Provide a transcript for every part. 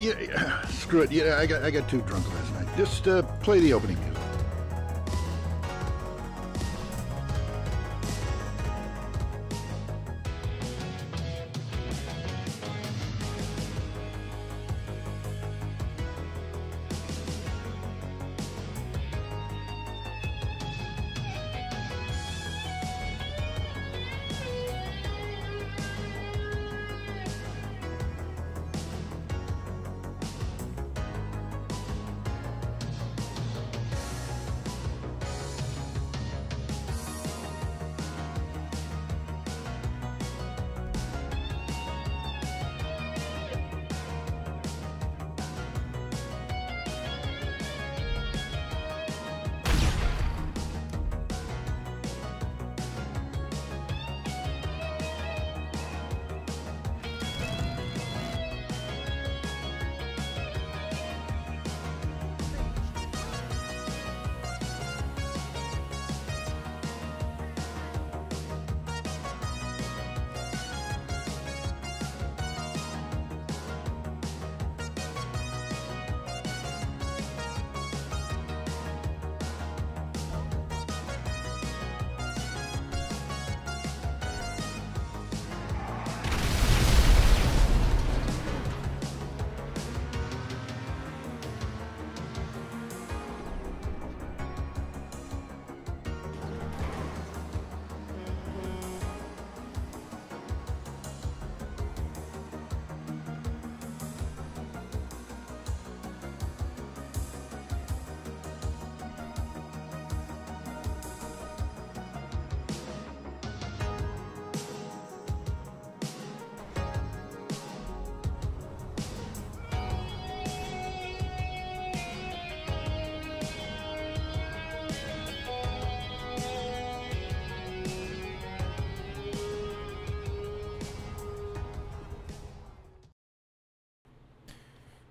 Yeah, screw it. Yeah, I got I got too drunk last night. Just uh, play the opening music.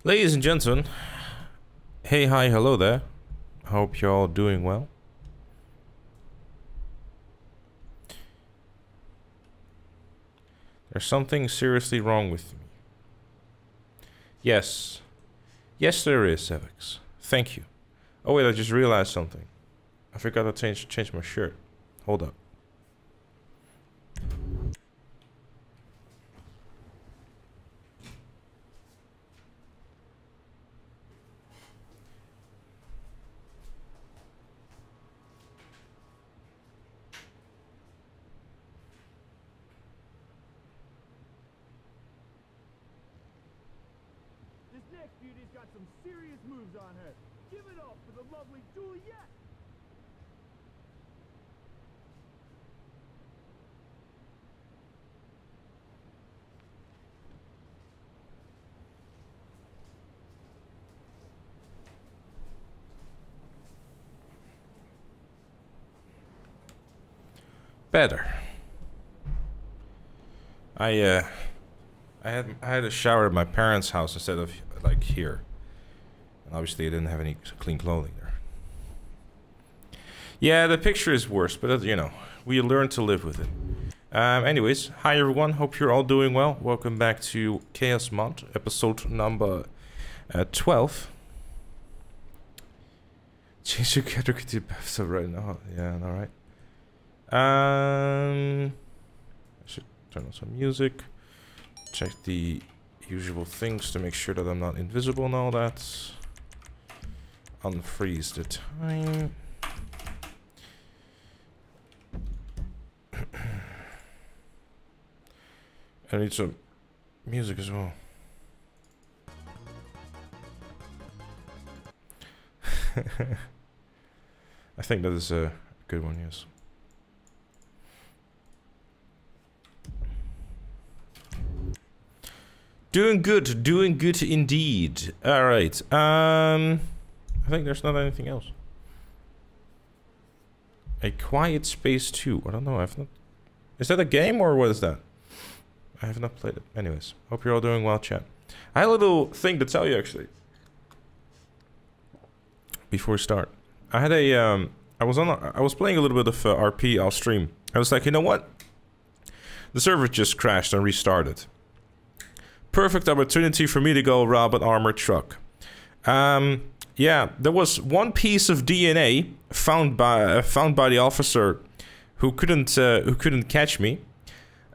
Ladies and gentlemen, hey, hi, hello there. Hope you're all doing well. There's something seriously wrong with me. Yes. Yes, there is, Alex. Thank you. Oh, wait, I just realized something. I forgot to change, change my shirt. Hold up. This next beauty's got some serious moves on her. Give it up for the lovely Juliet! Better. I uh I had I had a shower at my parents' house instead of like here. And obviously I didn't have any clean clothing there. Yeah, the picture is worse, but uh, you know, we learn to live with it. Um, anyways, hi everyone. Hope you're all doing well. Welcome back to Chaos Mod, episode number uh, 12. Change your character to episode right now. Yeah, all right. Um, I should turn on some music. Check the usual things to make sure that I'm not invisible and all that. Unfreeze the time. I need some music as well. I think that is a good one, yes. Doing good, doing good indeed. All right. Um, I think there's not anything else. A Quiet Space 2. I don't know. I've not. Is that a game or what is that? I have not played it. Anyways, hope you're all doing well, chat. I had a little thing to tell you actually. Before we start, I had a um, I was on. A, I was playing a little bit of uh, RP off stream. I was like, you know what? The server just crashed and restarted Perfect opportunity for me to go rob an armored truck. Um, yeah, there was one piece of DNA found by uh, found by the officer who couldn't uh, who couldn't catch me.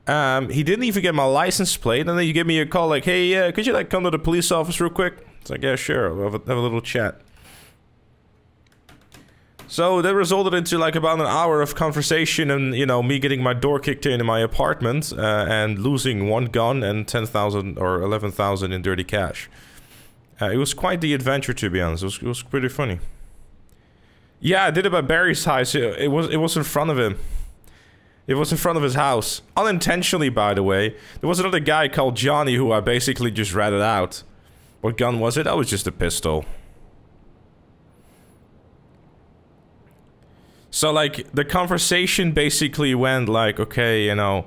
Um, he didn't even get my license plate, and then he gave me a call like, "Hey, uh, could you like come to the police office real quick?" It's like, "Yeah, sure. We'll have a, have a little chat." So that resulted into like about an hour of conversation, and you know me getting my door kicked in in my apartment, uh, and losing one gun and ten thousand or eleven thousand in dirty cash. Uh, it was quite the adventure, to be honest. It was, it was pretty funny. Yeah, I did it by Barry's house. It, it was it was in front of him. It was in front of his house. Unintentionally, by the way. There was another guy called Johnny who I basically just ratted out. What gun was it? That was just a pistol. So, like, the conversation basically went like, okay, you know,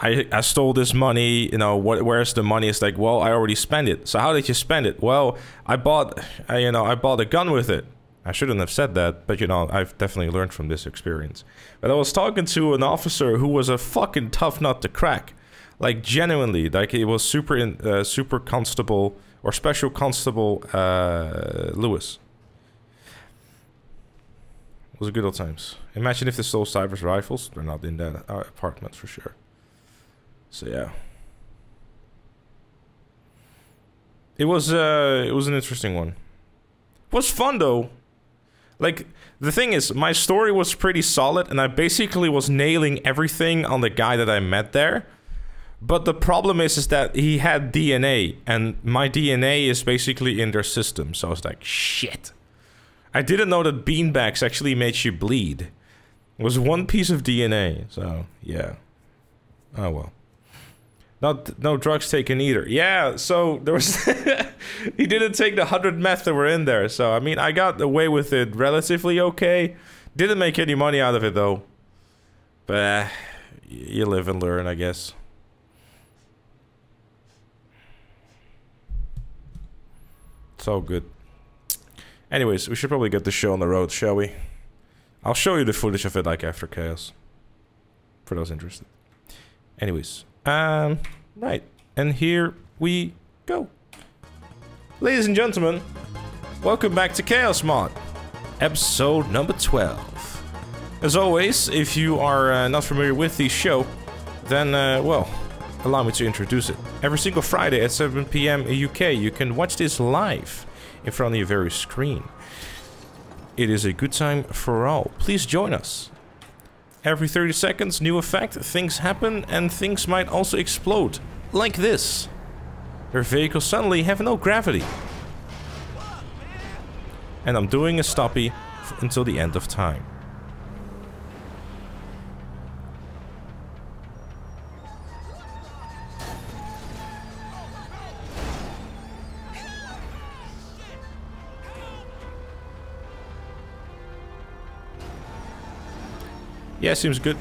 I, I stole this money, you know, what, where's the money? It's like, well, I already spent it. So how did you spend it? Well, I bought, you know, I bought a gun with it. I shouldn't have said that, but you know, I've definitely learned from this experience. But I was talking to an officer who was a fucking tough nut to crack. Like genuinely, like he was super in, uh, super constable or special constable uh, Lewis. Was a good old times. Imagine if they stole Cyber's rifles. They're not in that uh, apartment for sure. So yeah. It was uh it was an interesting one. It was fun though. Like the thing is, my story was pretty solid and I basically was nailing everything on the guy that I met there. But the problem is is that he had DNA and my DNA is basically in their system. So I was like, shit. I didn't know that beanbags actually made you bleed. It was one piece of DNA, so yeah. Oh well. Not no drugs taken either. Yeah, so there was he didn't take the hundred meth that were in there. So I mean, I got away with it relatively okay. Didn't make any money out of it though. But uh, you live and learn, I guess. It's all good. Anyways, we should probably get the show on the road, shall we? I'll show you the footage of it like after chaos. For those interested. Anyways, um, right. And here we go. Ladies and gentlemen, welcome back to Chaos Mod, episode number 12. As always, if you are uh, not familiar with the show, then, uh, well, allow me to introduce it. Every single Friday at 7 p.m. UK, you can watch this live in front of your very screen. It is a good time for all. Please join us. Every 30 seconds, new effect, things happen, and things might also explode. Like this. Your vehicles suddenly have no gravity. And I'm doing a stoppie until the end of time. Yeah, seems good.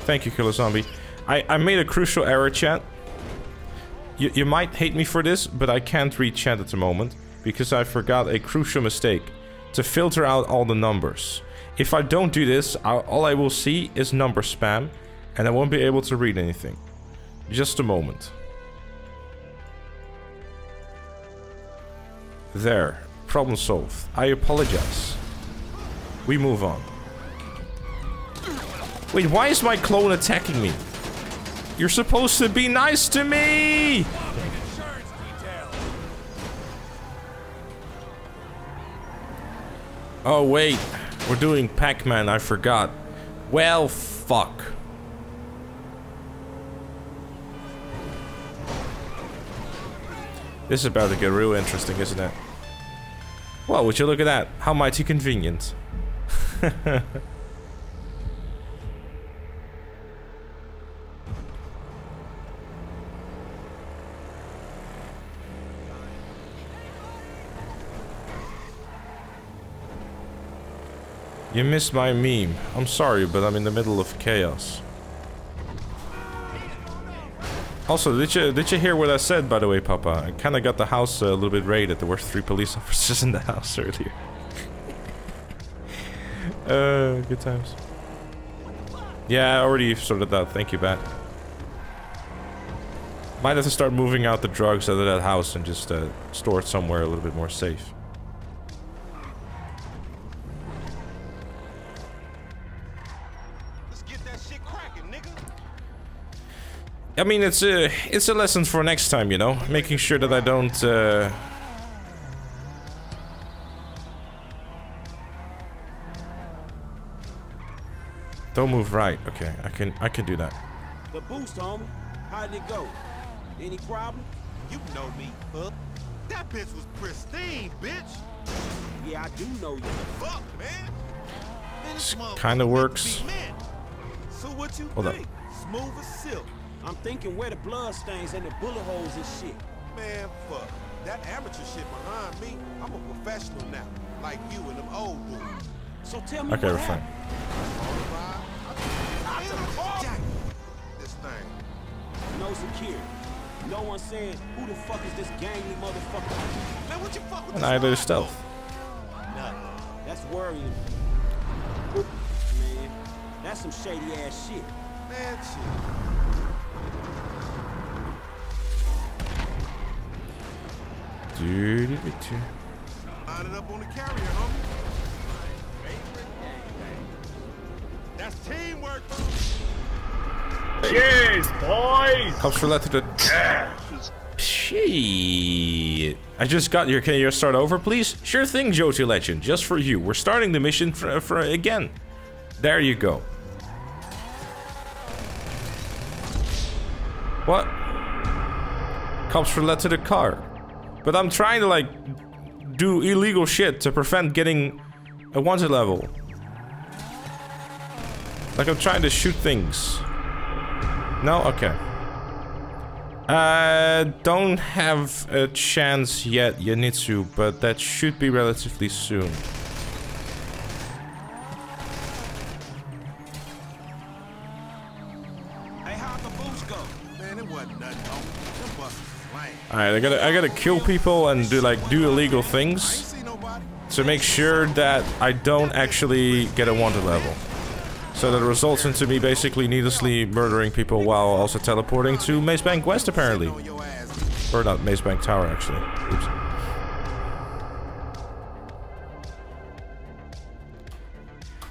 Thank you, Killer Zombie. I, I made a crucial error, chat. You, you might hate me for this, but I can't read chat at the moment because I forgot a crucial mistake to filter out all the numbers. If I don't do this, I, all I will see is number spam and I won't be able to read anything. Just a moment. There. Problem solved. I apologize. We move on. Wait, why is my clone attacking me? You're supposed to be nice to me! Oh wait, we're doing Pac-Man, I forgot. Well, fuck. This is about to get real interesting, isn't it? Well, would you look at that? How mighty convenient. You missed my meme. I'm sorry, but I'm in the middle of chaos. Also, did you did you hear what I said, by the way, Papa? I kind of got the house a little bit raided. There were three police officers in the house earlier. uh, good times. Yeah, I already sorted that. Thank you, Bat. Might have to start moving out the drugs out of that house and just uh, store it somewhere a little bit more safe. I mean, it's a it's a lesson for next time, you know, making sure that I don't. Uh... Don't move right. Okay, I can I can do that. The boost, homie. How'd it go? Any problem? You know me, huh? That bitch was pristine, bitch. Yeah, I do know you. Fuck, man. This This kinda works. So what you Hold up. Smooth as silk. I'm thinking where the blood stains and the bullet holes and shit. Man, fuck. That amateur shit behind me, I'm a professional now. Like you and them old dudes. So tell me Okay, what we're fine. happened. This thing. No security. No one saying who the fuck is this gangly motherfucker. Man, what you fuck with And this I did ride stealth. Nothing. That's worrying. Man, that's some shady ass shit. Man, shit. Dude, Line it up on the carrier, homie. That's teamwork. Cheers, boys! cops related to. Shit. I just got your. Can you start over, please? Sure thing, Joti Legend. Just for you. We're starting the mission for, for again. There you go. What? Cops related to the car. But I'm trying to like do illegal shit to prevent getting a wanted level. Like I'm trying to shoot things. No? Okay. Uh, don't have a chance yet, Yanitsu, but that should be relatively soon. Alright, I gotta I gotta kill people and do like do illegal things to make sure that I don't actually get a wanted level. So that results into me basically needlessly murdering people while also teleporting to Maze Bank West apparently. Or not, Maze Bank Tower actually. Oops.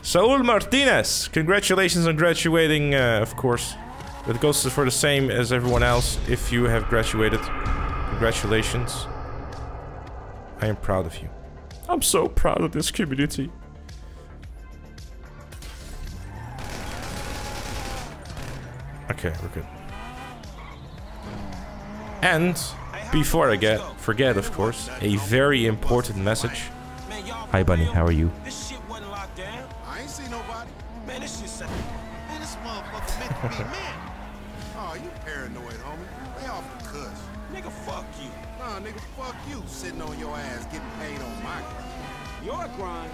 Saul Martinez! Congratulations on graduating, uh, of course. It goes for the same as everyone else if you have graduated. Congratulations. I am proud of you. I'm so proud of this community. Okay, we're good. And before I get forget, of course, a very important message. Man, y'all Hi, for Bunny, real? how are you? Grind.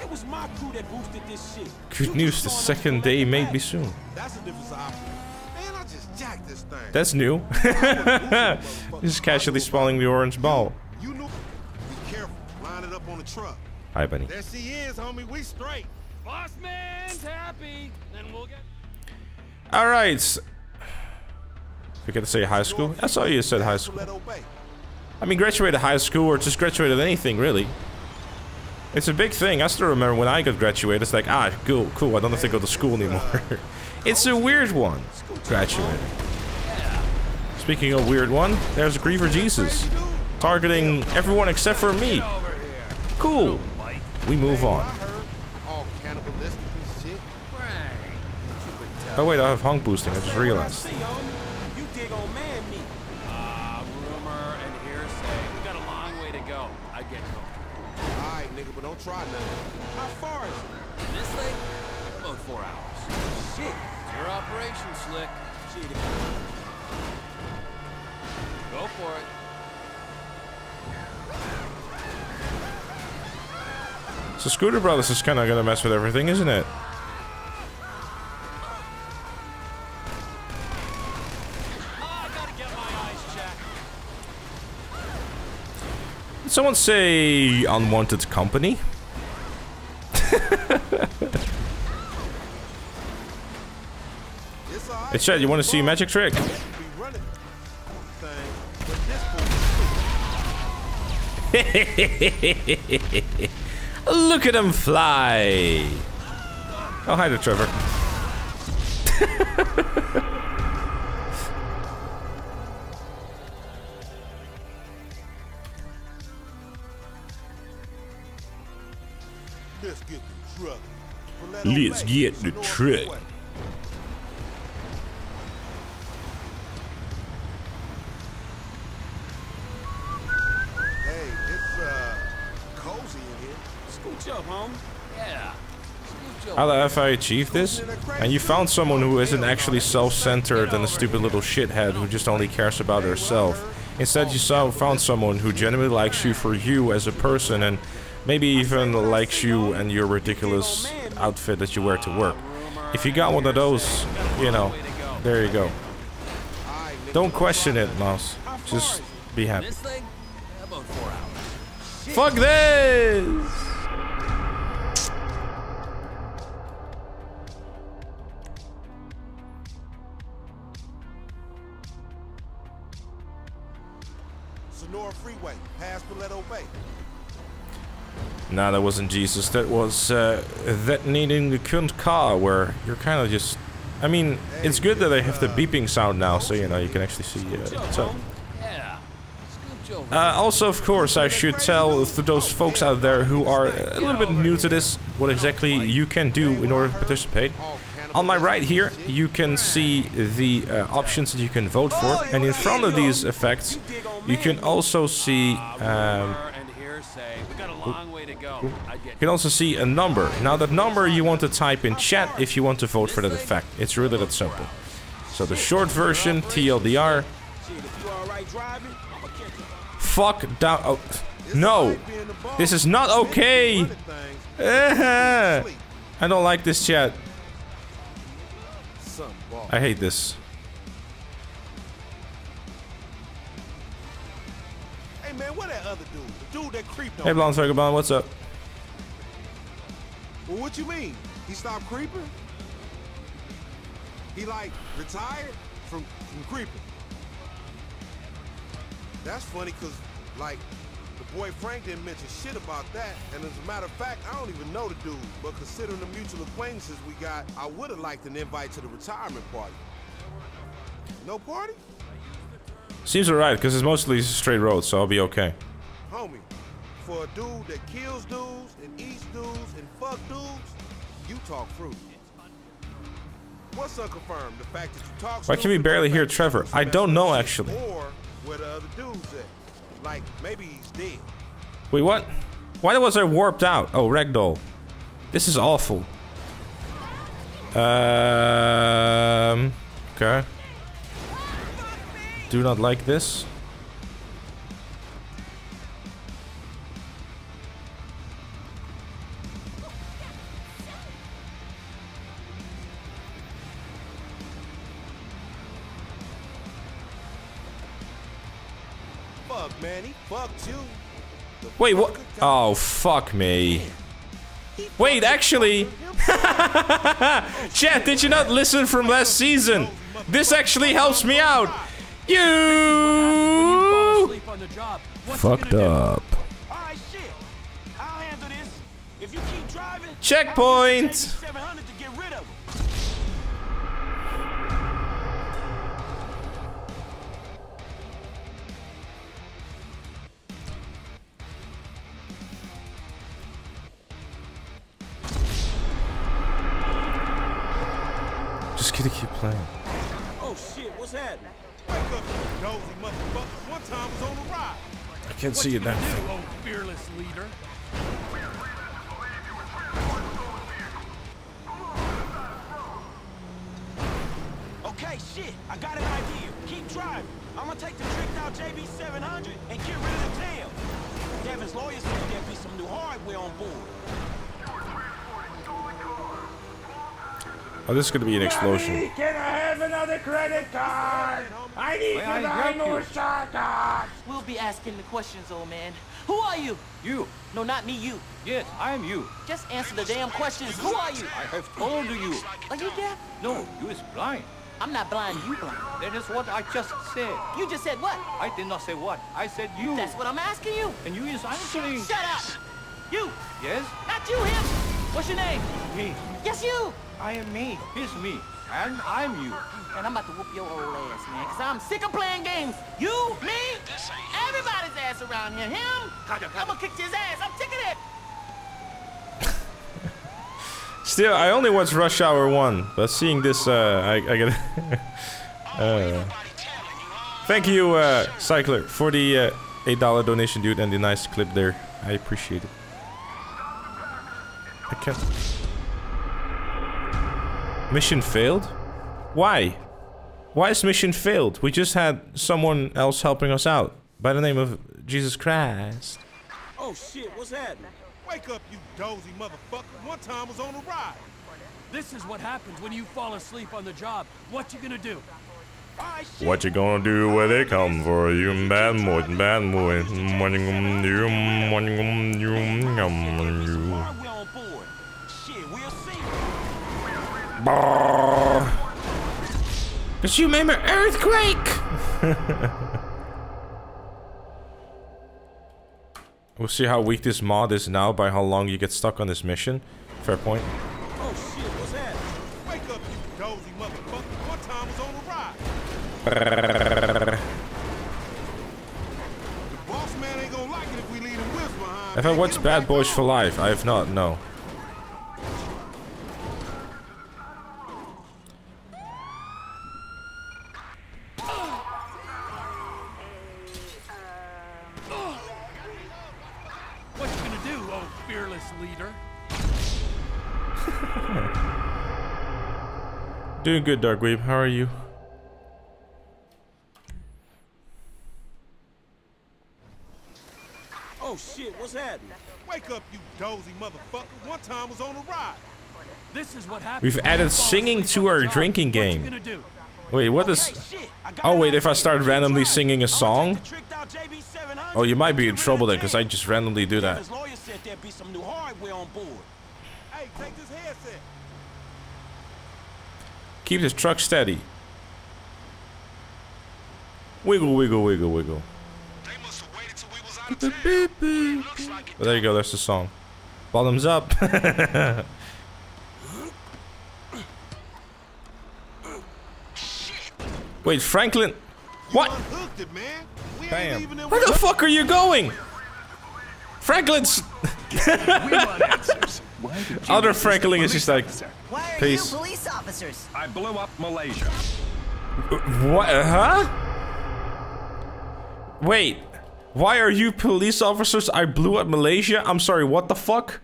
It was my crew that boosted this shit. Good news, the second day may be soon. That's difference of. Man, I just jacked this thing. That's new. Just casually spawning the orange ball. You knew. Be careful. Line it up on the truck. Hi, Bunny. There she is, homie. We straight. Boss man's happy, then we'll get. Alright. Forget to say high school? I saw you said high school. I mean, graduated high school or just graduated anything, really. It's a big thing. I still remember when I got graduated, it's like, ah, cool, cool, I don't have to go to school anymore. it's a weird one, graduating. Speaking of weird one, there's a Griefer Jesus. Targeting everyone except for me. Cool. We move on. Oh wait, I have honk boosting, I just realized. Don't try nothing. How far is it? This thing, about four hours. Shit. It's your operation, Slick. Shit. Go for it. So Scooter Brothers is kind of gonna mess with everything, isn't it? Someone say unwanted company? It said you want to see magic trick? Look at him fly! Oh, hi there, Trevor. Let's Let's get the truck. Hey, it's uh cozy in here. Scooch up, homie. Yeah. How the F I achieved this? And you found someone who isn't actually self-centered and a stupid little shithead who just only cares about herself. Instead, you saw, found someone who genuinely likes you for you as a person and maybe even likes you and your ridiculous outfit that you wear to work. If you got one of those, you know, there you go. Don't question it, Mouse. Just be happy. Fuck this! Sonora Freeway, past Paleto Bay. Nah, that wasn't Jesus. That was uh, that needing the cunt car where you're kind of just. I mean, it's good that I have the beeping sound now, so you know you can actually see uh, what's up. Yeah. Scooch over. Uh, also, of course, I should tell to those folks out there who are a little bit new to this what exactly you can do in order to participate. On my right here, you can see the uh, options that you can vote for, and in front of these effects, you can also see um, Hearsay. We got a long way to go. You can also see a number. Now that number you want to type in chat if you want to vote for that effect. It's really that simple. So the short version, TLDR, fuck down. Oh, no, this is not okay. I don't like this chat. I hate this. Hey. Blonde Vagabond, what's up? Well, what you mean? He stopped creeping? He like retired from from creeping. That's funny cause like the boy Frank didn't mention shit about that. And as a matter of fact, I don't even know the dude. But considering the mutual acquaintances we got, I would have liked an invite to the retirement party. No party? Seems alright, because it's mostly straight roads, so I'll be okay. Homie, for a dude that kills dudes and eats dudes and fuck dudes, you talk fruit. What's unconfirmed? The fact that you talk Why can we barely hear Trevor? you do some I don't know, actually. Or where the other dude's at. Like, maybe he's dead. Wait, what? Why was I warped out? Oh, ragdoll. This is awful. Um. Okay. Do not like this. Wait, what? Oh, fuck me. Wait, actually. Chat, did you not listen from last season? This actually helps me out. You Sleep on the job. What's fucked up. Alright, Just gonna keep playing. Oh shit, what's happening? Wake up, nosy motherfucker. One time was on the ride. I can't see you now. Oh, fearless leader. Okay, shit, I got an idea. Keep driving. I'm gonna take the tricked out JB 700 and get rid of the tail. Devin's lawyer said there'd be some new hardware on board. Oh, this is gonna be an explosion. Can I have another credit card? I need to buy more shotguns. We'll be asking the questions, old man. Who are you? You. No, not me, you. Yes, I am you. Just answer the damn questions. Who are you? I have told you. Are you deaf? No, you is blind. I'm not blind, you blind. That is what I just said. You just said what? I did not say what. I said you. That's what I'm asking you. And you is answering. Shut up. You. Yes? Not you, him. What's your name? Me. Yes, you. I am me. He's me. And I'm you. And I'm about to whoop your old ass, man, because I'm sick of playing games. You, me, everybody's ass around here. Him, I'm gonna kick his ass. I'm sick of it. Still, I only watched Rush Hour 1, but seeing this, uh, I, I get... uh, thank you, uh, Cycler, for the uh, $8 donation, dude, and the nice clip there. I appreciate it. I can't... Mission failed? Why? Why is mission failed? We just had someone else helping us out. By the name of Jesus Christ. Oh shit, what's happening? Wake up, you dozy motherfucker. One time was on a ride. This is what happens when you fall asleep on the job. What you gonna do? What you gonna do when they come for you? Bad boy, bad boy. What you gonna do? What you gonna do? Gonna do? Why we on board? Shit, we'll see. Brrr. Cause you made me earthquake! we'll see how weak this mod is now by how long you get stuck on this mission. Fair point. Oh shit, what's happening? Wake up, you dozy motherfucker. One time was on ride. The boss man ain't gonna like it if we leave him whips behind. Have I man. watched Bad Boys on. for Life? I have not, no. Doing good, Darkweeb. How are you? Oh shit, what's happening? Wake up, you dozy motherfucker. One time was on a ride. This is what happens. We've when you added fall singing asleep to on the our job. drinking What game. you gonna do? Wait, what is... Okay, shit, I got Oh, wait, if I start randomly singing a I'ma take song? the tricked out JB700 Oh, you might be in trouble then, because I just randomly do that. His lawyer said there'd be some new hardware on board. Hey, take this headset. Keep this truck steady. Wiggle, wiggle, wiggle, wiggle. They must have waited till we was out of town. Looks like it. Well, there you go, that's the song. Bottoms up. Wait, Franklin. What? It, Bam. Where the fuck are you going? Franklin's. Other Franklin is just like, Why are Peace. you police officers? I blew up Malaysia. what? Huh? Wait. Why are you police officers? I blew up Malaysia. I'm sorry. What the fuck?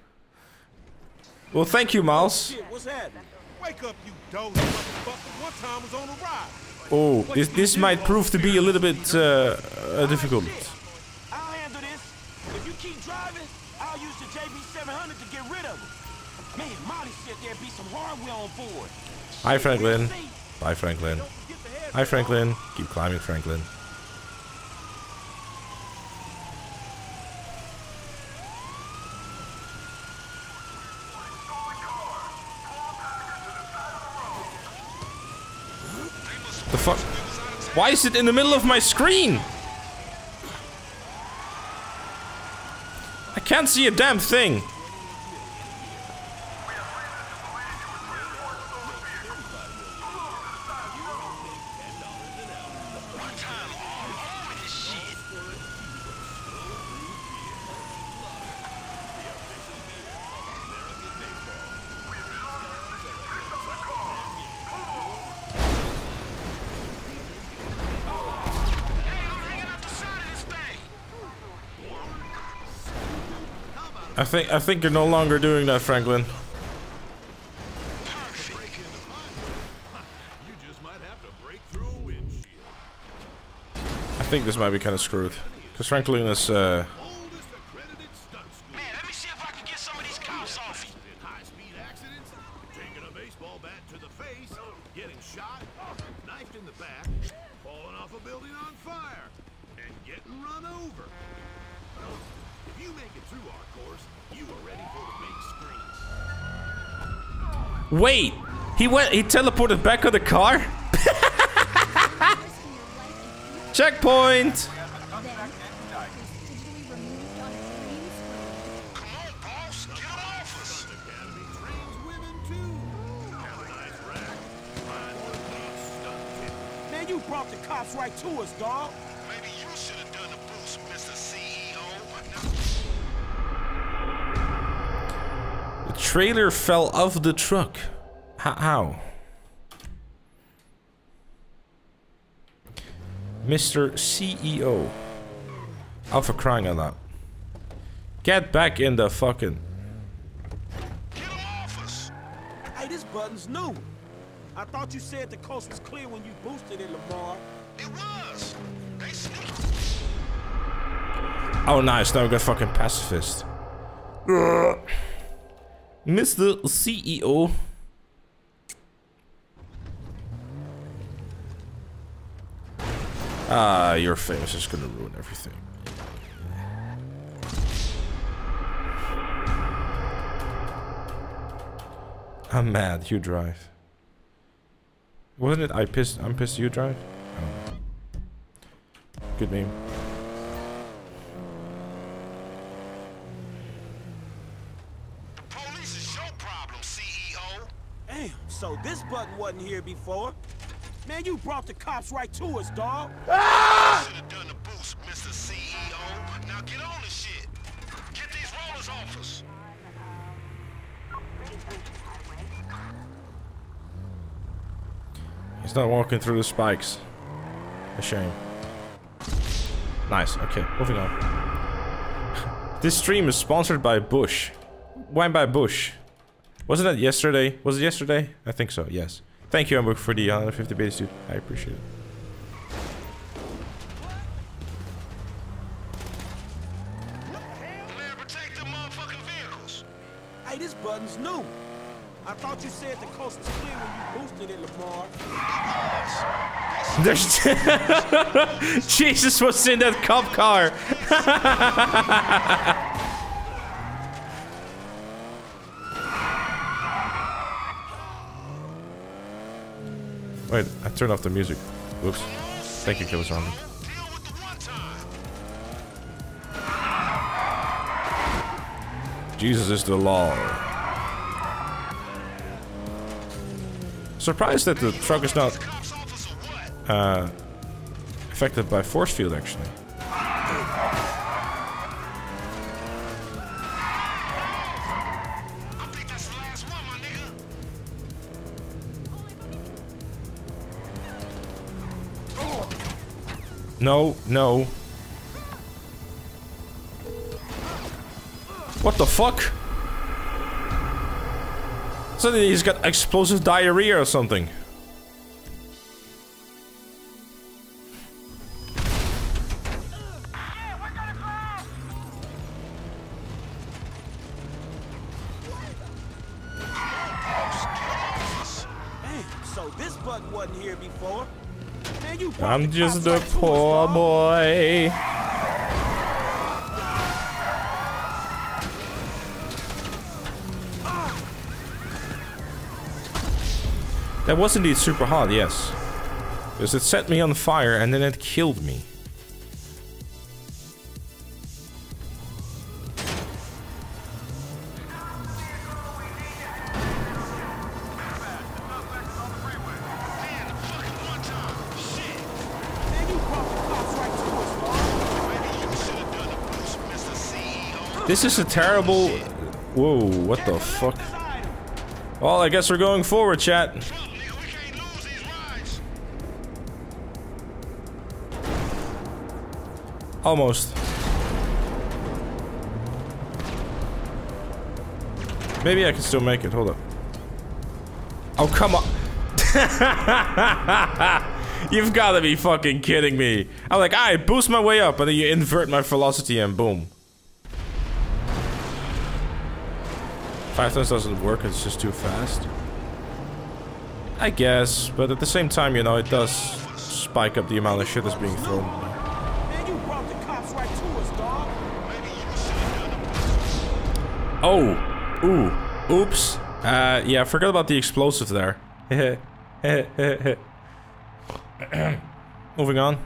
Well, thank you, Miles. Shit, what's happening? Wake up, you dozy motherfucker. One time was on a ride. Oh, this this might prove to be a little bit uh, uh, difficult. I'll handle this. If you keep driving, I'll use the JB700 to get rid of him. Man, Molly said there'd be some hardware on board. Hi, Franklin. Bye, Franklin. Hi, Franklin. Keep climbing, Franklin. The fuck? Why is it in the middle of my screen? I can't see a damn thing. I think I think you're no longer doing that, Franklin. I think this might be kind of screwed. Because Franklin is, uh... Wait, he went, he teleported back of the car? Checkpoint! you brought the cops right to us, dog. Trailer fell off the truck. H- how? Mr. CEO. Oh, for crying out loud. Get back in the fucking... Hey, this button's new. I thought you said the coast was clear when you boosted it, Lamar. It was. They sneaked. Oh, nice. Now we got fucking pacifist. Ugh. Mr. CEO. Ah, your face is gonna ruin everything. I'm mad. You drive. Wasn't it I pissed? I'm pissed. You drive. Oh. Good name. So this button wasn't here before. Man, you brought the cops right to us, dog. Ah! Should have done the boost, Mr. CEO. Now get on the shit. Get these rollers off us. He's not walking through the spikes. A shame. Nice. Okay, moving on. this stream is sponsored by Bush. Why by Bush? Wasn't that yesterday? Was it yesterday? I think so, yes. Thank you, Amber, for the 150 base, dude. I appreciate it. Blair, protect them motherfucking vehicles. Hey, this button's new. I thought you said the coast was clear when you boosted it, Lamar. There's Jesus was in that cop car. Wait, I turned off the music. Whoops. Thank you, Killer Zombie. Jesus is the law. Surprised that the truck is not uh, affected by force field, actually. No, no. What the fuck? Suddenly he's got explosive diarrhea or something. I'm just a poor boy. That was indeed super hot, yes. Because it set me on fire and then it killed me. This is a terrible... Whoa, what the fuck? Well, I guess we're going forward, chat. Almost. Maybe I can still make it. Hold up. Oh, come on. You've got to be fucking kidding me. I'm like, I boost my way up, and then you invert my velocity, and boom. Five times doesn't work, it's just too fast. I guess, but at the same time, you know, it does spike up the amount of shit that's being thrown. Man, you brought the cops right to us, dog. Oh! Ooh. Oops. Uh, yeah, I forgot about the explosive there. Moving on.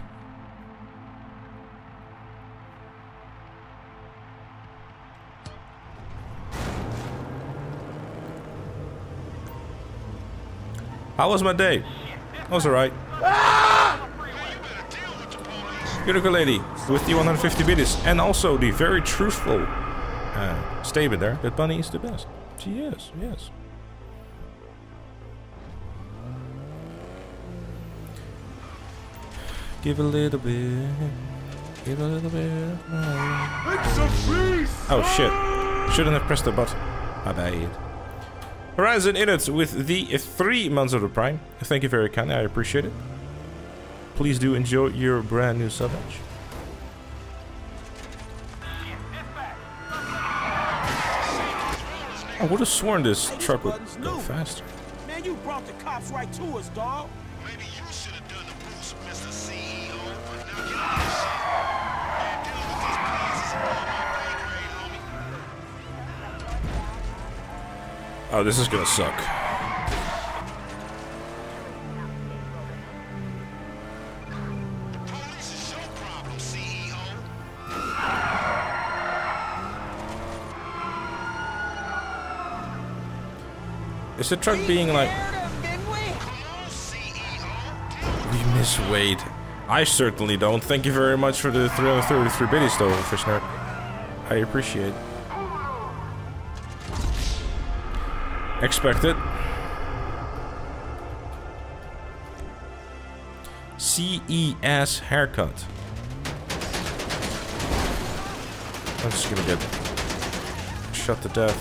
How was my day? That Was alright. Beautiful lady with the 150 biddies and also the very truthful uh, statement there that Bunny is the best. She is, yes. Give a little bit. Give a little bit. Oh shit. Shouldn't have pressed the button. My bad. Horizon Init with the three months of the Prime. Thank you very kindly, I appreciate it. Please do enjoy your brand new sub badge. I would have sworn this truck would go faster. Man, you brought the cops right to us, dog. Maybe you should have done the boost, Mr. CEO. Oh, this is gonna suck. Is the truck being like... We miss Wade. I certainly don't. Thank you very much for the 333 biddies though, Fishner. I appreciate it. Expected. CES haircut. I'm just gonna get shot to death.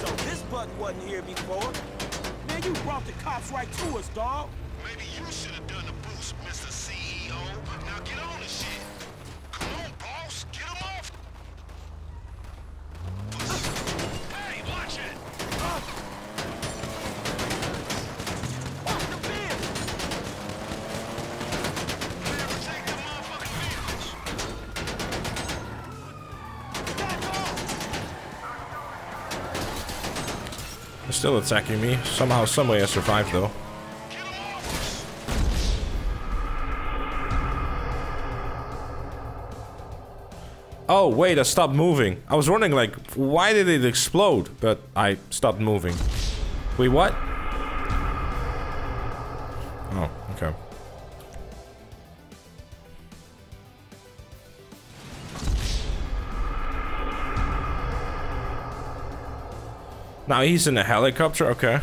So this button wasn't here before. Man, you brought the cops right to us, dog. Attacking me. Somehow, someway I survived though. Oh, wait, I stopped moving. I was wondering, like, why did it explode? But I stopped moving. Wait, what? Now he's in a helicopter, okay.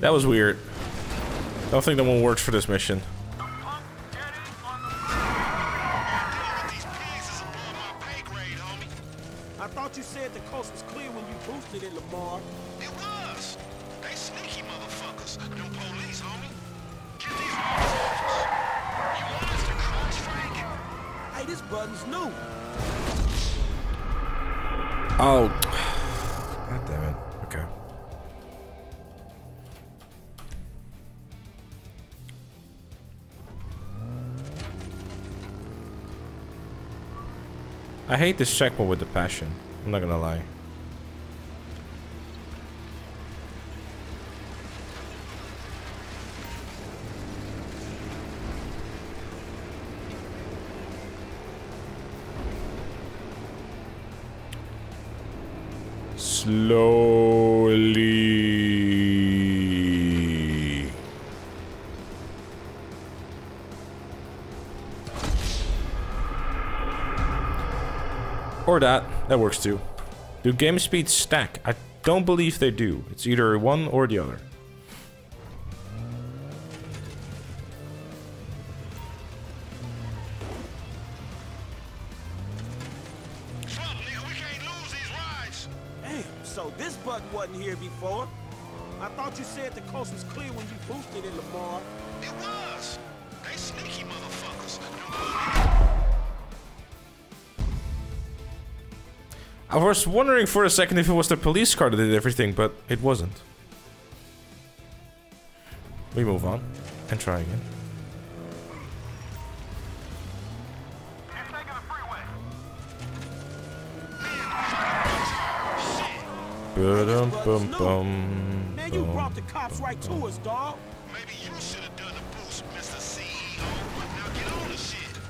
That was weird. I don't think that one works for this mission. This checkpoint with the passion. I'm not gonna lie. Slowly. That. That works too. Do game speeds stack? I don't believe they do. It's either one or the other. Wondering for a second if it was the police car that did everything, but it wasn't. We move on and try again. Ba-dum, bum, bum, Man, you brought the cops right to us, dog.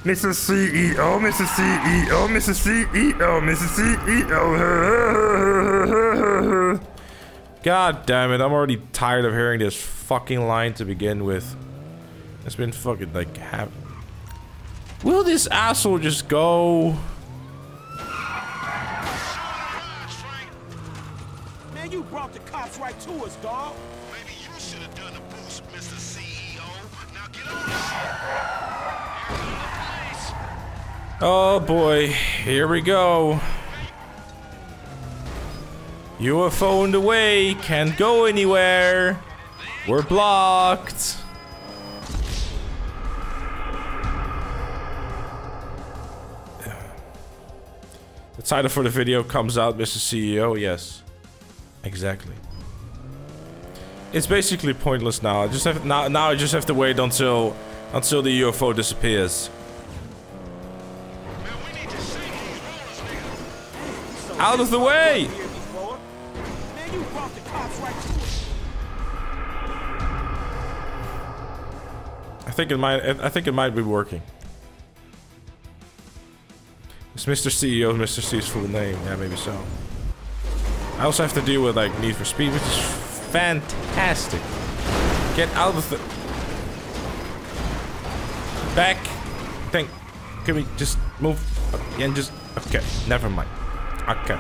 Maybe you should have done the boost, Mr. CEO. Now get on. Mr. CEO, Mr. CEO, Mr. CEO, Mr. CEO. God damn it, I'm already tired of hearing this fucking line to begin with. It's been fucking like half. Will this asshole just go? Man, you brought the cops right to us, dog. Oh boy, here we go. UFO in the way, can't go anywhere. We're blocked. The title for the video comes out, Mr. CEO. Yes, exactly. It's basically pointless now. I just have now. Now I just have to wait until until the UFO disappears. Out of the way! I think it might. I think it might be working. It's Mr. CEO, Mr. C's full name. Yeah, maybe so. I also have to deal with like Need for Speed, which is fantastic. Get out of the back. Think. Can we just move and just? Okay, never mind. Okay.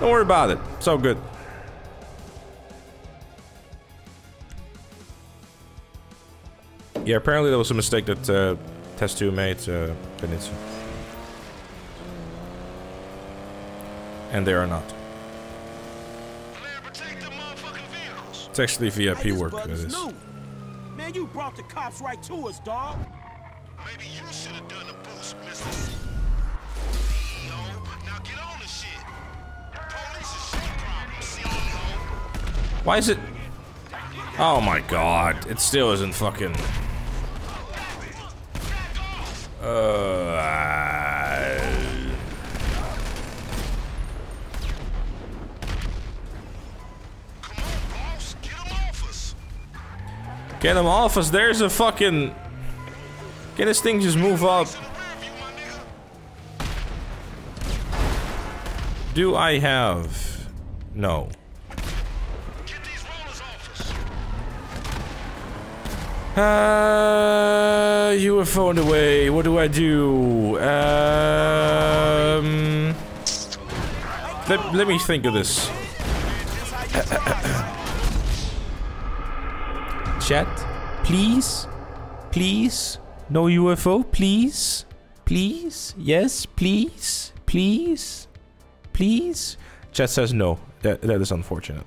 Don't worry about it. So good. Yeah, apparently that was a mistake that uh, Test 2 made, uh, Benitza. And they are not. Blair, protect the motherfucking vehicles. It's actually VIP this work, that button's new. Man, you brought the cops right to us, dog. Maybe you should have done the boost, Mr. Why is it... Oh my god, it still isn't fucking... Uh... Come on, boss. Get him off us. Get him off us, there's a fucking... Can this thing just move up? Do I have... No. Uh, UFO in the way. What do I do? Um, let, let me think of this. Chat, please, please, no UFO, please, please, yes, please, please, please. Chat says no. That that is unfortunate.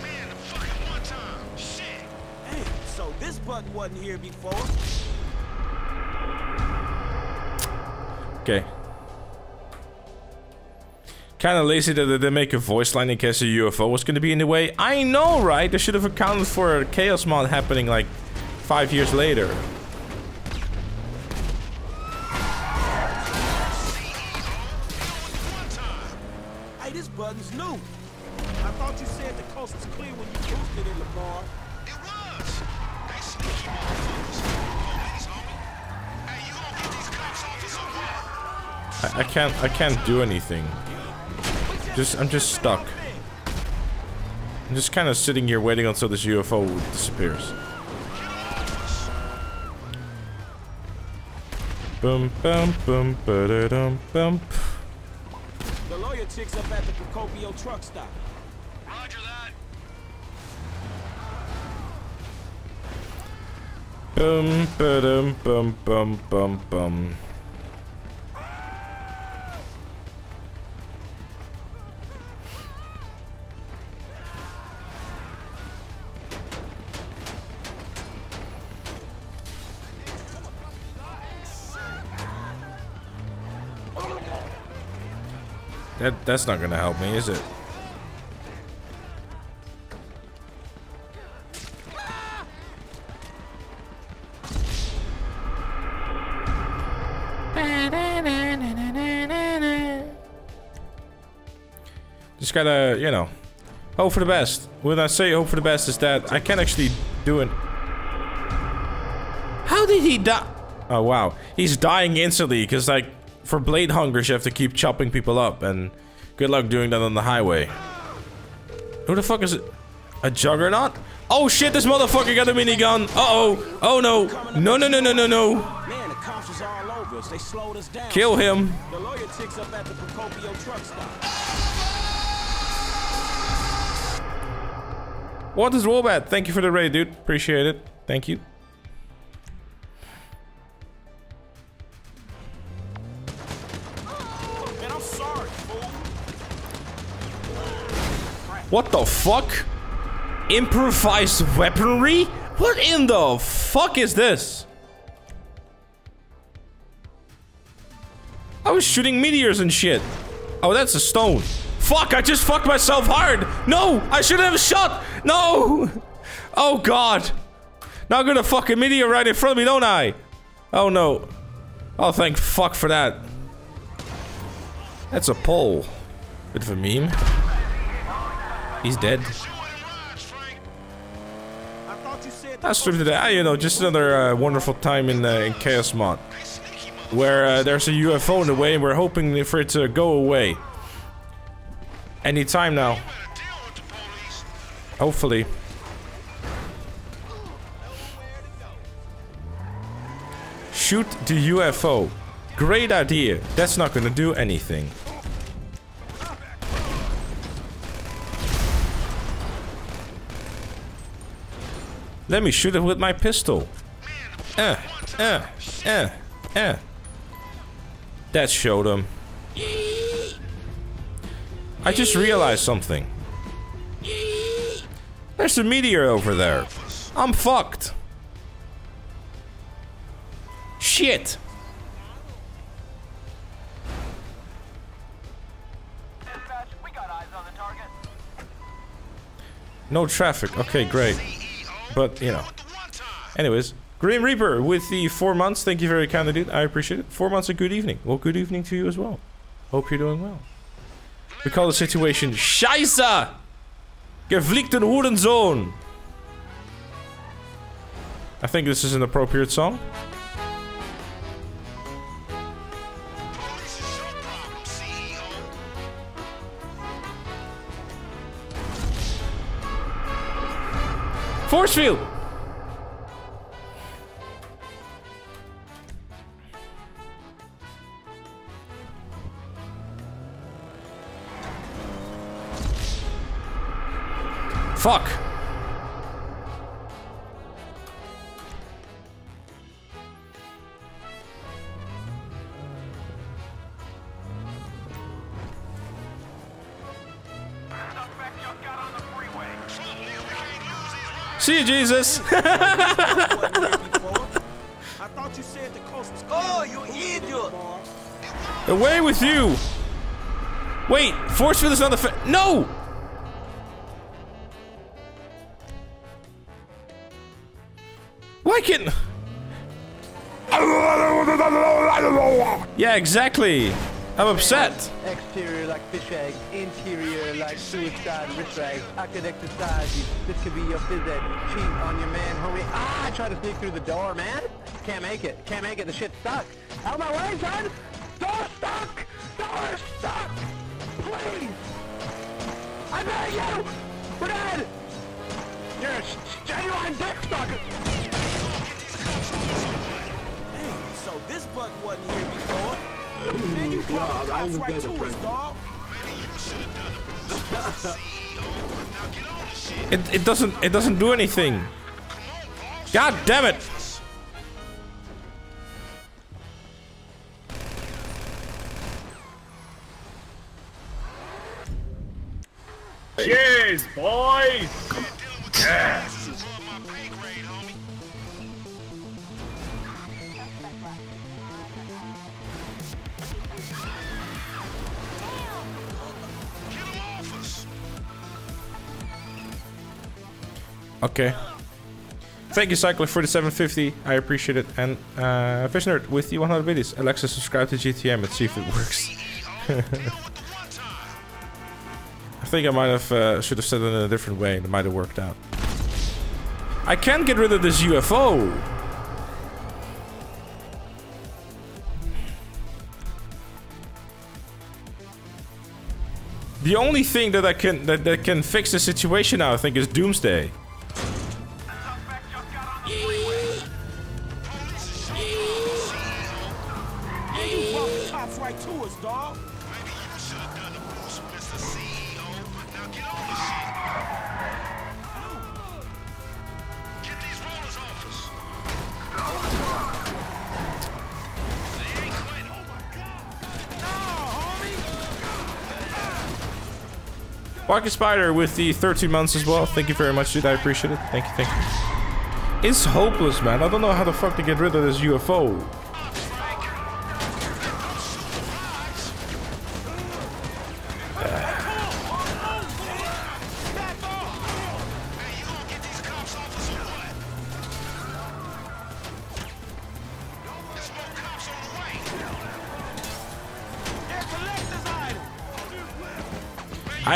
Man, Kind of lazy that they didn't make a voice line in case a UFO was going to be in the way. I know, right? They should have accounted for a chaos mod happening like five years later. Hey, this button's new. I thought you said the coast was clear when you boosted in Lamar. It was. They sneaky motherfuckers. Police, homie. Hey, you gonna get these cops off us or what? I, I can't. I can't do anything. Just. I'm just stuck. I'm just kind of sitting here waiting until this UFO disappears. Boom, boom, boom, ba-da-dum, bum. The lawyer chick's up at the Procopio truck stop. Roger that. Bum, ba-dum, bum, bum, bum, bum. That that's not gonna help me, is it? Just gotta, you know, hope for the best. When I say hope for the best is that I can actually do it. How did he die? Oh, wow. He's dying instantly, because, like, for blade hungers, you have to keep chopping people up, and good luck doing that on the highway. Who the fuck is it? A juggernaut? Oh shit, this motherfucker got a minigun. Uh-oh. Oh no. No, no, no, no, no, no. Man, the cops was all over us. They slowed us down. Kill him. The lawyer chicks up at the Procopio truck stop. What is Wombat? Thank you for the raid, dude. Appreciate it. Thank you. What the fuck? Improvised weaponry? What in the fuck is this? I was shooting meteors and shit. Oh, that's a stone. Fuck, I just fucked myself hard. No, I shouldn't have shot. No. Oh, God. Now I'm gonna fuck a meteor right in front of me, don't I? Oh, no. Oh, thank fuck for that. That's a pole. Bit of a meme. He's dead. That's true today. Ah, you know, just another uh, wonderful time in, uh, in Chaos Mod. Where uh, there's a UFO in the way and we're hoping for it to go away. Any time now. Hopefully. Shoot the UFO. Great idea. That's not gonna do anything. Let me shoot it with my pistol. Eh, eh, eh, eh. That showed him. I just realized something. There's a meteor over there. I'm fucked. Shit. No traffic. Okay, great. But, you know. Anyways, Grim Reaper with the four months. Thank you very kindly, dude. I appreciate it. Four months, a good evening. Well, good evening to you as well. Hope you're doing well. We call the situation Scheiße! Geflickten Hurensohn! I think this is an appropriate song. Force field! Fuck! See you, Jesus! I thought you said the coast was Oh, you idiot! Away with you! Wait, force field is on the No! Why can- Yeah, exactly. I'm upset. Exterior like fish eggs, interior like suicide wrist rags. I could exercise you. This could be your phys ed. Cheat on your man, homie. Ah, I tried to sneak through the door, man. Can't make it. Can't make it. The shit's stuck. Out of my way, son! Door stuck! Door stuck! Please! I beg you! We're dead! You're a genuine dick sucker! Damn, so this bug wasn't here before. Man, you brought the cops right to us, dog. It, it doesn't it doesn't do anything. God damn it! Cheers, boys! Yeah. Okay. Thank you, Cycler, for the 750. I appreciate it. And uh, Fish Nerd with the 100 biddies. Alexa, subscribe to GTM and see if it works. I think I might have uh, should have said it in a different way. It might have worked out. I can't get rid of this UFO. The only thing that I can that, that can fix the situation now, I think, is Doomsday. Barky Spider with the 13 months as well. Thank you very much, dude. I appreciate it. Thank you, thank you. It's hopeless, man. I don't know how the fuck to get rid of this UFO.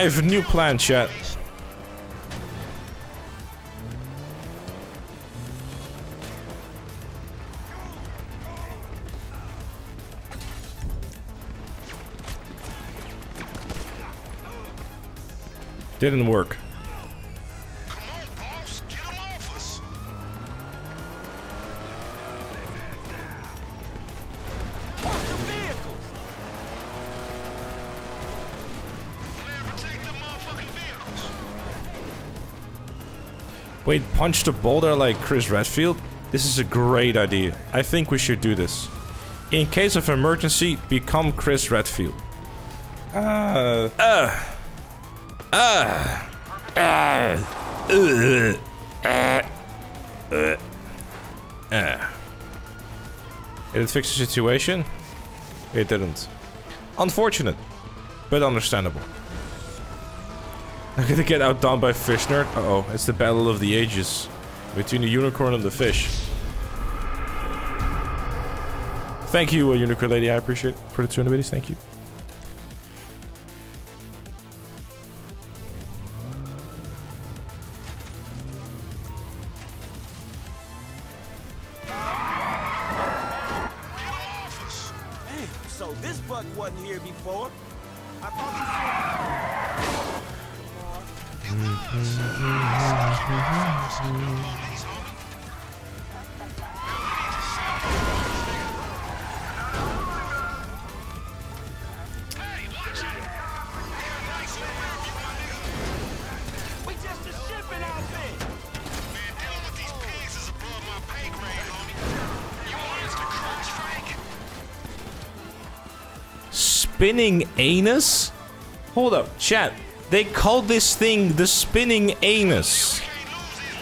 Have a new plan, chat. Didn't work. Wait, punch the boulder like Chris Redfield? This is a great idea. I think we should do this. In case of emergency, become Chris Redfield. Uh, uh, uh, uh, uh, uh, uh, uh. Did it fix the situation? It didn't. Unfortunate, but understandable. I'm gonna get outdone by Fish Nerd. Uh oh, it's the battle of the ages between the unicorn and the fish. Thank you, uh, Unicorn Lady. I appreciate it for the 200 biddies. Thank you. Spinning anus? Hold up, chat. They call this thing the spinning anus. Can't lose these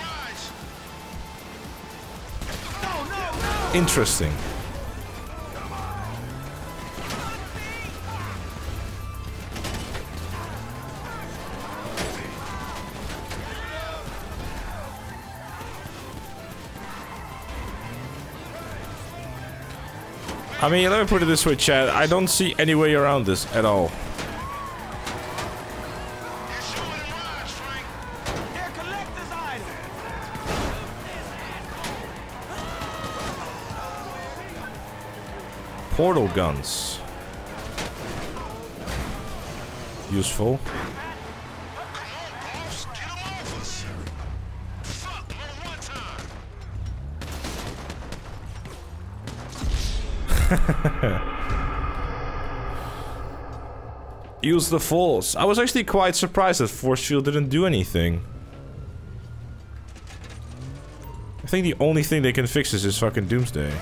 rides. Interesting. I mean, let me put it this way, chat. I don't see any way around this at all. Portal guns. Useful. Use the force. I was actually quite surprised that force field didn't do anything. I think the only thing they can fix is this fucking doomsday.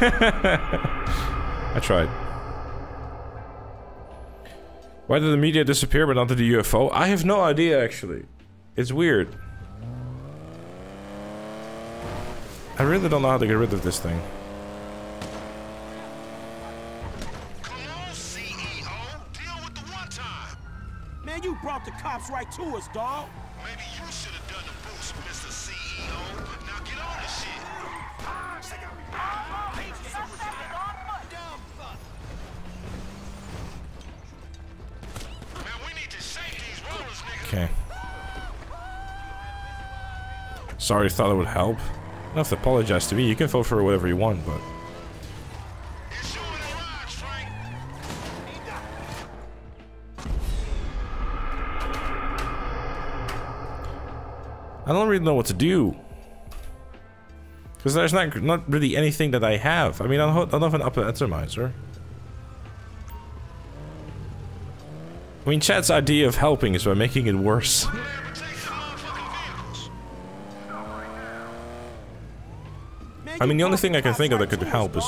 I tried. Why did the media disappear but not the UFO? I have no idea actually. It's weird. I really don't know how to get rid of this thing. Come on, C ho, deal with the one time. Man, you brought the cops right to us, dog. Maybe Okay. Sorry, thought it would help. Have to apologize to me. You can vote for whatever you want, but... I don't really know what to do. Because there's not not really anything that I have. I mean, I don't, I don't have an Up-n-Atomizer. I mean, Chad's idea of helping is by making it worse. I mean, the only thing I can think of that could help is...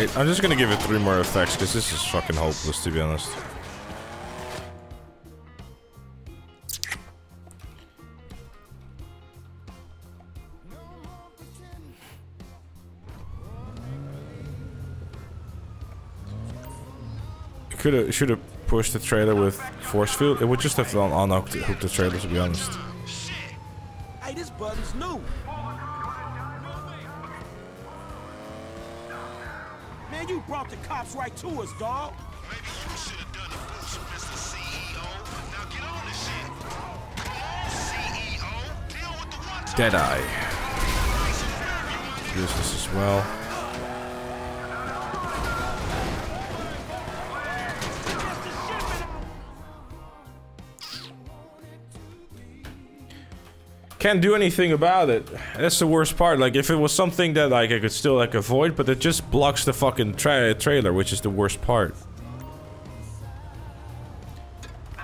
Right, I'm just gonna give it three more effects, because this is fucking hopeless, to be honest. Could have, should have pushed the trailer with force field. It would just have un unhooked the trailer, to be honest. Hey, this button's new. Brought the cops right to us, dog. Maybe you should have done the boost, Mr. CEO. Now get on this shit. Come on, CEO. Deal with the one Deadeye. Use this as well. Can't do anything about it. That's the worst part. Like, if it was something that like I could still like avoid, but it just blocks the fucking tra trailer, which is the worst part.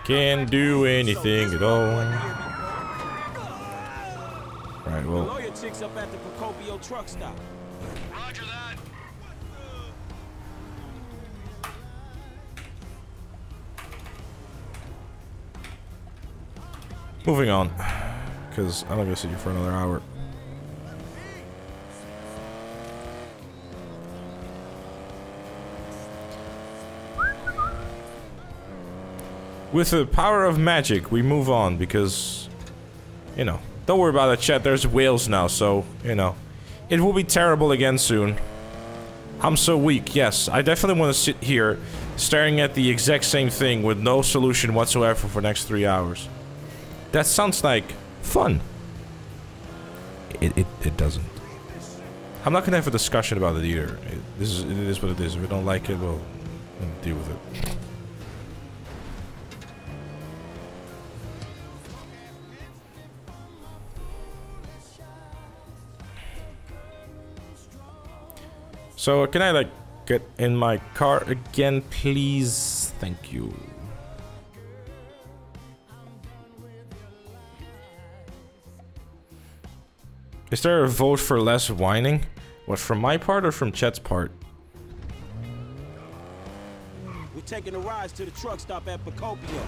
Can't do anything at all. Right, The well, lawyer chick's up at the Procopio truck stop. Moving on. Because I'm not gonna sit here for another hour. With the power of magic, we move on because, you know, don't worry about it, chat. There's whales now, so, you know, it will be terrible again soon. I'm so weak, yes. I definitely want to sit here staring at the exact same thing with no solution whatsoever for next three hours. That sounds like fun. It, it, it doesn't. I'm not gonna have a discussion about it either. It, this is, it is what it is. If we don't like it, well, we'll deal with it. So, uh, can I, like, get in my car again, please? Thank you. Is there a vote for less whining? What, from my part or from Chet's part? We're taking a ride to the truck stop at Procopio.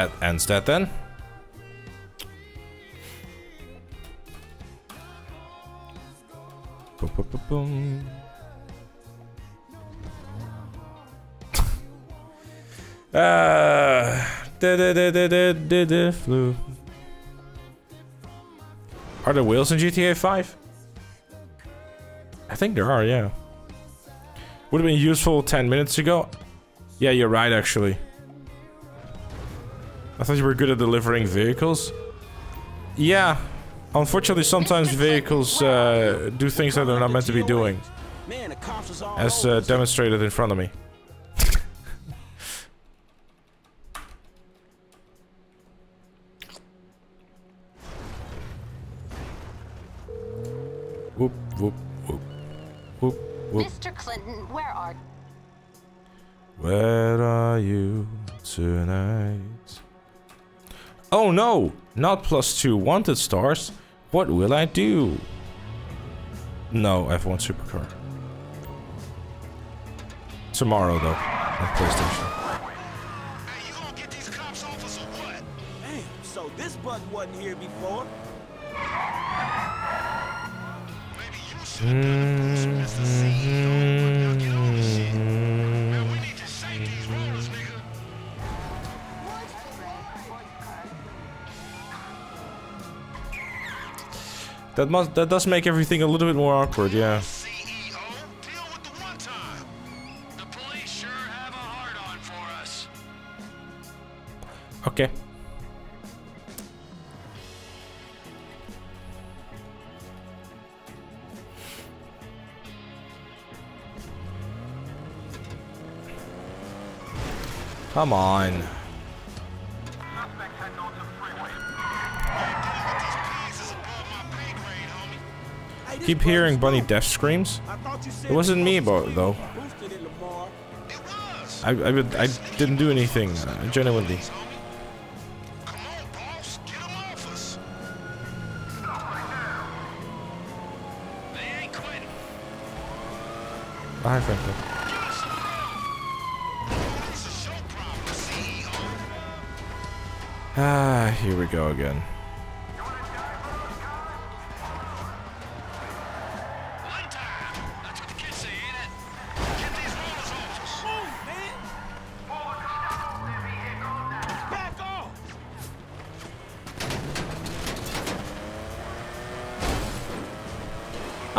That ends that then. Boom, boom, boom. Ah, da da da da da da da flu. Are there wheels in GTA 5? I think there are, yeah. Would have been useful 10 minutes ago. Yeah, you're right, actually. I thought you were good at delivering vehicles. Yeah. Unfortunately, sometimes vehicles uh, do things that they're not meant to be doing. Man, the cops was all As uh, demonstrated in front of me. whoop, whoop, whoop. Whoop, whoop. Mr. Clinton, where are Where are you tonight? Oh no! Not plus two wanted stars. What will I do? No, F1 Supercar. Tomorrow though, on PlayStation. Damn, so That must that does make everything a little bit more awkward, yeah. Okay. Come on. Keep hearing bunny death screams. It wasn't me, but though. I I, I didn't do anything uh, genuinely.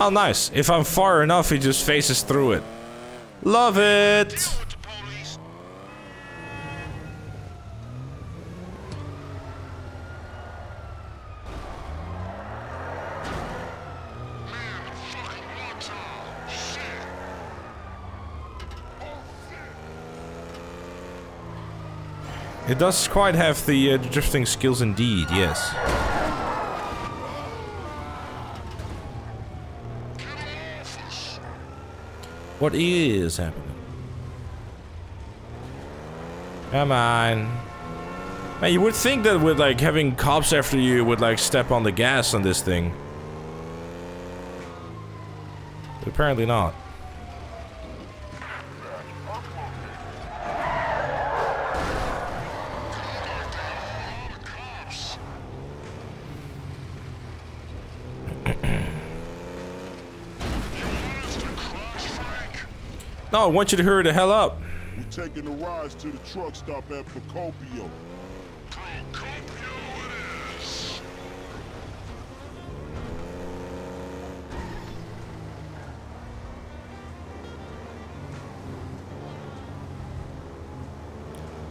Oh, nice. If I'm far enough, he just faces through it. Love it! It does quite have the uh, drifting skills indeed, yes. What is happening? Come on. Man, you would think that with like having cops after you would like step on the gas on this thing. But apparently not. No, I want you to hurry the hell up. We're taking the rides to the truck stop at Procopio.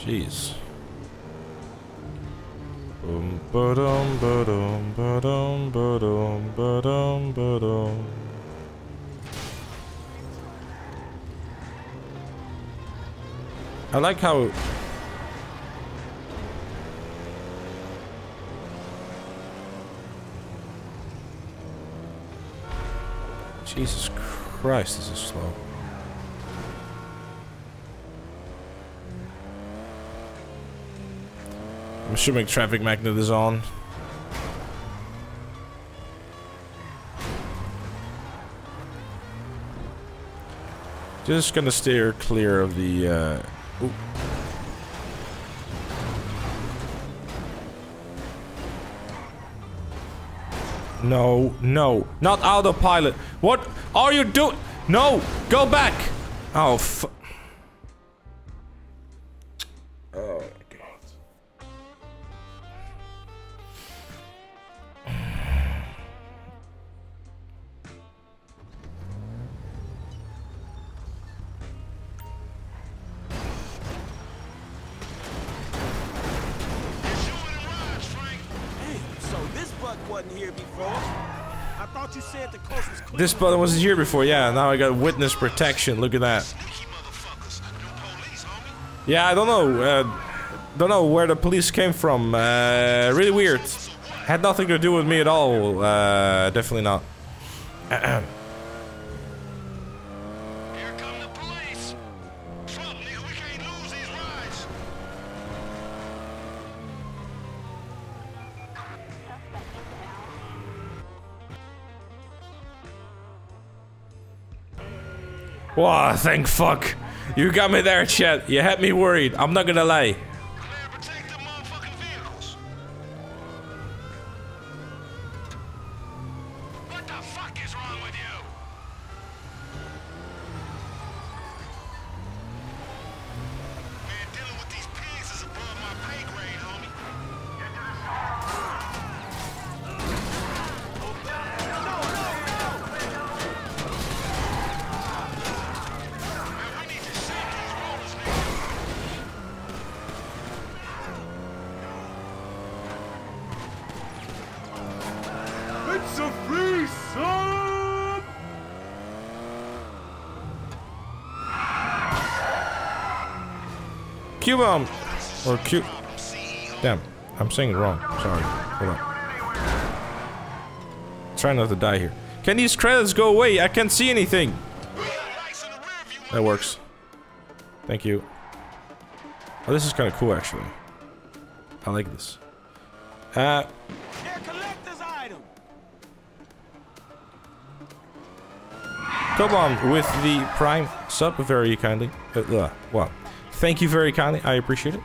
Jeez. Boom, ba-dum, ba-dum, ba-dum, ba-dum, ba-dum, ba-dum. I like how Jesus Christ, this is slow. I'm assuming traffic magnet is on. Just gonna steer clear of the, uh... Ooh. No, no, not autopilot. What are you doing? No, go back. Oh, This button wasn't here before. Yeah, now I got witness protection. Look at that. Yeah, I don't know. Uh, don't know where the police came from. Uh, really weird. Had nothing to do with me at all. Uh, definitely not. Thank fuck. You got me there, Chet. You had me worried. I'm not gonna lie. Q bomb or Q. Damn, I'm saying it wrong. Sorry. Hold on. Try not to die here. Can these credits go away? I can't see anything. That works. Thank you. Oh, this is kind of cool, actually. I like this. Uh. Cobom with the prime sub very kindly. Uh, uh, thank you very kindly. I appreciate it.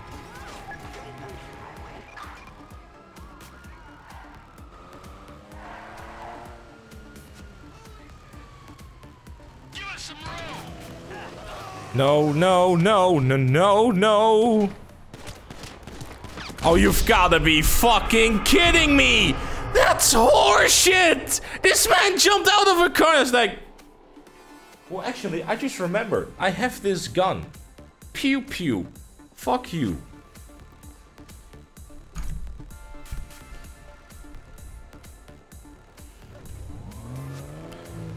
No, no, no, no, no, no. Oh, you've gotta be fucking kidding me! That's horseshit! This man jumped out of a car was like... Well, actually, I just remembered. I have this gun. Pew pew. Fuck you.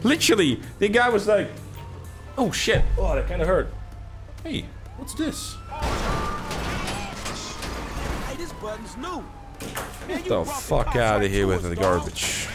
Literally, the guy was like... Oh shit. Oh, that kind of hurt. Hey, what's this? Hey, this button's new. Get the fuck out of here with the garbage.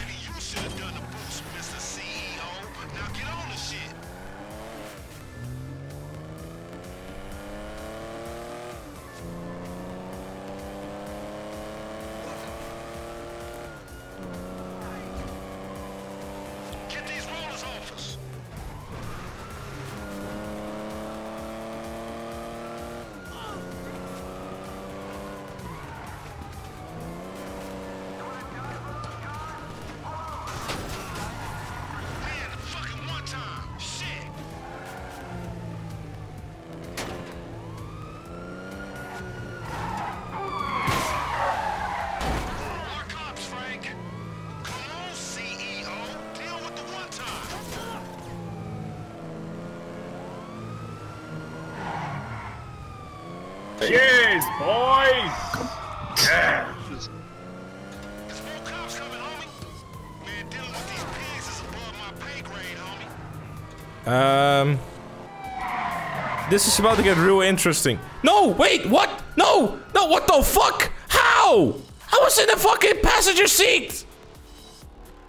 This is about to get real interesting. No, wait, what? No, no, what the fuck? How? I was in the fucking passenger seat!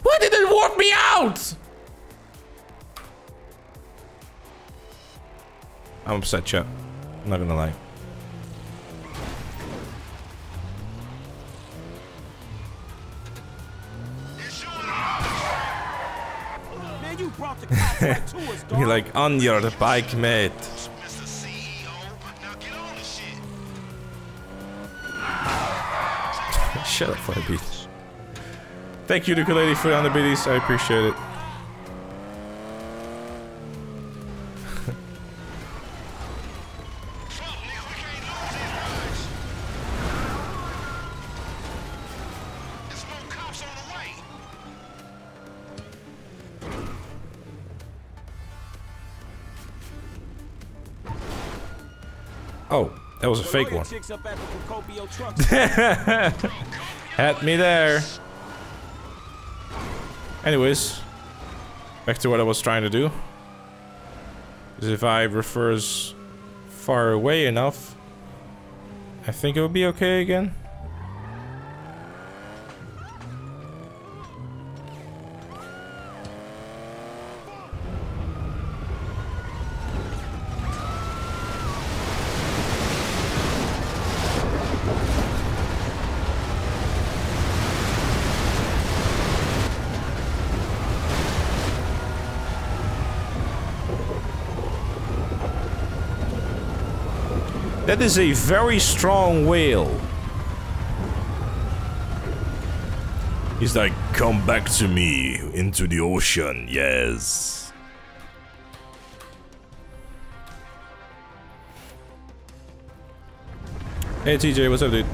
Why did it warp me out? I'm upset, chat. I'm not gonna lie. You brought the cops right to us, dog. You're like on your bike, mate. Shut up, Firebeat. Thank you, Ukulele, for the biddies. I appreciate it. Oh, that was a fake one. Had me there. Anyways, back to what I was trying to do. Is if I refers far away enough, I think it will be okay again. That is a very strong whale. He's like, come back to me into the ocean, yes. Hey TJ, what's up, dude?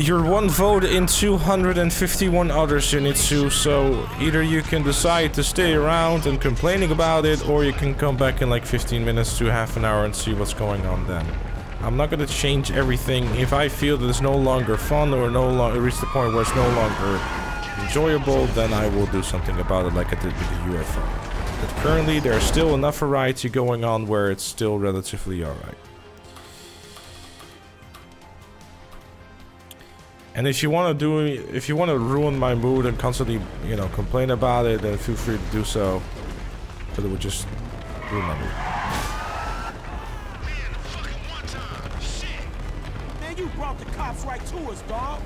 You're one vote in 251 others, Unitsu, so either you can decide to stay around and complaining about it, or you can come back in like 15 minutes to half an hour and see what's going on then. I'm not gonna change everything. If I feel that it's no longer fun or no longer reach the point where it's no longer enjoyable, then I will do something about it like I did with the UFO. But currently, there's still enough variety going on where it's still relatively alright. And if you want to do, if you want to ruin my mood and constantly, you know, complain about it, then feel free to do so. But it would just ruin my mood. Man, you brought the cops right to us, dog.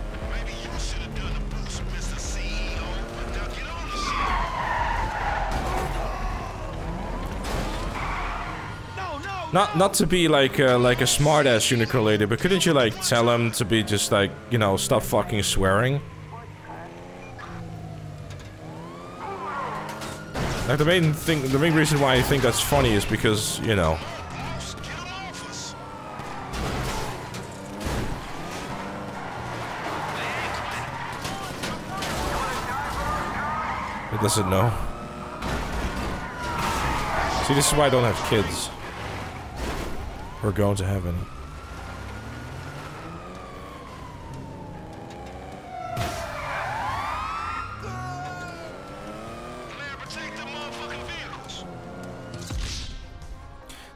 Not, not to be like, uh, like a smartass unicorn lady, but couldn't you like tell him to be just like, you know, stop fucking swearing? Like the main thing, the main reason why I think that's funny is because, you know, It doesn't know. See, this is why I don't have kids. Or going to heaven.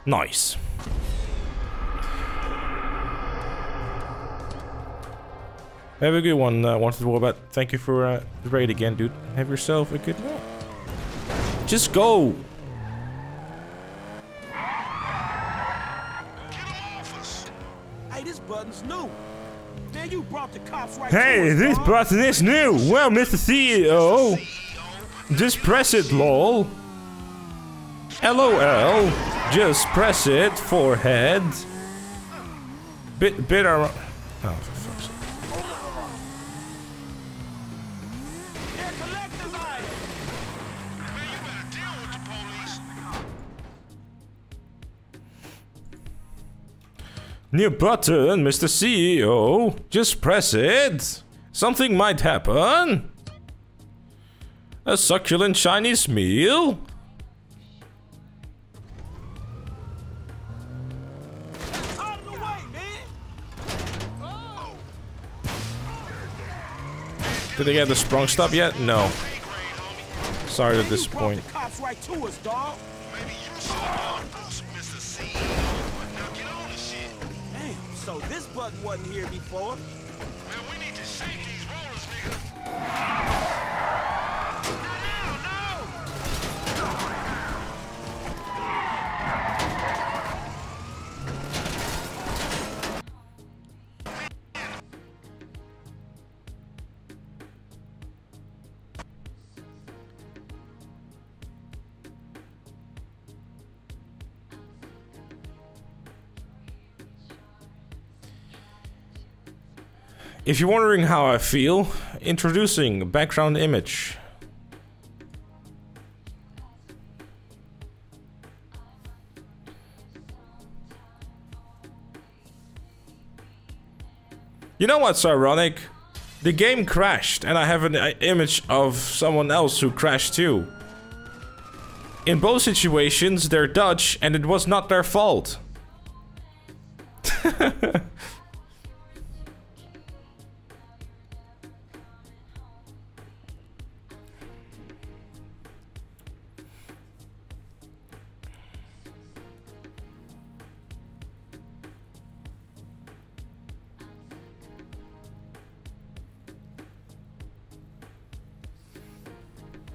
Nice. Have a good one, uh, Wanted Warbot. Thank you for uh, the raid again, dude. Have yourself a good night. Just go! Hey, this button is new! Well, Mr. CEO! Just press it, lol. LOL. Just press it, forehead. Bit, bit around. Oh, New button, Mr. CEO. Just press it. Something might happen. A succulent Chinese meal? Did they get the sprung stop yet? No. Sorry to disappoint. Button wasn't here before. Man, we need to shake these rollers, nigga. If you're wondering how I feel, introducing background image. You know what's ironic? The game crashed and I have an uh, image of someone else who crashed too. In both situations, they're Dutch and it was not their fault.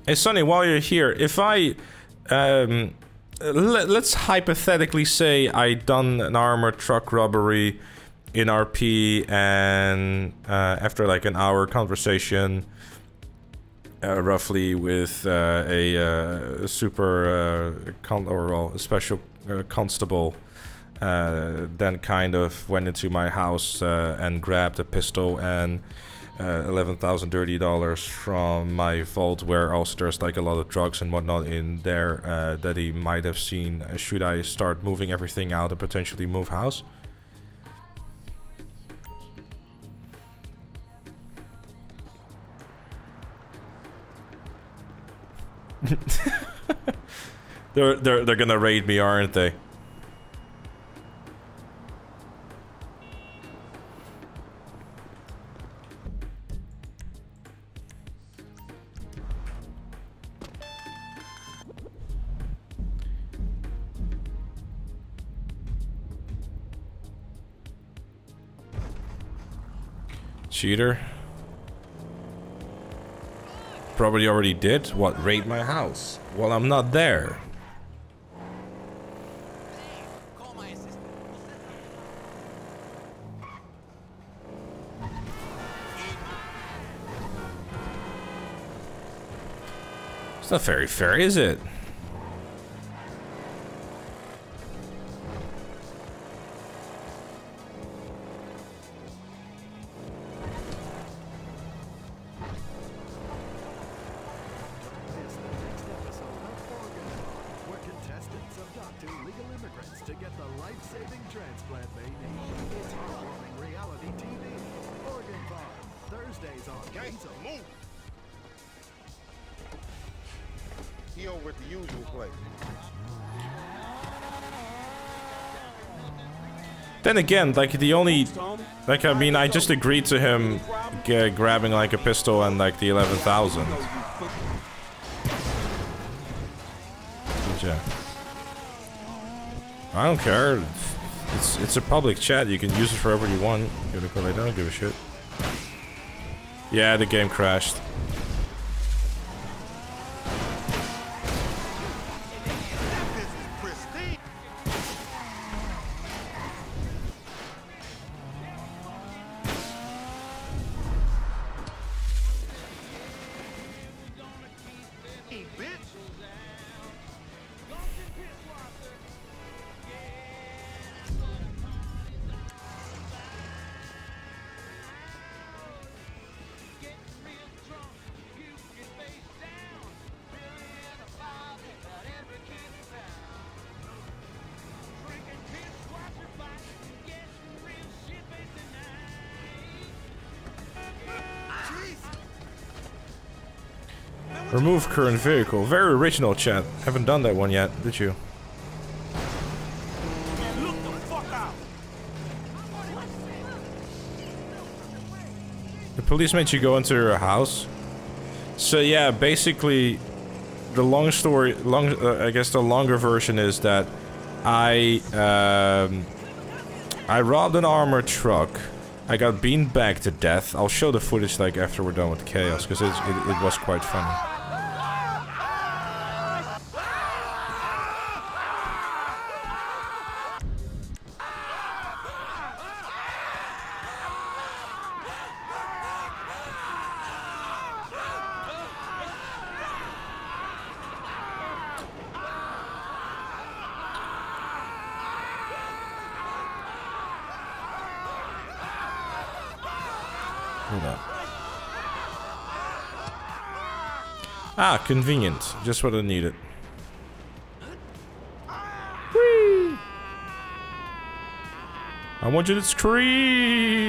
Hey, Sonny, while you're here, if I... Um, let, let's hypothetically say I done an armored truck robbery in RP and uh, after like an hour conversation uh, roughly with uh, a uh, super uh, or well, a special uh, constable then kind of went into my house and grabbed a pistol and uh, eleven thousand dirty dollars from my vault, where also there's like a lot of drugs and whatnot in there uh, that he might have seen. Uh, should I start moving everything out and potentially move house? they're they're they're gonna raid me, aren't they? Cheater. Probably already did. What, raid my house? Well, I'm not there. It's not very fair, is it? life-saving transplant they need is heartwarming reality TV. Organ Farm, Thursdays on okay, Diesel. Move. He over at the usual place. Then again, like the only, like I mean, I just agreed to him grabbing like a pistol and like the 11,000. I don't care. It's it's a public chat. You can use it for whatever you want. It don't give a shit. Yeah, the game crashed. Current vehicle. Very original chat. Haven't done that one yet, did you? The police made you go into your house. So yeah, basically, the long story, long, uh, I guess the longer version is that I, um, I robbed an armored truck. I got back to death. I'll show the footage like after we're done with chaos because it, it was quite funny. Convenient. Just what I needed. Whee! I want you to scream.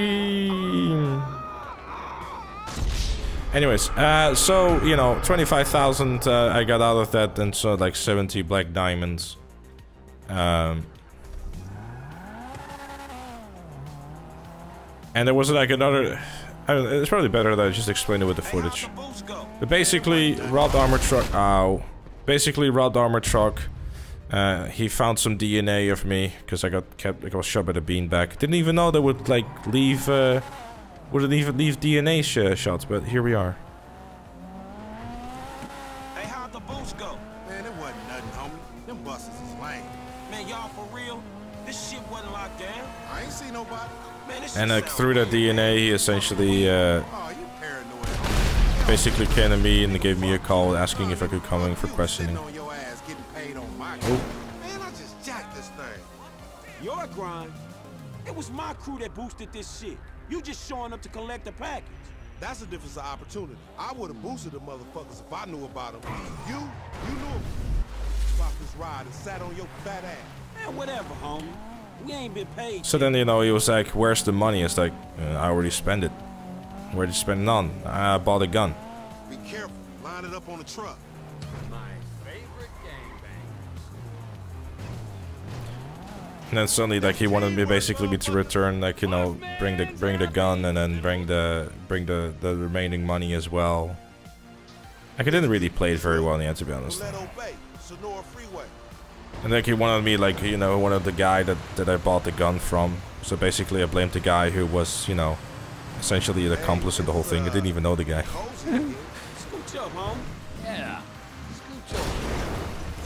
Anyways, uh, so, you know, 25,000 uh, I got out of that and so like 70 black diamonds. Um, and there was like another... I don't, it's probably better that I just explain it with the footage. But basically, Rod Armor Truck... Ow. Basically, Rod Armor Truck... Uh, he found some DNA of me because I got kept. I got shot by the beanbag. Didn't even know they would like leave. Uh, wouldn't even leave DNA sh shots, but here we are. Hey, how'd the boost go? Man, it wasn't nothing, homie. Them buses is lame. Man, y'all for real? This shit wasn't locked down. I ain't see nobody. Man, this And shit like through that DNA, he essentially uh, basically came to me and they gave me a call asking if I could come in for questioning. on your ass getting paid on my Oh. Man, I just jacked this thing. Your grind. It was my crew that boosted this shit. You just showing up to collect the package. That's the difference of opportunity. I would have boosted the motherfuckers if I knew about them. You, you knew 'em. Stop this ride and sat on your fat ass. Man, whatever, homie. We ain't been paid. So then you know he was like, "Where's the money?" It's like, uh, "I already spent it." Where did you spend none? I bought a gun. Be careful. Line it up on the truck. And then suddenly, like he wanted me basically me to return, like you know, bring the bring the gun and then bring the bring the the remaining money as well. Like I didn't really play it very well in the end, to be honest. Leto Bay, Senora Freeway. And like he wanted me, like you know, one of the guy that that I bought the gun from. So basically, I blamed the guy who was, you know, essentially an accomplice in the whole thing. I didn't even know the guy. Scooch up, homie. Yeah. Scooch up.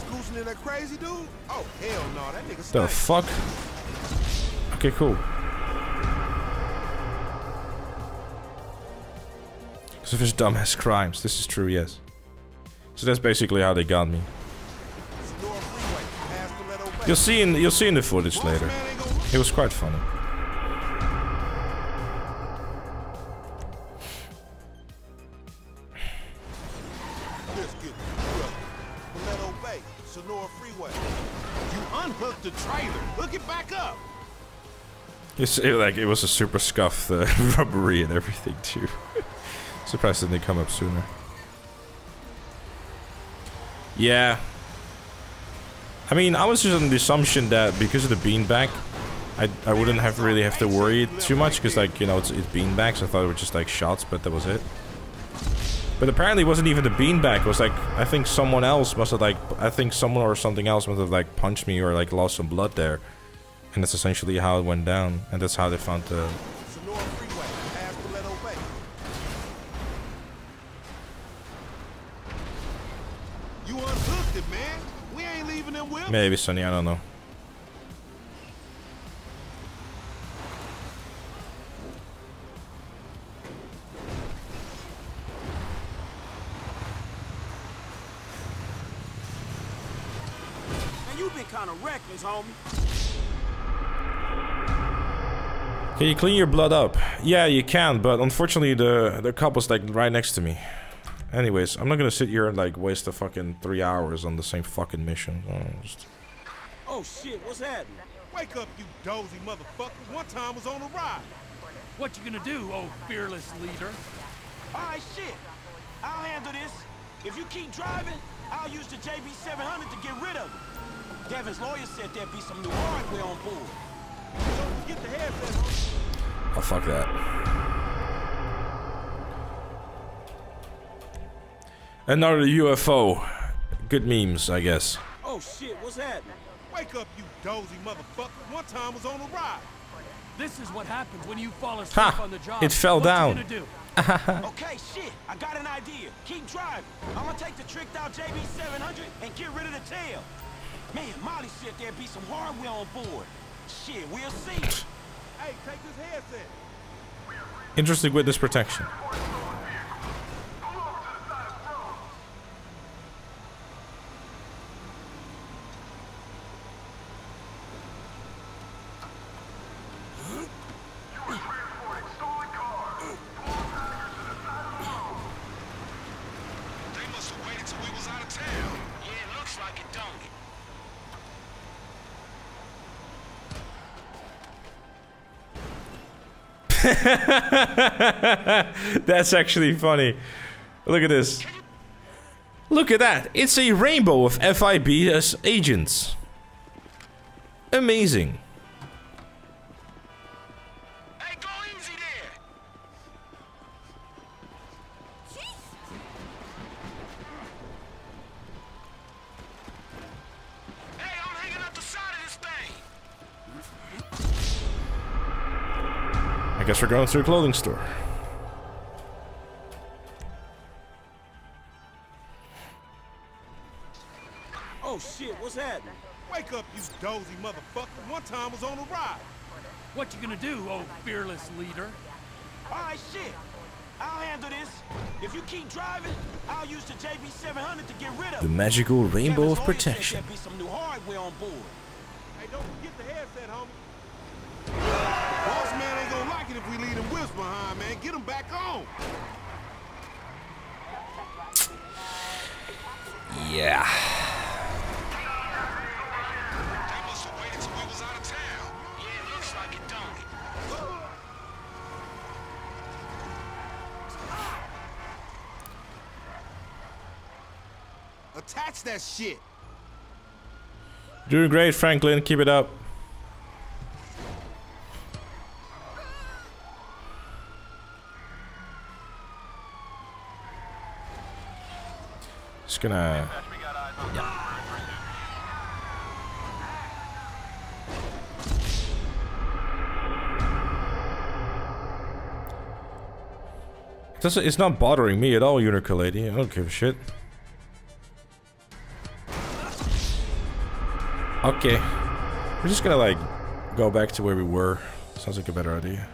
Scoochin' in that crazy dude? Oh, hell no. That nigga The fuck? Okay, cool. Because of his dumbass crimes. This is true, yes. So that's basically how they got me. You'll see in you'll see in the footage later. It was quite funny. The trailer. Hook it back up. It's it, like it was a super scuff, the rubbery and everything too. Surprised it didn't come up sooner. Yeah. I mean, I was just on the assumption that because of the beanbag, I I wouldn't have really have to worry too much because like you know it's it's beanbags. I thought it was just like shots, but that was it. But apparently it wasn't even the beanbag. It was like I think someone else must have like I think someone or something else must have like punched me or like lost some blood there, and that's essentially how it went down. And that's how they found the Senora Freeway, past Leto Bay. You unhooked it, man. We ain't leaving them with. maybe Sonny. I don't know. Kind of reckless, homie. Can you clean your blood up? Yeah, you can, but unfortunately the the cop was like right next to me. Anyways, I'm not gonna sit here and like waste a fucking three hours on the same fucking mission. Uh, just- Oh shit, what's happening? Wake up, you dozy motherfucker. One time was on a ride. What you gonna do, oh fearless leader? All right, shit. I'll handle this. If you keep driving, I'll use the JB700 to get rid of it. Devin's lawyer said there'd be some new hardware on board. So get the headset. Oh fuck that. Another UFO. Good memes, I guess. Oh shit, what's happening? Wake up, you dozy motherfucker. One time was on a ride. This is what happens when you fall asleep Ha! on the job. It fell what down. You gonna do? okay, shit. I got an idea. Keep driving. I'm gonna take the tricked out JB700 and get rid of the tail. Man, Molly said there'd be some hardware on board. Shit, we'll see. Hey, take this headset. Interesting witness protection. like it, don't it? That's actually funny. Look at this. Look at that. It's a rainbow of FIB as agents. Amazing. I guess we're going through a clothing store. Oh shit, what's happening? Wake up, you dozy motherfucker. One time was on a ride. What you gonna do, oh fearless leader? All right, shit. I'll handle this. If you keep driving, I'll use the JB700 to get rid of The magical rainbow of Devin's lawyer said protection. There'll be some new hardware on board. Hey, don't forget the headset, homie. The boss man ain't gonna like it if we leave them whips behind, man. Get them back on. Yeah. They must have waited till we was out of town. Yeah, it looks like it, don't it? Attach that shit. Doing great, Franklin. Keep it up. Gonna. Does it's not bothering me at all, Unicorn Lady. I don't give a shit. Okay. We're just gonna like go back to where we were. Sounds like a better idea.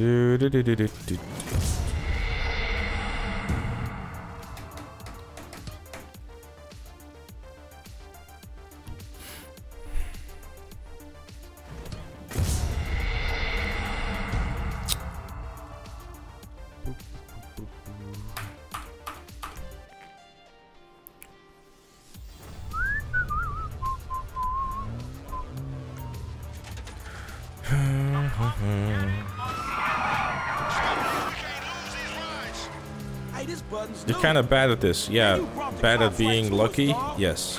Do, do, do, kind of bad at this. Yeah, bad at being lucky. Yes.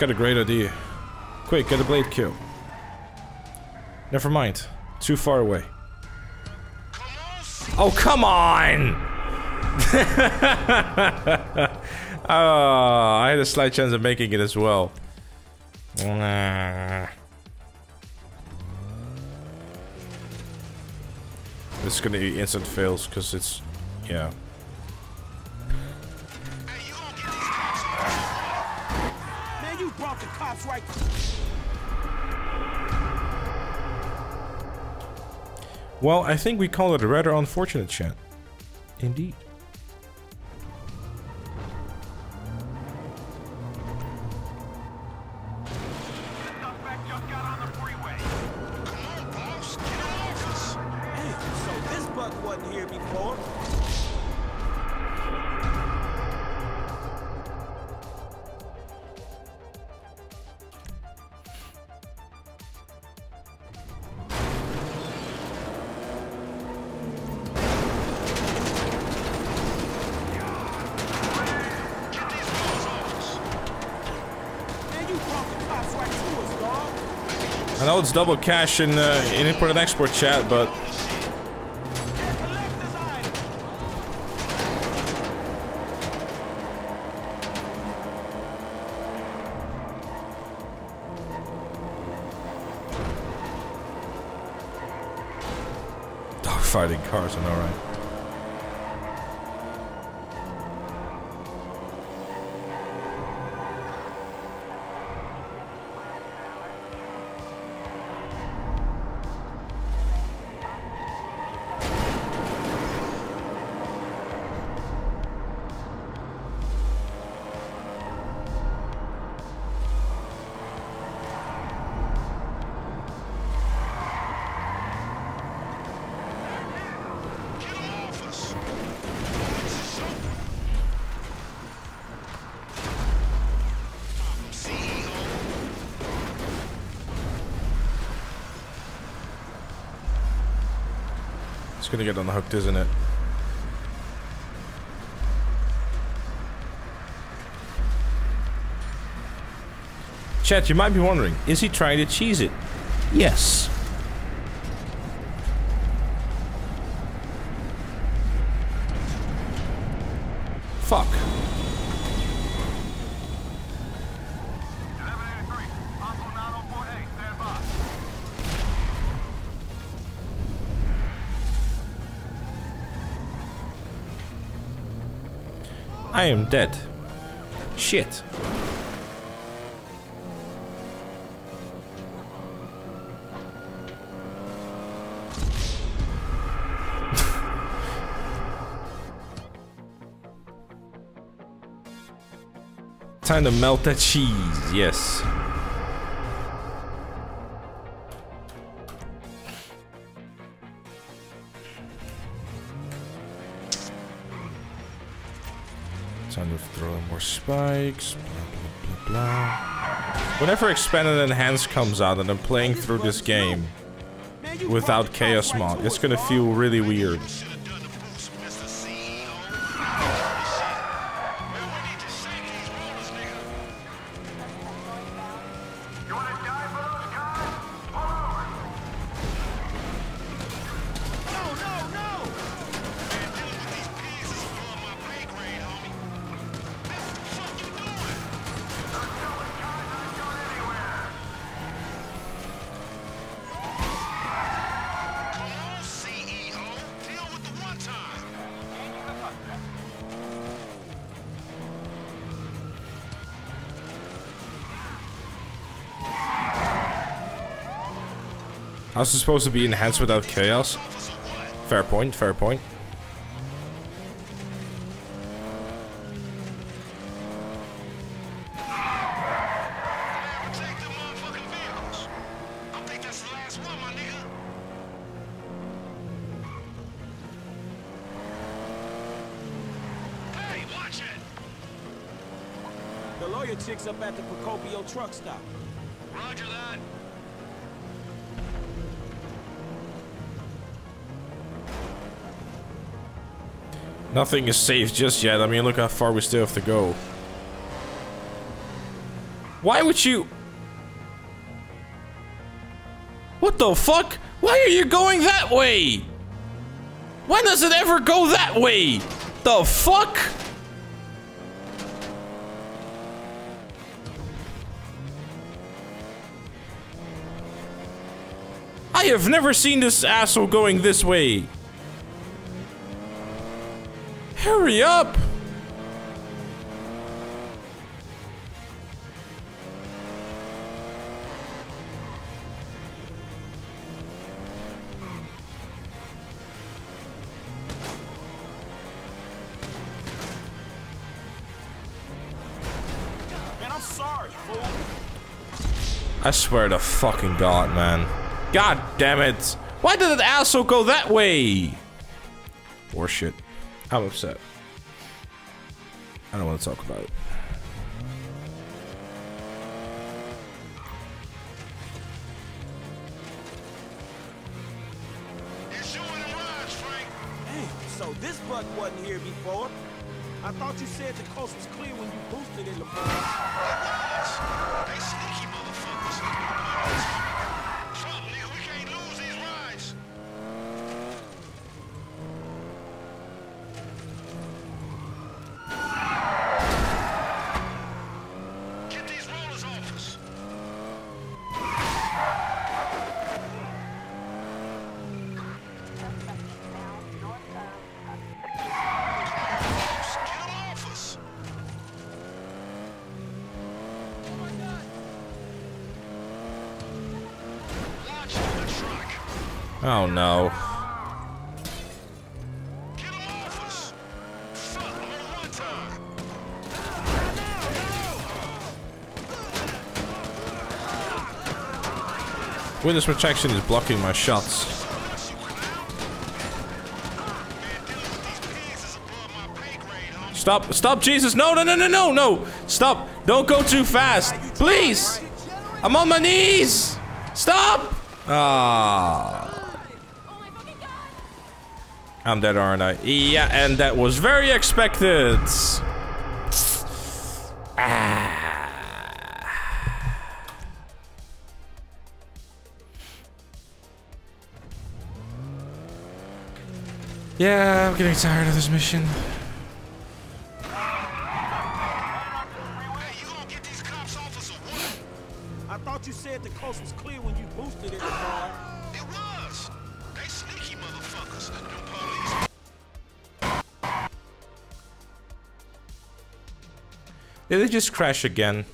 Got a great idea. Quick, get a blade kill. Never mind. Too far away. Oh, come on! oh, I had a slight chance of making it as well. This is gonna be instant fails because it's, yeah. Brought the cops right. Well, I think we call it a rather unfortunate chat. Indeed. was double cash in, uh, in import and export chat, but... Dogfighting cars are alright. Gonna get unhooked, isn't it? Chat, you might be wondering, is he trying to cheese it? Yes. Am dead. Shit. Time to melt that cheese, yes. More spikes. Blah, blah, blah. Whenever Expanded Enhanced comes out and I'm playing through this game without Chaos Mod, it's gonna feel really weird. How's it supposed to be enhanced without chaos? Fair point, fair point. The lawyer chick's up at the Procopio truck stop. Nothing is safe just yet. I mean, look how far we still have to go. Why would you... What the fuck? Why are you going that way? When does it ever go that way? The fuck? I have never seen this asshole going this way. Hurry up! I'm sorry, fool. I swear to fucking god, man. God damn it! Why did that asshole go that way? Or shit. I'm upset. I don't want to talk about it. So this buck wasn't here before. I thought you said the coast was clear when you boosted in the forest. They sneaky motherfuckers. Oh no. Witness protection is blocking my shots. Stop, stop, Jesus. No, no, no, no, no, no. Stop. Don't go too fast. Please. I'm on my knees. Stop. Ah. I'm dead, aren't I? Yeah, and that was very expected. Ah. Yeah, I'm getting tired of this mission. Just crash again?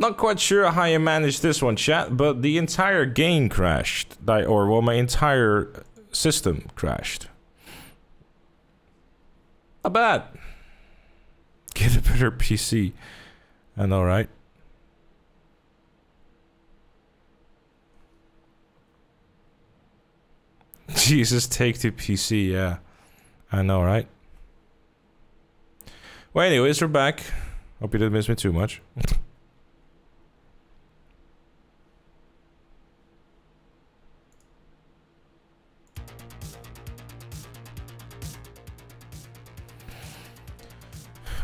Not quite sure how you managed this one, chat, but the entire game crashed. Or, well, my entire system crashed. Not bad. Get a better PC. I know, right? Jesus, take the PC, yeah. I know, right? Well, anyways, we're back. Hope you didn't miss me too much.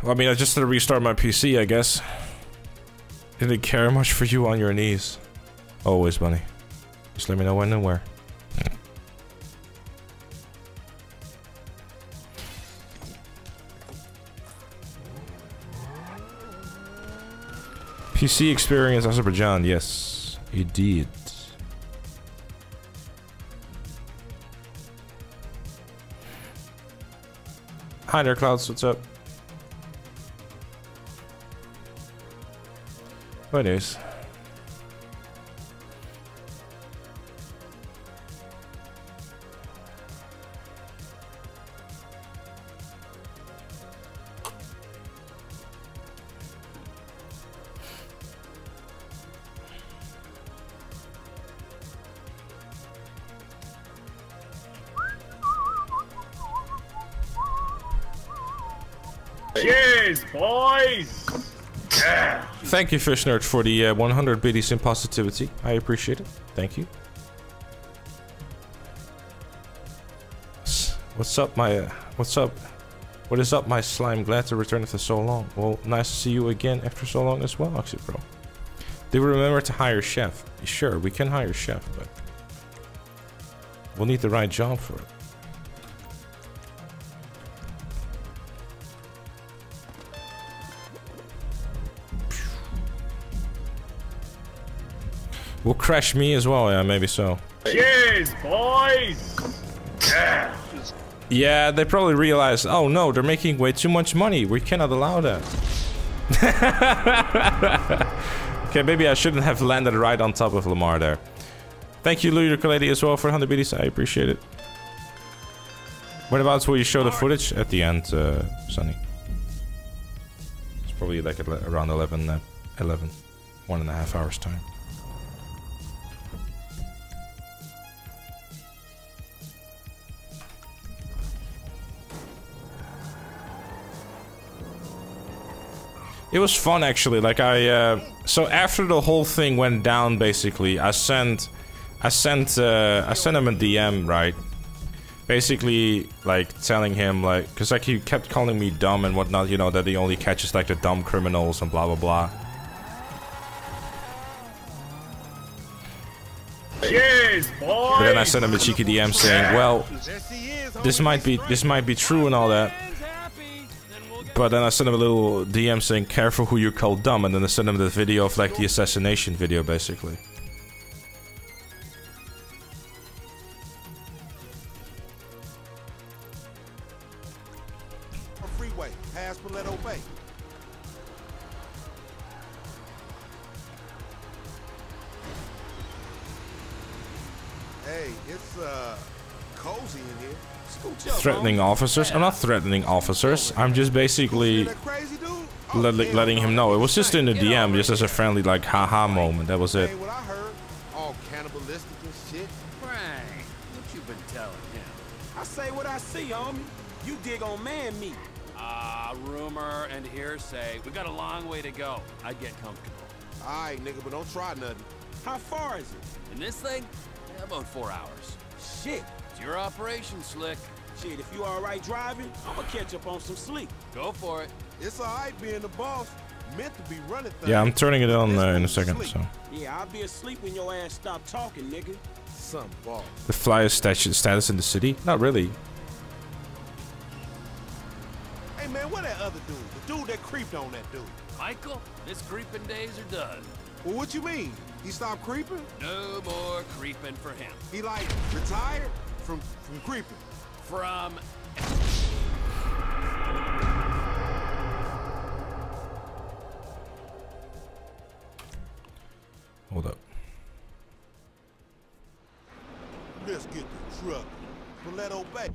I mean, I just had to restart my PC, I guess. Didn't care much for you on your knees. Always, bunny. Just let me know when and where. PC experience Azerbaijan, yes, it did. Hi there, Clouds, what's up? What is? Thank you, Fish Nerd, for the uh, 100 biddies in positivity. I appreciate it. Thank you. What's up, my... Uh, what's up? What is up, my slime? Glad to return after so long. Well, nice to see you again after so long as well, Oxy. Did we remember to hire chef? Sure, we can hire chef, but... We'll need the right job for it. Crash me as well, yeah, maybe so. Cheers, boys! Yeah! Yeah, they probably realized, oh no, they're making way too much money. We cannot allow that. okay, maybe I shouldn't have landed right on top of Lamar there. Thank you, Louis Colletti, as well for 100 BDs. I appreciate it. What about will you show the footage at the end, uh, Sonny? It's probably like around 11, uh, 11, one and a half hours time. It was fun actually. Like I, uh, so after the whole thing went down, basically, I sent, I sent, uh, I sent him a DM, right? Basically, like telling him like, cause like he kept calling me dumb and whatnot, you know, that he only catches like the dumb criminals and blah blah blah. Cheers, boys! But then I sent him a cheeky DM saying, well, this might be this might be true and all that. But then I sent him a little DM saying, careful who you call dumb, and then I sent him the video of like the assassination video, basically. Threatening officers? I'm not threatening officers. I'm just basically Crazy let, letting him know. It was just in the DM, just as a friendly like haha moment. That was it. What I heard. All cannibalistic and shit. Frank, what you been telling him? I say what I see, homie. You dig on man meat. Ah, rumor and hearsay. We got a long way to go. I'd get comfortable. Alright, nigga, but don't try nothing. How far is it? In this thing, yeah, about four hours. Shit. It's your operation, Slick. Shit, if you alright driving, I'ma catch up on some sleep. Go for it. It's alright being the boss. Meant to be running things. Yeah, I'm turning it on uh, in a second. So Yeah, I'll be asleep when your ass stop talking, nigga. Some boss. the flyer's statu- status in the city? Not really. Hey man, what that other dude? The dude that creeped on that dude. Michael, his creeping days are done. Well, what you mean? He stopped creeping? No more creeping for him. He like retired from from creeping. From Hold up. Let's get the truck. Paleto Bay.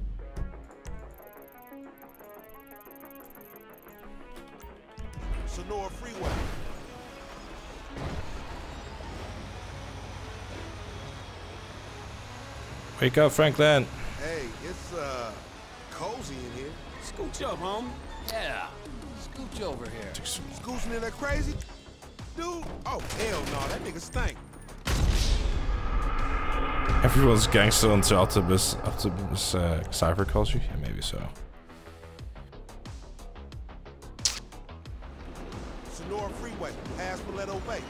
Senora Freeway. Wake up, Franklin. Hey, it's uh cozy in here. Scooch up, homie. yeah. Scooch over here. Scooching in that crazy dude. Oh hell no, that nigga stink. Everyone's gangster until Optimus, Optimus uh, Cypher calls you? Yeah, maybe so. Senora Freeway, past Paleto Bay.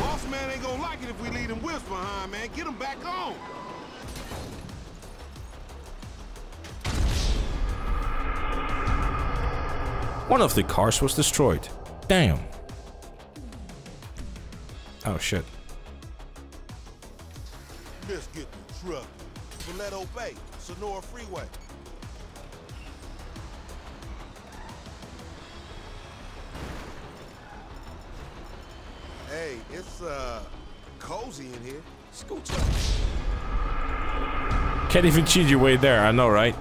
Boss man ain't gonna like it if we leave them whips behind, man. Get them back on. One of the cars was destroyed. Damn. Oh shit. Let's get the truck. Bay, Senora Freeway. Hey, it's uh cozy in here. Scooch up. Can't even cheat your way there, I know, right?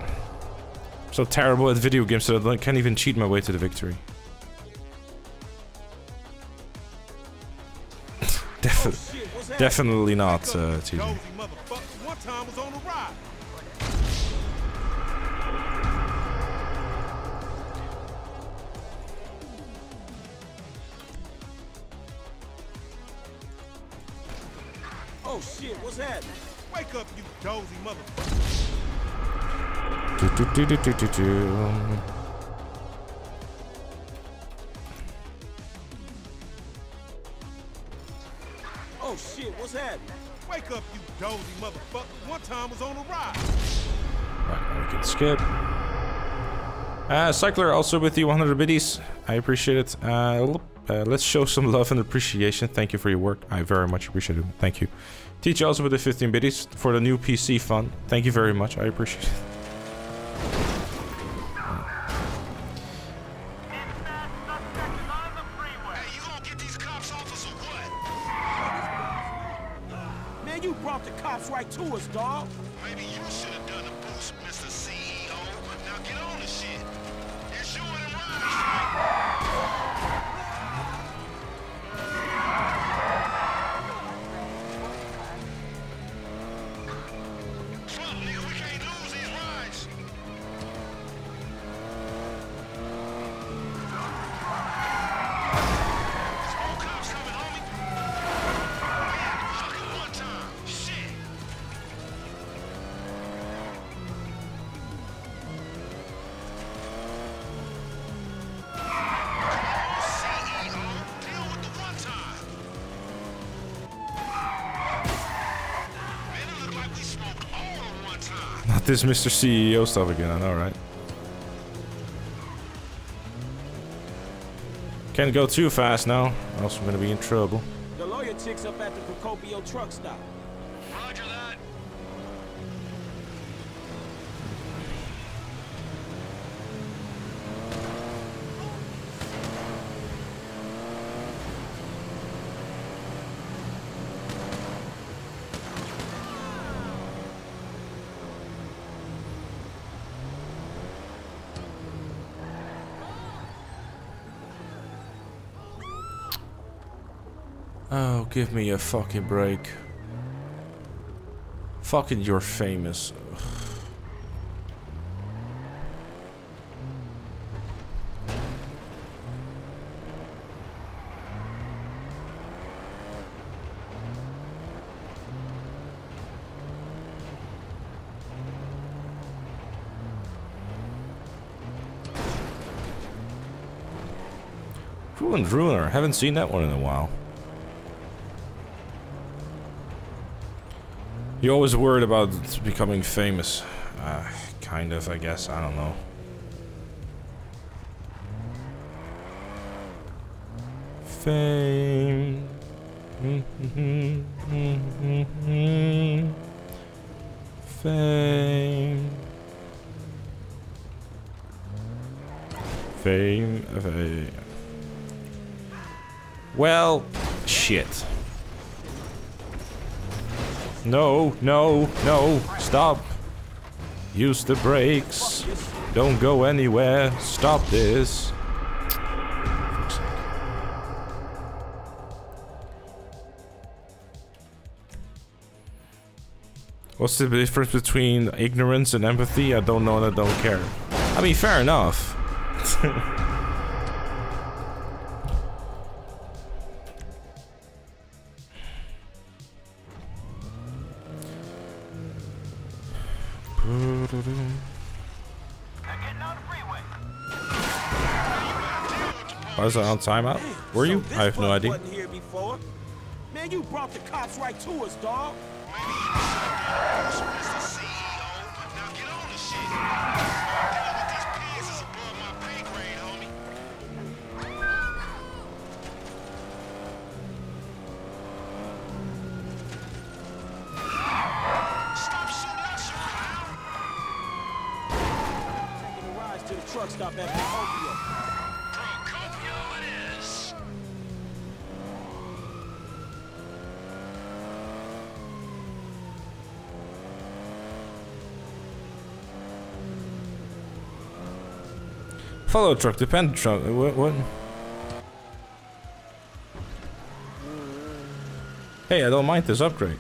So terrible at video games that I can't even cheat my way to the victory. Defi- definitely not uh, cheating. Cozy motherfucker. One time was on the ride. Oh shit, what's happening? Wake up, you dozy motherfucker. Do, do, do, do, do, do, do. Oh shit, what's happening? Wake up, you dozy motherfucker. One time was on a ride. Right, we can skip. Uh, Cycler, also with you 100 biddies. I appreciate it. Uh, uh, let's show some love and appreciation. Thank you for your work. I very much appreciate it. Thank you. Teach also with the 15 biddies for the new PC fund. Thank you very much. I appreciate it. Man, you brought the cops right to us, dog. Not this Mr. CEO stuff again, I know, right? Can't go too fast now, else I'm gonna be in trouble. The lawyer chick's up at the Procopio truck stop. Give me a fucking break. Fucking you're famous. Ugh. Ruined Ruiner. Haven't seen that one in a while. You always worried about becoming famous. Uh, kind of, I guess. I don't know. Fame. Fame. Fame. Fame. Well, shit. No, no, no, stop. Use the brakes. Don't go anywhere. Stop this. What's the difference between ignorance and empathy? I don't know and I don't care. I mean, fair enough. Was I on timeout? Were you? So I have no idea. Man, you brought the cops right to us, dog. Follow truck, depend truck. What? What? Hey, I don't mind this upgrade.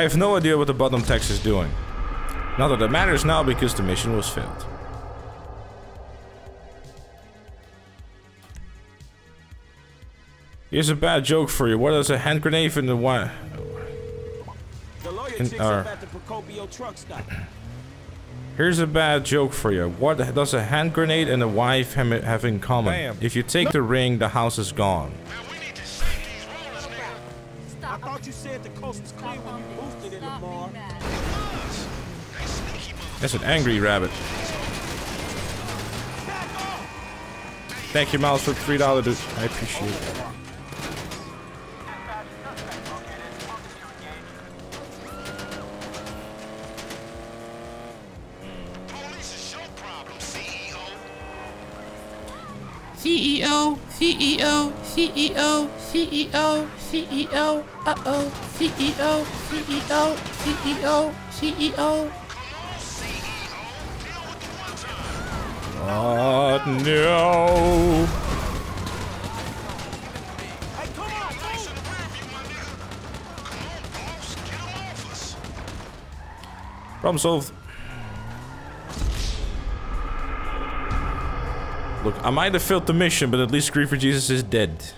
I have no idea what the bottom text is doing. Not that it matters now because the mission was failed. Here's a bad joke for you. What is a hand grenade in the one? The lawyer In chick's our- up at the Procopio truck stop. Here's a bad joke for you. What does a hand grenade and a wife have in common? Bam. If you take the ring, the house is gone. That's an angry rabbit. Thank you, Miles, for three dollars, dude. I appreciate it. CEO, CEO, CEO, CEO, CEO, uh-oh, CEO, CEO, CEO, CEO. Oh no! Problem solved. Look, I might have failed the mission, but at least Griefer Jesus is dead.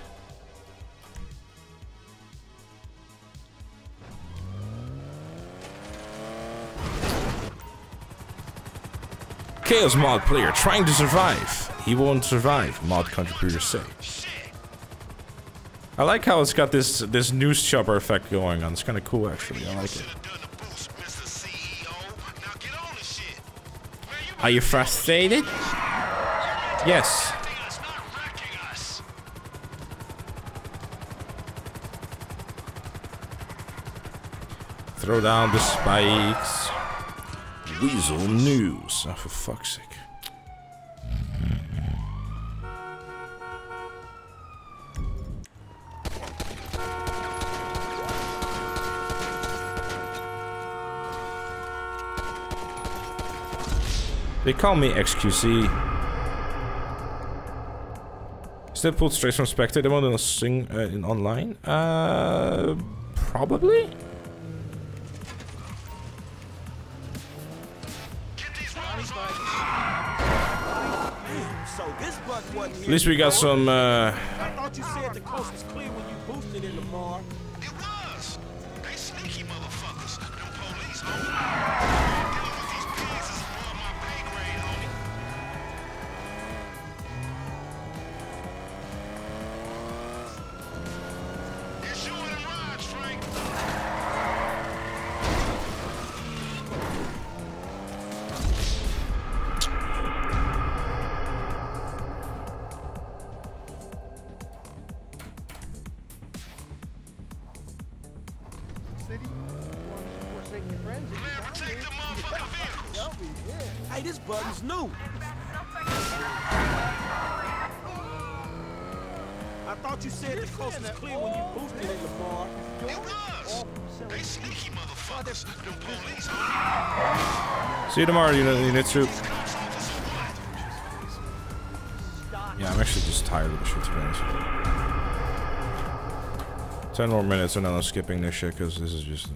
Chaos mod player trying to survive. He won't survive, mod contributors say. I like how it's got this this news chopper effect going on. It's kind of cool, actually. I like it. Are you frustrated? Yes. Throw down the spikes. Weasel News. Oh, for fuck's sake. They call me XQC. Is that pulled straight from Spectre demo than a sing uh, in online? Uh, probably. At least we got some. Uh, you tomorrow, you know, Unitsu. Yeah, I'm actually just tired of the shit, to be honest. Ten more minutes and then I'm skipping this shit because this is just.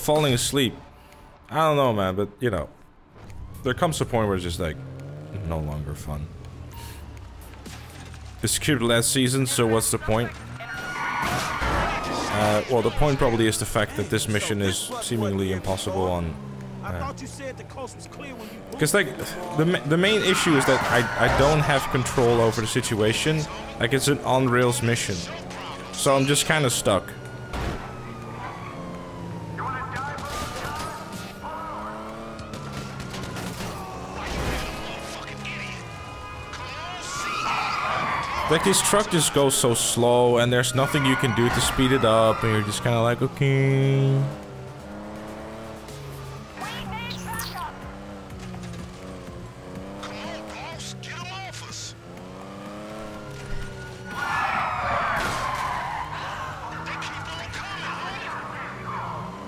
Falling asleep. I don't know, man, but you know, there comes a point where it's just like no longer fun. This skipped last season, so what's the point? Uh, well, the point probably is the fact that this mission is seemingly impossible on. I Uh, thought you said the coast was clear when you because like the the main issue is that I I don't have control over the situation. Like it's an on rails mission, so I'm just kind of stuck. Like this truck just goes so slow, and there's nothing you can do to speed it up, and you're just kind of like, okay.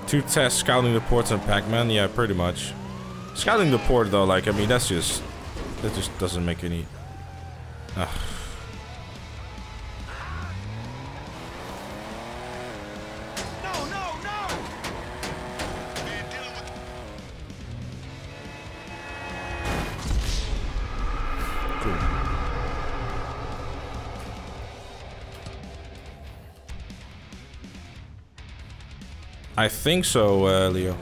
Two tests scouting the ports on Pac-Man, yeah, pretty much. Scouting the port though, like, I mean, that's just, that just doesn't make any. Ugh. I think so, uh, Leo.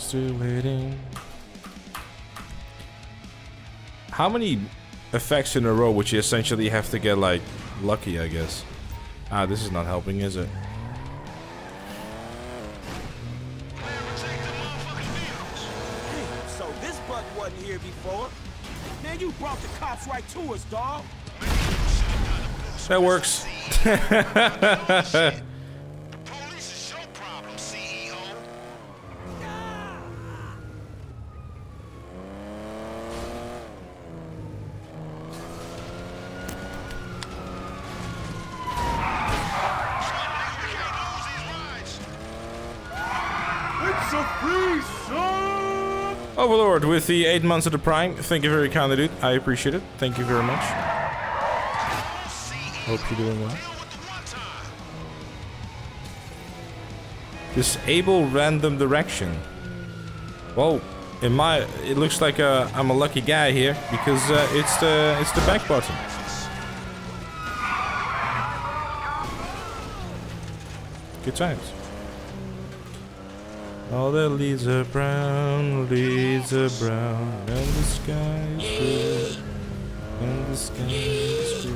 Still waiting? How many effects in a row would you essentially have to get, like, lucky, I guess? Ah, this is not helping, is it? So this buck wasn't here before. Man, you brought the cops right to us, dawg. That works. the 8 months of the Prime. Thank you very kindly, dude. I appreciate it. Thank you very much. Hope you're doing well. Disable random direction. Well, in my, it looks like uh, I'm a lucky guy here because uh, it's the it's the back button. Good times. All the leaves are brown, leaves are brown, and the sky is blue, and the sky is blue.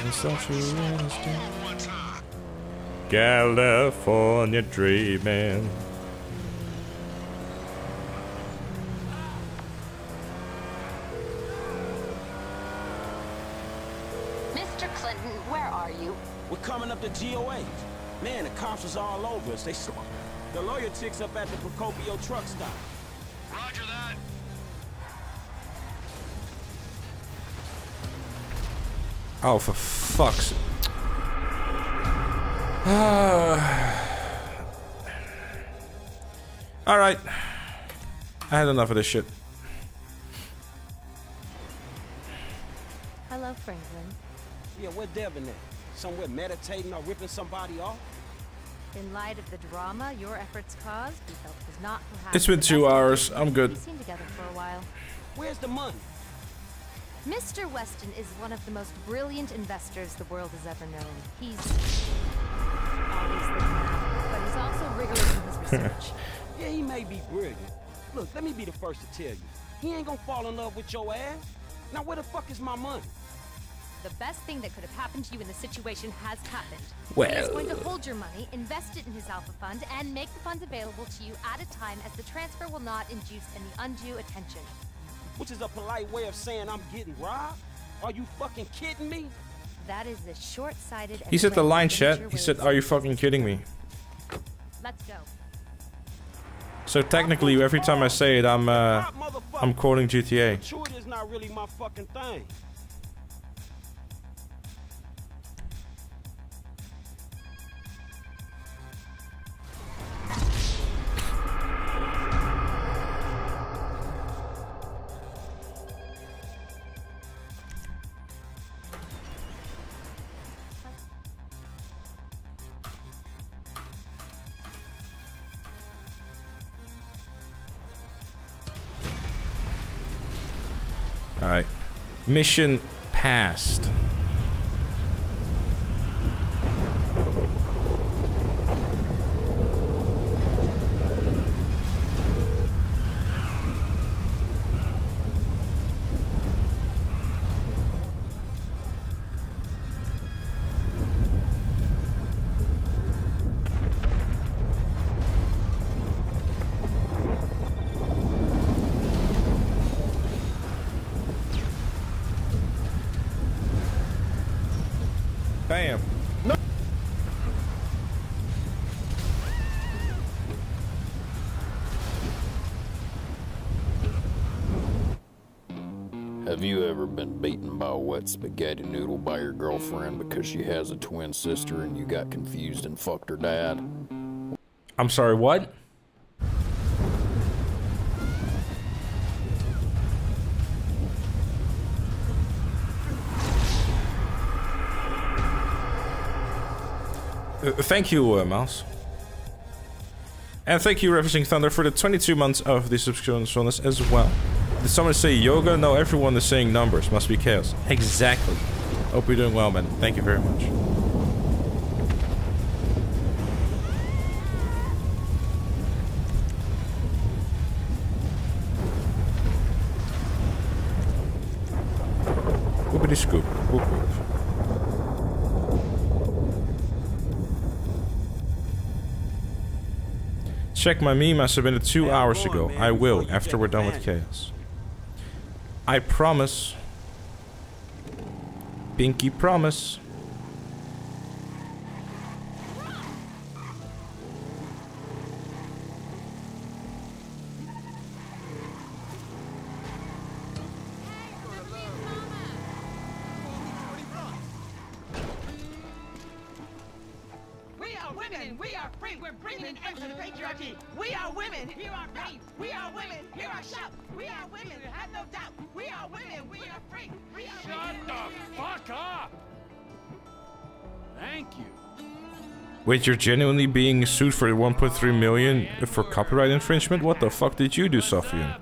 And such a Wednesday. California dreaming. Mr. Clinton, where are you? We're coming up to GOA. Man, the cops was all over us. They sl- The lawyer chick's up at the Procopio truck stop. Roger that. Oh, for fuck's sake. Alright. I had enough of this shit. Hello, Franklin. Yeah, where Devin at? Somewhere meditating or ripping somebody off? In light of the drama your efforts caused, we felt it was not perhaps It's been two hours. I'm to good. Be seen together for a while. Where's the money? Mr. Weston is one of the most brilliant investors the world has ever known. He's obviously mad, but he's also rigorous in his research. Yeah, he may be brilliant. Look, let me be the first to tell you. He ain't gonna fall in love with your ass. Now where the fuck is my money? The best thing that could have happened to you in the situation has happened. Well- He is going to hold your money, invest it in his alpha fund, and make the funds available to you at a time as the transfer will not induce any undue attention. Which is a polite way of saying I'm getting robbed? Are you fucking kidding me? That is a short-sighted. He said the line premature chat. He said, "Are you fucking kidding me?" Let's go. So technically, every time I say it, I'm uh, I'm quoting GTA. Maturity is not really my fucking thing. Mission passed. Spaghetti noodle by your girlfriend because she has a twin sister and you got confused and fucked her dad? I'm sorry. What? Uh, thank you, uh, Mouse. And thank you, Ravishing Thunder, for the 22 months of the subscription as well. Did someone say yoga? No, everyone is saying numbers. Must be chaos. Exactly. Hope you're doing well, man. Thank you very much. Whoopity scoop. Whoop whoop. Check my meme I submitted two hours ago. I will, after we're done with chaos. I promise. Pinky promise. Wait, you're genuinely being sued for 1.3 million for copyright infringement? What the fuck did you do, Sofian?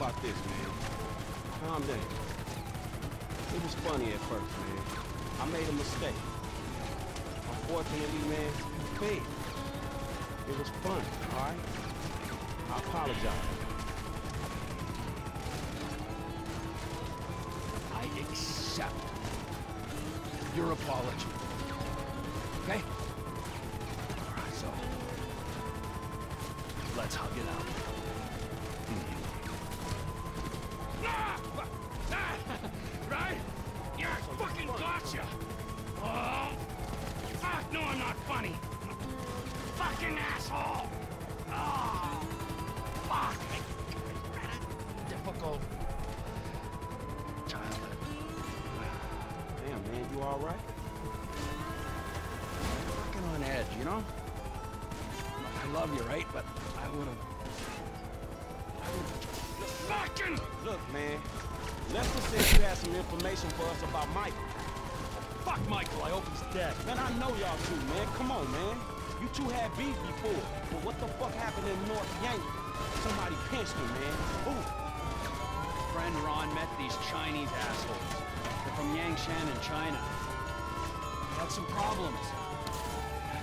About this, man? Calm down. It was funny at first, man. I made a mistake. Unfortunately, man, paid. It was fun, alright? I apologize. I accept your apology. Okay? Alright, so let's hug it out. Childhood. Damn, man, you alright? Fucking on edge, you know? I love you, right? But I would've... Fucking! Look, man. Lester said you had some information for us about Michael. Fuck Michael, I hope he's dead. Man, I know y'all two, man. Come on, man. You two had beef before. But what the fuck happened in North Yankton? Somebody pinched him, man. Who? Friend Ron met these Chinese assholes. They're from Yangshan in China. They had some problems.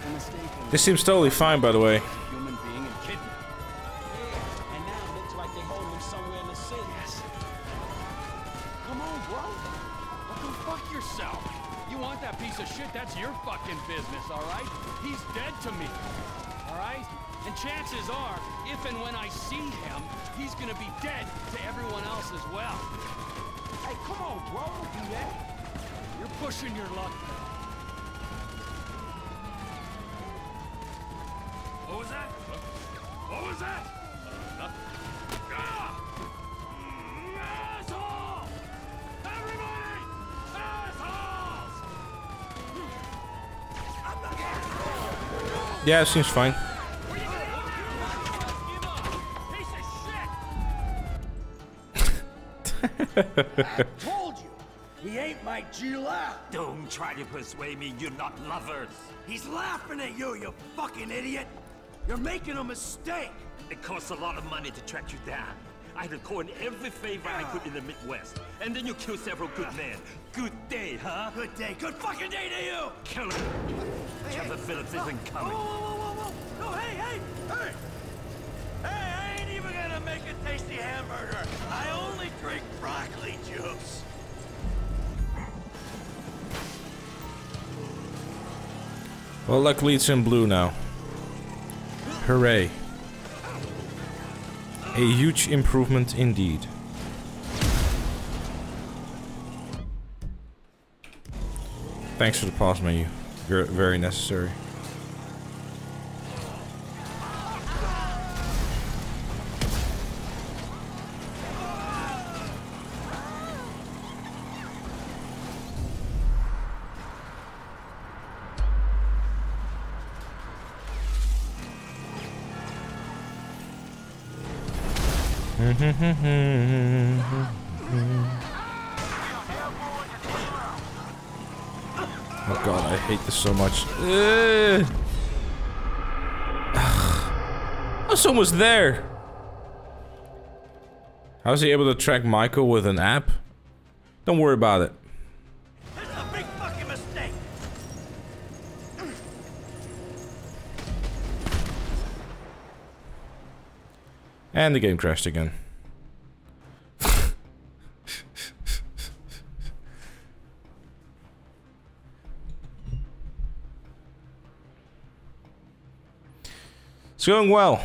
A mistake in This seems totally fine, by the way. human being and kidnapped. Yeah, and now it looks like they holding him somewhere in the city. Come on, bro. Fuck yourself. You want that piece of shit? That's your fucking business, all right? He's dead to me, right? And chances are, if and when I see him, he's gonna be dead to everyone else as well. Hey, come on, bro. Don't do that. You're pushing your luck. What was that? What was that? Ah! Yeah, it seems fine. Told you, he ain't my Gila. Don't try to persuade me you're not lovers. He's laughing at you, you fucking idiot. You're making a mistake. It costs a lot of money to track you down. I had to call in every favor I could in the Midwest. And then you kill several good men. Good day, huh? Good day. Good fucking day to you. Kill him. Trevor Phillips isn't coming. Whoa, whoa, whoa, Well, luckily it's in blue now. Hooray. A huge improvement indeed. Thanks for the pause menu. Very, very necessary. Oh god, I hate this so much. Ugh. I was almost there. How is he able to track Michael with an app? Don't worry about it. It's a big fucking mistake. And the game crashed again. Going well.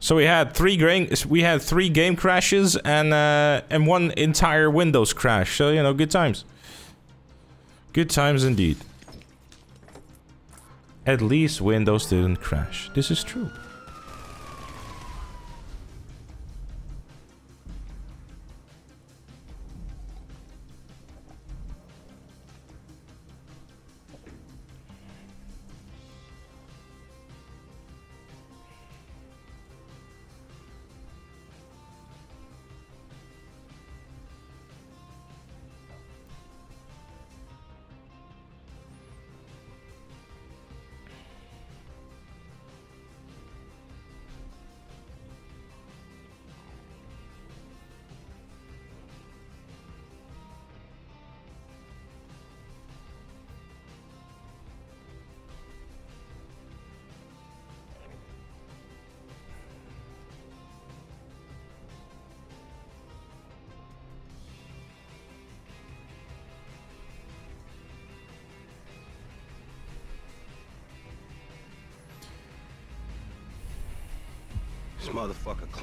So we had three game we had three game crashes and uh, and one entire Windows crash. So you know, good times. Good times indeed. At least Windows didn't crash. This is true.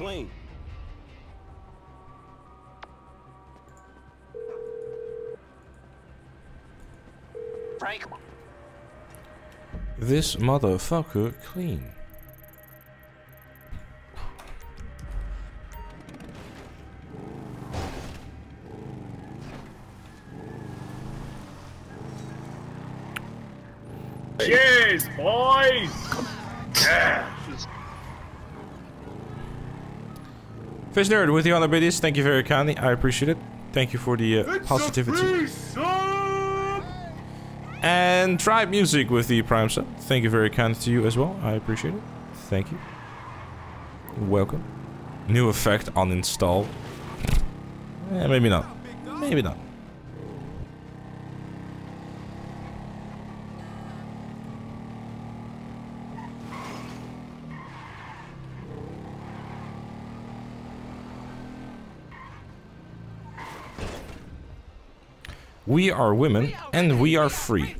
Motherfucker clean. Frank, This motherfucker clean. Cheers, boys! Yeah. Fish Nerd with you on the other biddies, thank you very kindly. I appreciate it. Thank you for the uh, positivity. And Tribe Music with the Prime sub. Thank you very kindly to you as well. I appreciate it. Thank you. Welcome. New effect uninstall. Eh, maybe not. Maybe not. We are women and we are free.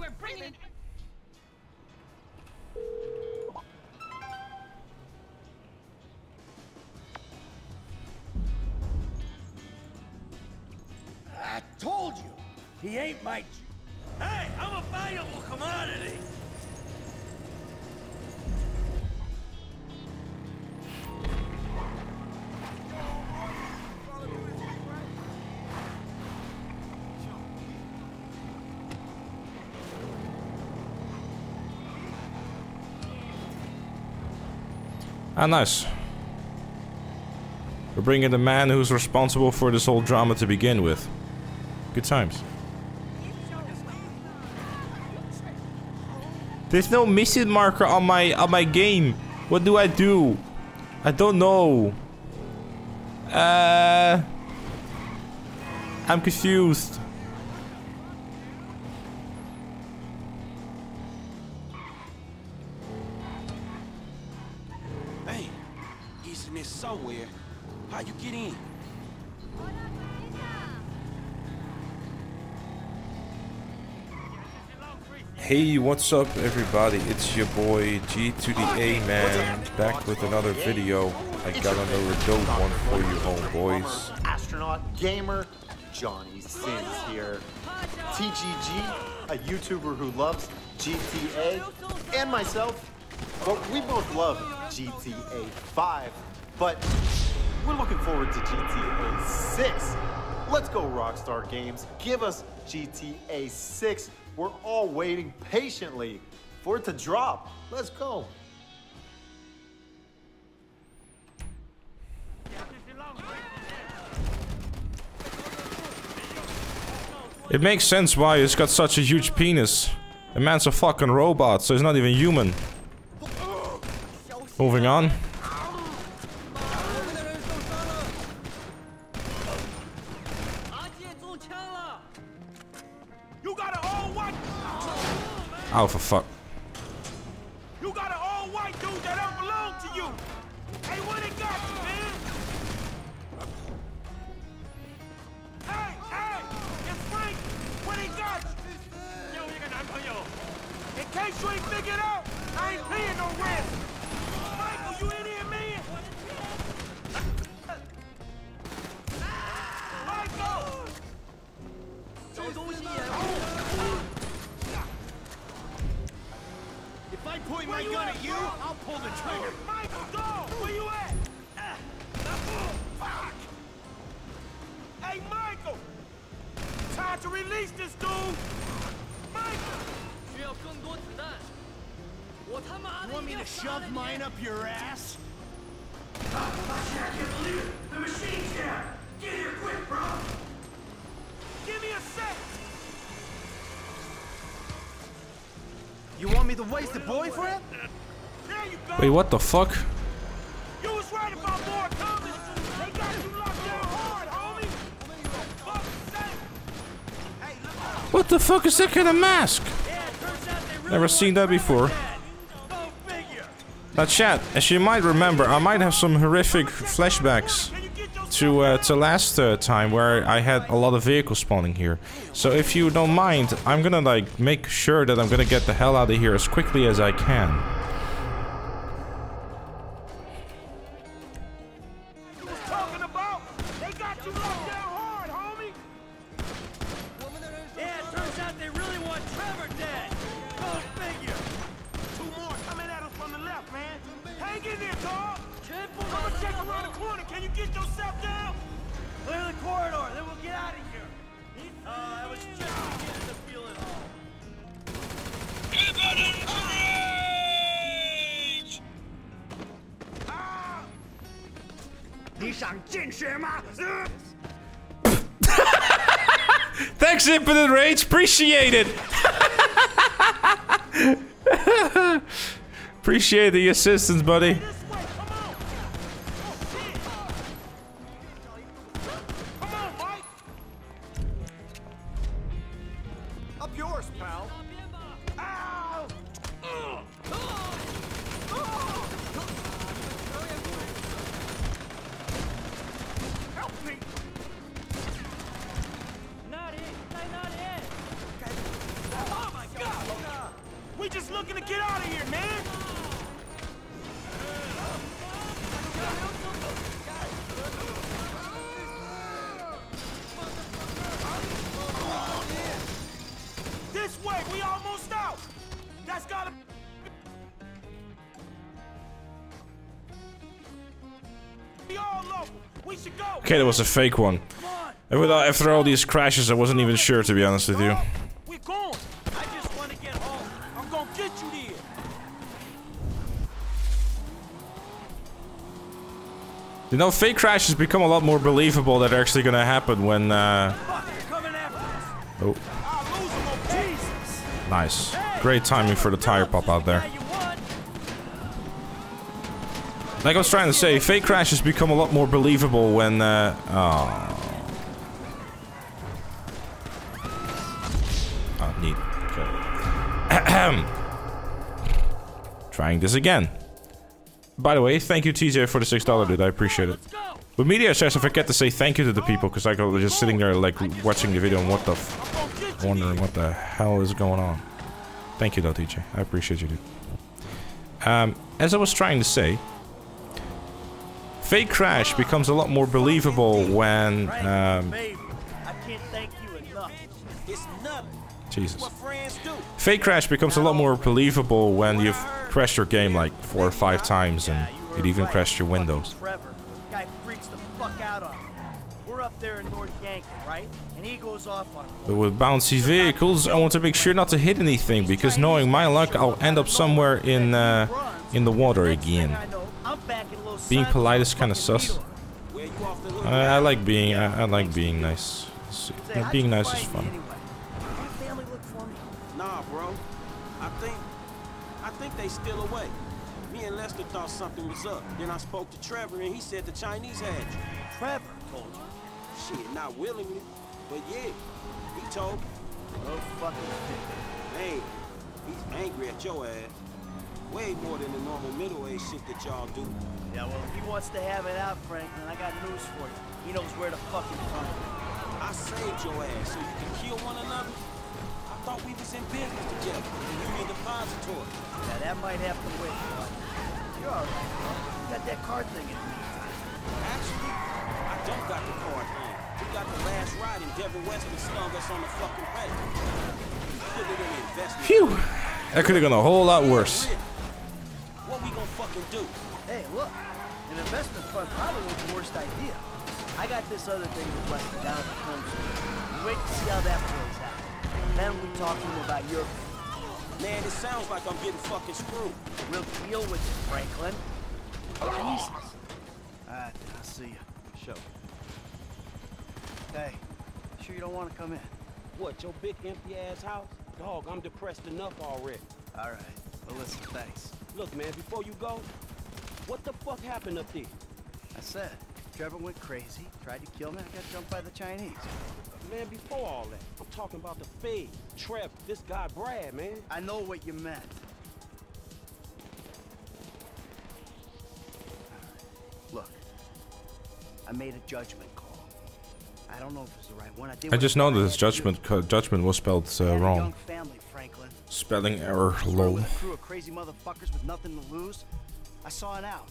Ah, nice. We're bringing the man who's responsible for this whole drama to begin with. Good times. There's no mission marker on my on my game. What do I do? I don't know. Uh, I'm confused. What's up everybody? It's your boy G to the A man, back with another video. I got another dope one for you homeboys. astronaut gamer Johnny Sins here. TGG, a YouTuber who loves GTA, and myself. Well, we both love GTA 5, but we're looking forward to GTA 6. Let's go, Rockstar Games. Give us GTA 6. We're all waiting patiently for it to drop. Let's go. It makes sense why he's got such a huge penis. A man's a fucking robot, so he's not even human. Moving on. Oh, for fuck. Hey, look out! What the fuck is that kind of mask? Never seen that before. Now chat, as you might remember, I might have some horrific flashbacks to uh, to last uh, time where I had a lot of vehicles spawning here. So if you don't mind, I'm gonna like make sure that I'm gonna get the hell out of here as quickly as I can. Rage. Appreciate it. Appreciate the assistance, buddy. Looking to get out of here, man! This way, we almost out! That's gotta be all local. We should go. Okay, that was a fake one. After all these crashes, I wasn't even sure, to be honest with you. Know, fake crashes become a lot more believable that are actually gonna happen when, uh... Oh. Nice. Great timing for the tire pop out there. Like I was trying to say, fake crashes become a lot more believable when, uh... Oh. Oh, neat. Okay. Trying this again. By the way, thank you TJ for the $6 dude, I appreciate it. But media says I forget to say thank you to the people because I was just sitting there like watching the video and what the f wondering what the hell is going on. Thank you though TJ, I appreciate you dude. Um, as I was trying to say, fake crash becomes a lot more believable when um. Jesus. Fake crash becomes a lot more believable when you've crashed your game like four or five times and it even crashed your windows. But with bouncy vehicles, I want to make sure not to hit anything because knowing my luck, I'll end up somewhere in uh, in the water again. Being polite is kind of sus. I, I like being I, I like being nice. Being nice is fun. Still away. Me and Lester thought something was up. Then I spoke to Trevor and he said the Chinese had you. Trevor told you. Shit, not willingly. But yeah, he told me. Oh, fucking Man, he's angry at your ass. Way more than the normal middle-aged shit that y'all do. Yeah, well, if he wants to have it out, Franklin, I got news for you. He knows where to fucking find. I saved your ass so you can kill one another. I thought we was in business together. The Union Depository. Yeah, that might have to wait, bud. You're all right, bro. You got that card thing in the meantime. Actually, I don't got the card thing. We got the last ride and Devin Weston slung us on the fucking pay. Put it in investment. Phew. That could have gone a whole lot worse. What we gonna fucking do? Hey, look. An investment fund probably was the worst idea. I got this other thing with Weston down at the home store. Wait to see how that plays out. Then we talk to him about your Man, it sounds like I'm getting fucking screwed. We'll deal with it, Franklin. Jesus. Alright, I'll see you. Show. Hey, sure you don't want to come in? What, your big empty ass house? Dog, I'm depressed enough already. All right. Well, listen, thanks. Look, man, before you go, what the fuck happened up there? I said, Trevor went crazy, tried to kill me, I got jumped by the Chinese. Man, before all that, I'm talking about the Fed, Trev, this guy Brad, man. I know what you meant. Look, I made a judgment call. I don't know if it's the right one. I I just know that I his had to do. judgment judgment was spelled uh, wrong. young family, Franklin. Spelling error, lol. a crew of crazy motherfuckers with nothing to lose. I saw an out.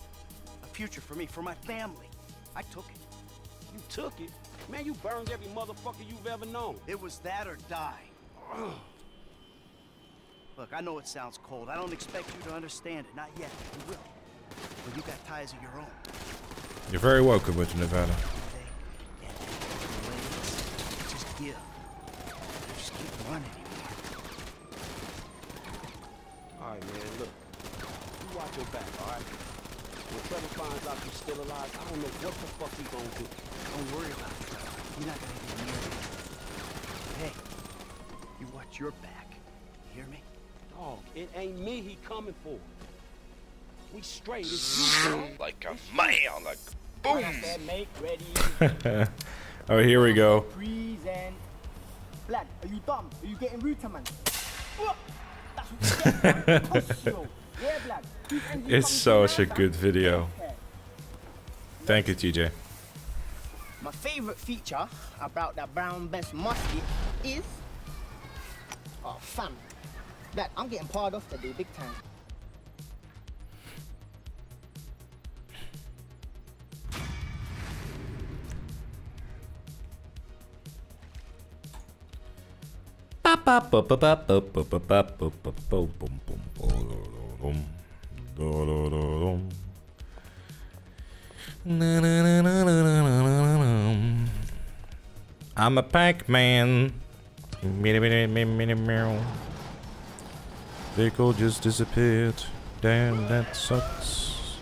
A future for me, for my family. I took it. You took it? Man, you burned every motherfucker you've ever known. It was that or die. Look, I know it sounds cold. I don't expect you to understand it. Not yet. You will. But you got ties of your own. You're very welcome with Nevada. Ladies, just give. Just keep running. All right, man, look. You watch your back, all right? When Trevor finds out you're still alive, I don't know what the fuck he gonna do. Don't worry about it. You're not gonna get near me. Hey, you watch your back. You hear me? Dog, it ain't me he coming for. We straight. It's you. Like a man, like boom. Make ready. oh, here we go. Freeze and... Lad, are you dumb? Are you getting rude to man? It's such a good video. Thank you, TJ. My favorite feature about that brown best musket is... Oh, fam. That I'm getting part of today, big time. I'm a Pac-Man. Vehicle just disappeared. Damn, that sucks.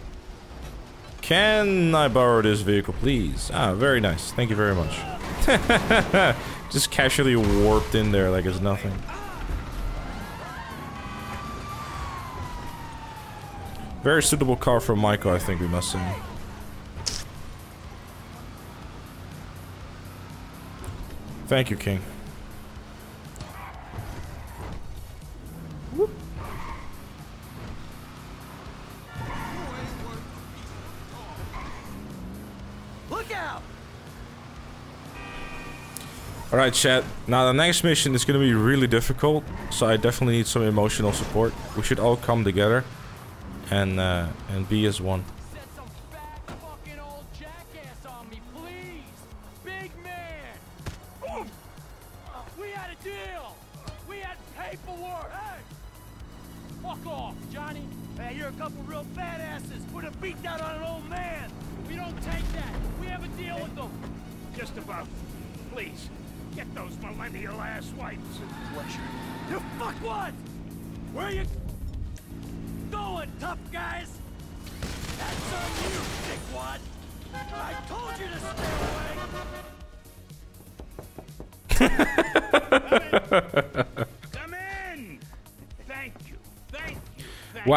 Can I borrow this vehicle, please? Ah, very nice. Thank you very much. just casually warped in there like it's nothing. Very suitable car for Michael, I think we must say. Thank you, King. Look out! Alright, chat. Now, the next mission is going to be really difficult, so I definitely need some emotional support. We should all come together and uh, and be as one.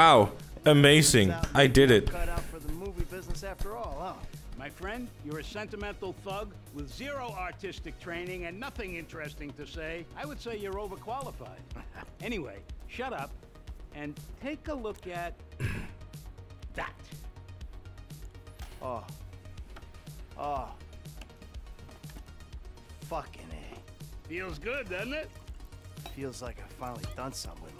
Wow, amazing. I did it. Cut out for the movie business after all, huh? My friend, you're a sentimental thug with zero artistic training and nothing interesting to say. I would say you're overqualified. anyway, shut up and take a look at that. Oh. Oh. Fucking A. Feels good, doesn't it? Feels like I've finally done something with my life.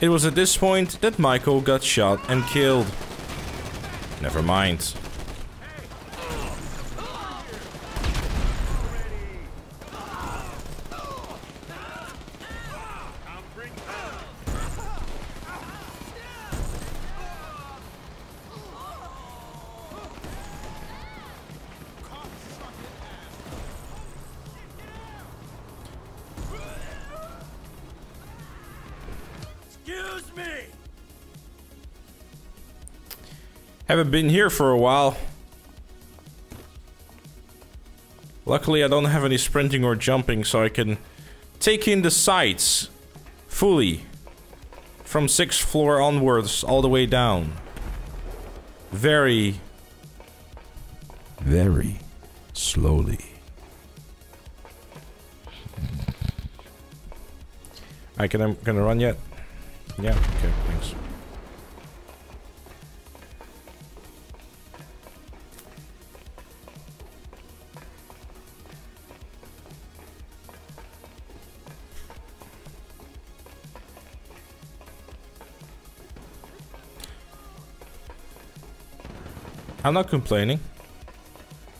It was at this point that Michael got shot and killed. Never mind. Haven't been here for a while. Luckily, I don't have any sprinting or jumping, so I can take in the sights fully from sixth floor onwards, all the way down. Very, very slowly. I can I'm gonna run yet? Yeah. Okay. Thanks. I'm not complaining.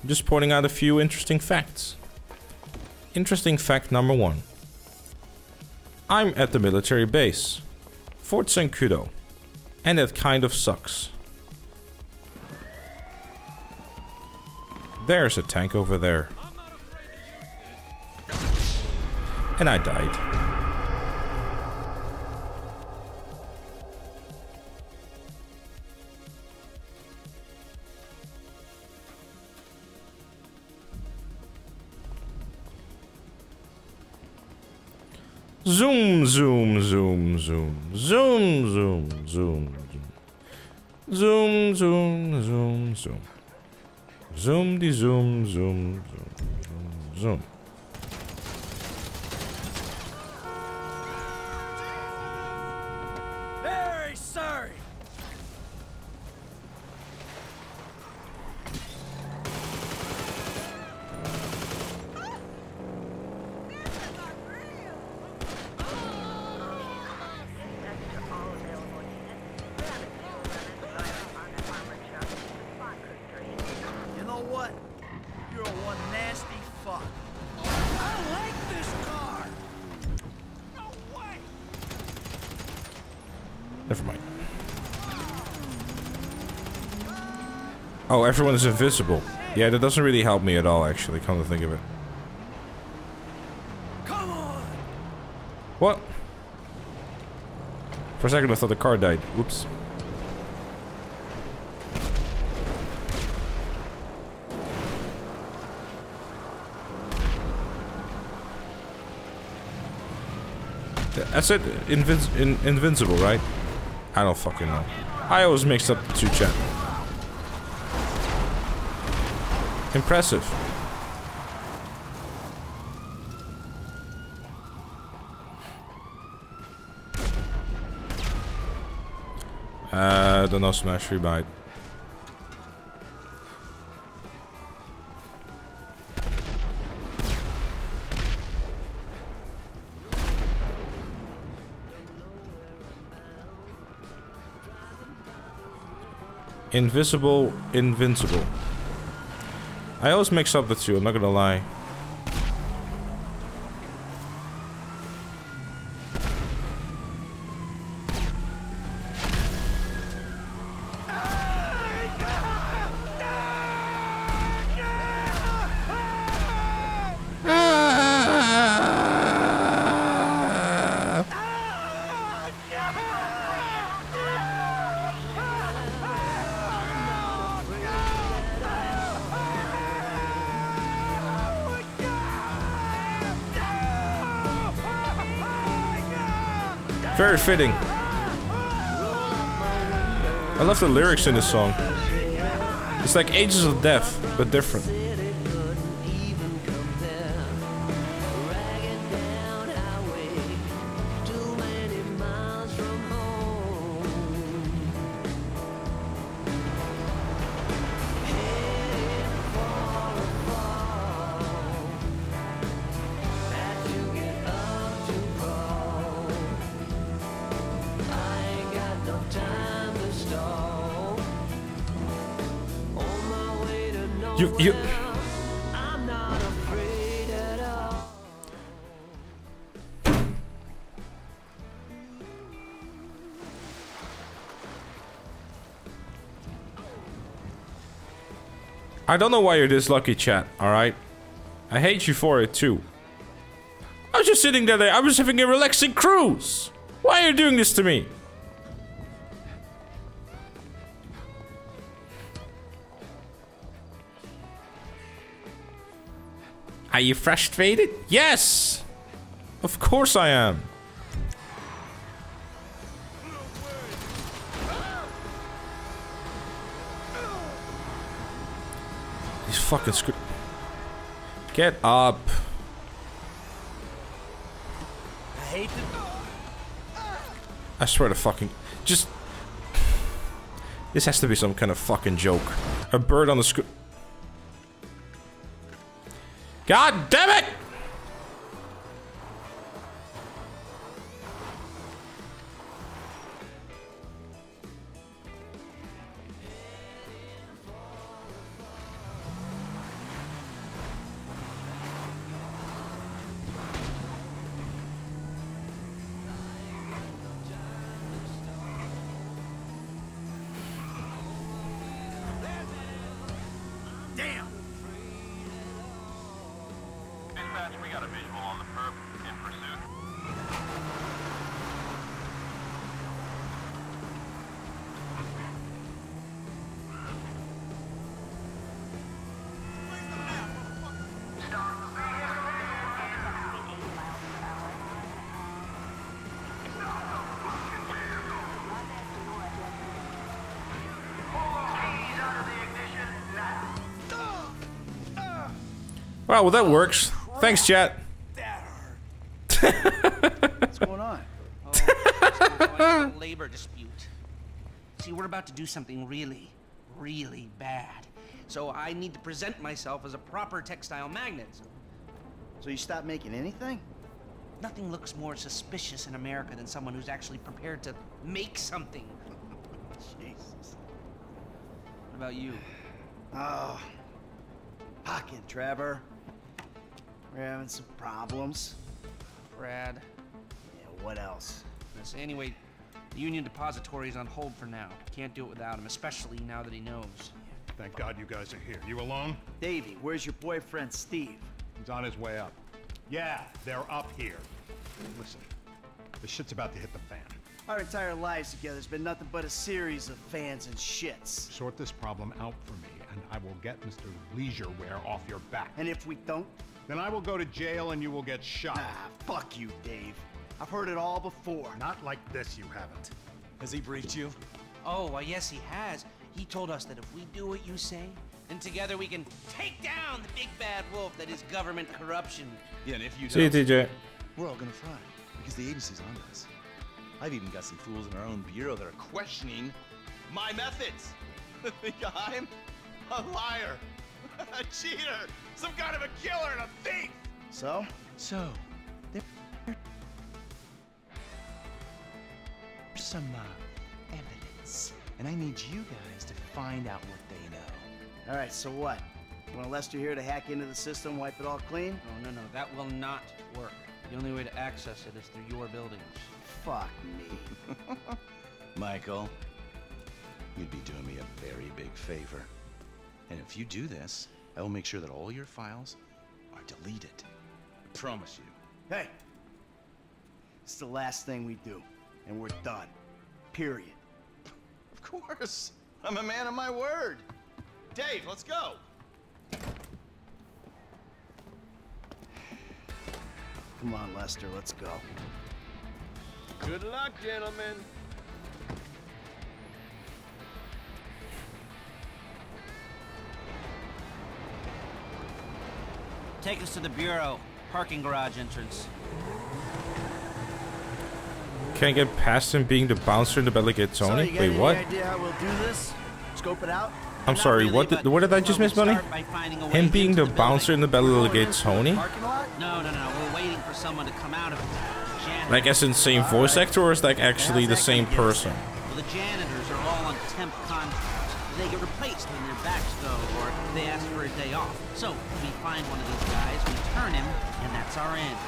I'm just pointing out a few interesting facts. Interesting fact number one. I'm at the military base, Fort Zancudo, and it kind of sucks. There's a tank over there. And I died. Zoom, zoom, zoom, zoom. Zoom, zoom, zoom, zoom. Zoom, zoom, zoom, zoom. Zoom, die zoom, zoom, zoom, zoom. zoom. Everyone is invisible. Yeah, that doesn't really help me at all, actually, come to think of it. Come on! What? For a second I thought the car died. Whoops. That's it? Invin in invincible, right? I don't fucking know. I always mix up the two chat. Impressive. Uh, don't know, smash rebuy. Invisible, invincible. I always mix up the two, I'm not gonna lie. Fitting. I love the lyrics in this song. It's like Ages of Death, but different. I don't know why you're this lucky, chat. All right, I hate you for it too. I was just sitting there. I was having a relaxing cruise. Why are you doing this to me? Are you frustrated? Yes! Of course I am. Fucking screw- Get up. I hate to. I swear to fucking- Just- This has to be some kind of fucking joke. A bird on the screw- God damn it! Wow, well that works. Thanks, chat. What's going on? Oh, a labor dispute. See, we're about to do something really, really bad. So I need to present myself as a proper textile magnet. So you stop making anything? Nothing looks more suspicious in America than someone who's actually prepared to make something. Jesus. What about you? Oh. pocket, Trevor. We're having some problems. Brad. Yeah, what else? Yes, anyway, the Union Depository is on hold for now. Can't do it without him, especially now that he knows. Thank God you guys are here. You alone? Davey, where's your boyfriend Steve? He's on his way up. Yeah, they're up here. Listen, the shit's about to hit the fan. Our entire lives together has been nothing but a series of fans and shits. Sort this problem out for me, and I will get Mr. Leisureware off your back. And if we don't? Then I will go to jail and you will get shot. Ah, fuck you, Dave. I've heard it all before. Not like this, you haven't. Has he briefed you? Oh, well, yes, he has. He told us that if we do what you say, then together we can take down the big bad wolf that is government corruption. Yeah, and if you See you, TJ. we're all gonna fry because the agency's on us. I've even got some fools in our own bureau that are questioning my methods. Think I'm a liar, a cheater, some kind of a killer and a thief. So? So, there's some uh, evidence, and I need you guys to find out what they know. All right, so what? You want Lester here to hack into the system, wipe it all clean? Oh, no, no, that will not work. The only way to access it is through your buildings. Fuck me. Michael, you'd be doing me a very big favor. And if you do this, I will make sure that all your files are deleted. I promise you. Hey! It's the last thing we do, and we're done. Period. Of course. I'm a man of my word. Dave, let's go. Come on, Lester, let's go. Good luck, gentlemen. Take us to the bureau. Parking garage entrance. Can't get past him being the bouncer in the Gate So, Tony? got Wait, what? idea how we'll do this? Scope it out? I'm sorry, what did, what did I just miss, Bunny? Him being the bouncer in the Battle Gate Tony? No, no, no. We're waiting for someone to come out of it. Janitor. Like as in same voice actor or is like actually the same person? Well, the janitors are all on temp contracts. They get replaced when their backs go or they ask for a day off. So we find one of these guys, we turn him, and that's our end.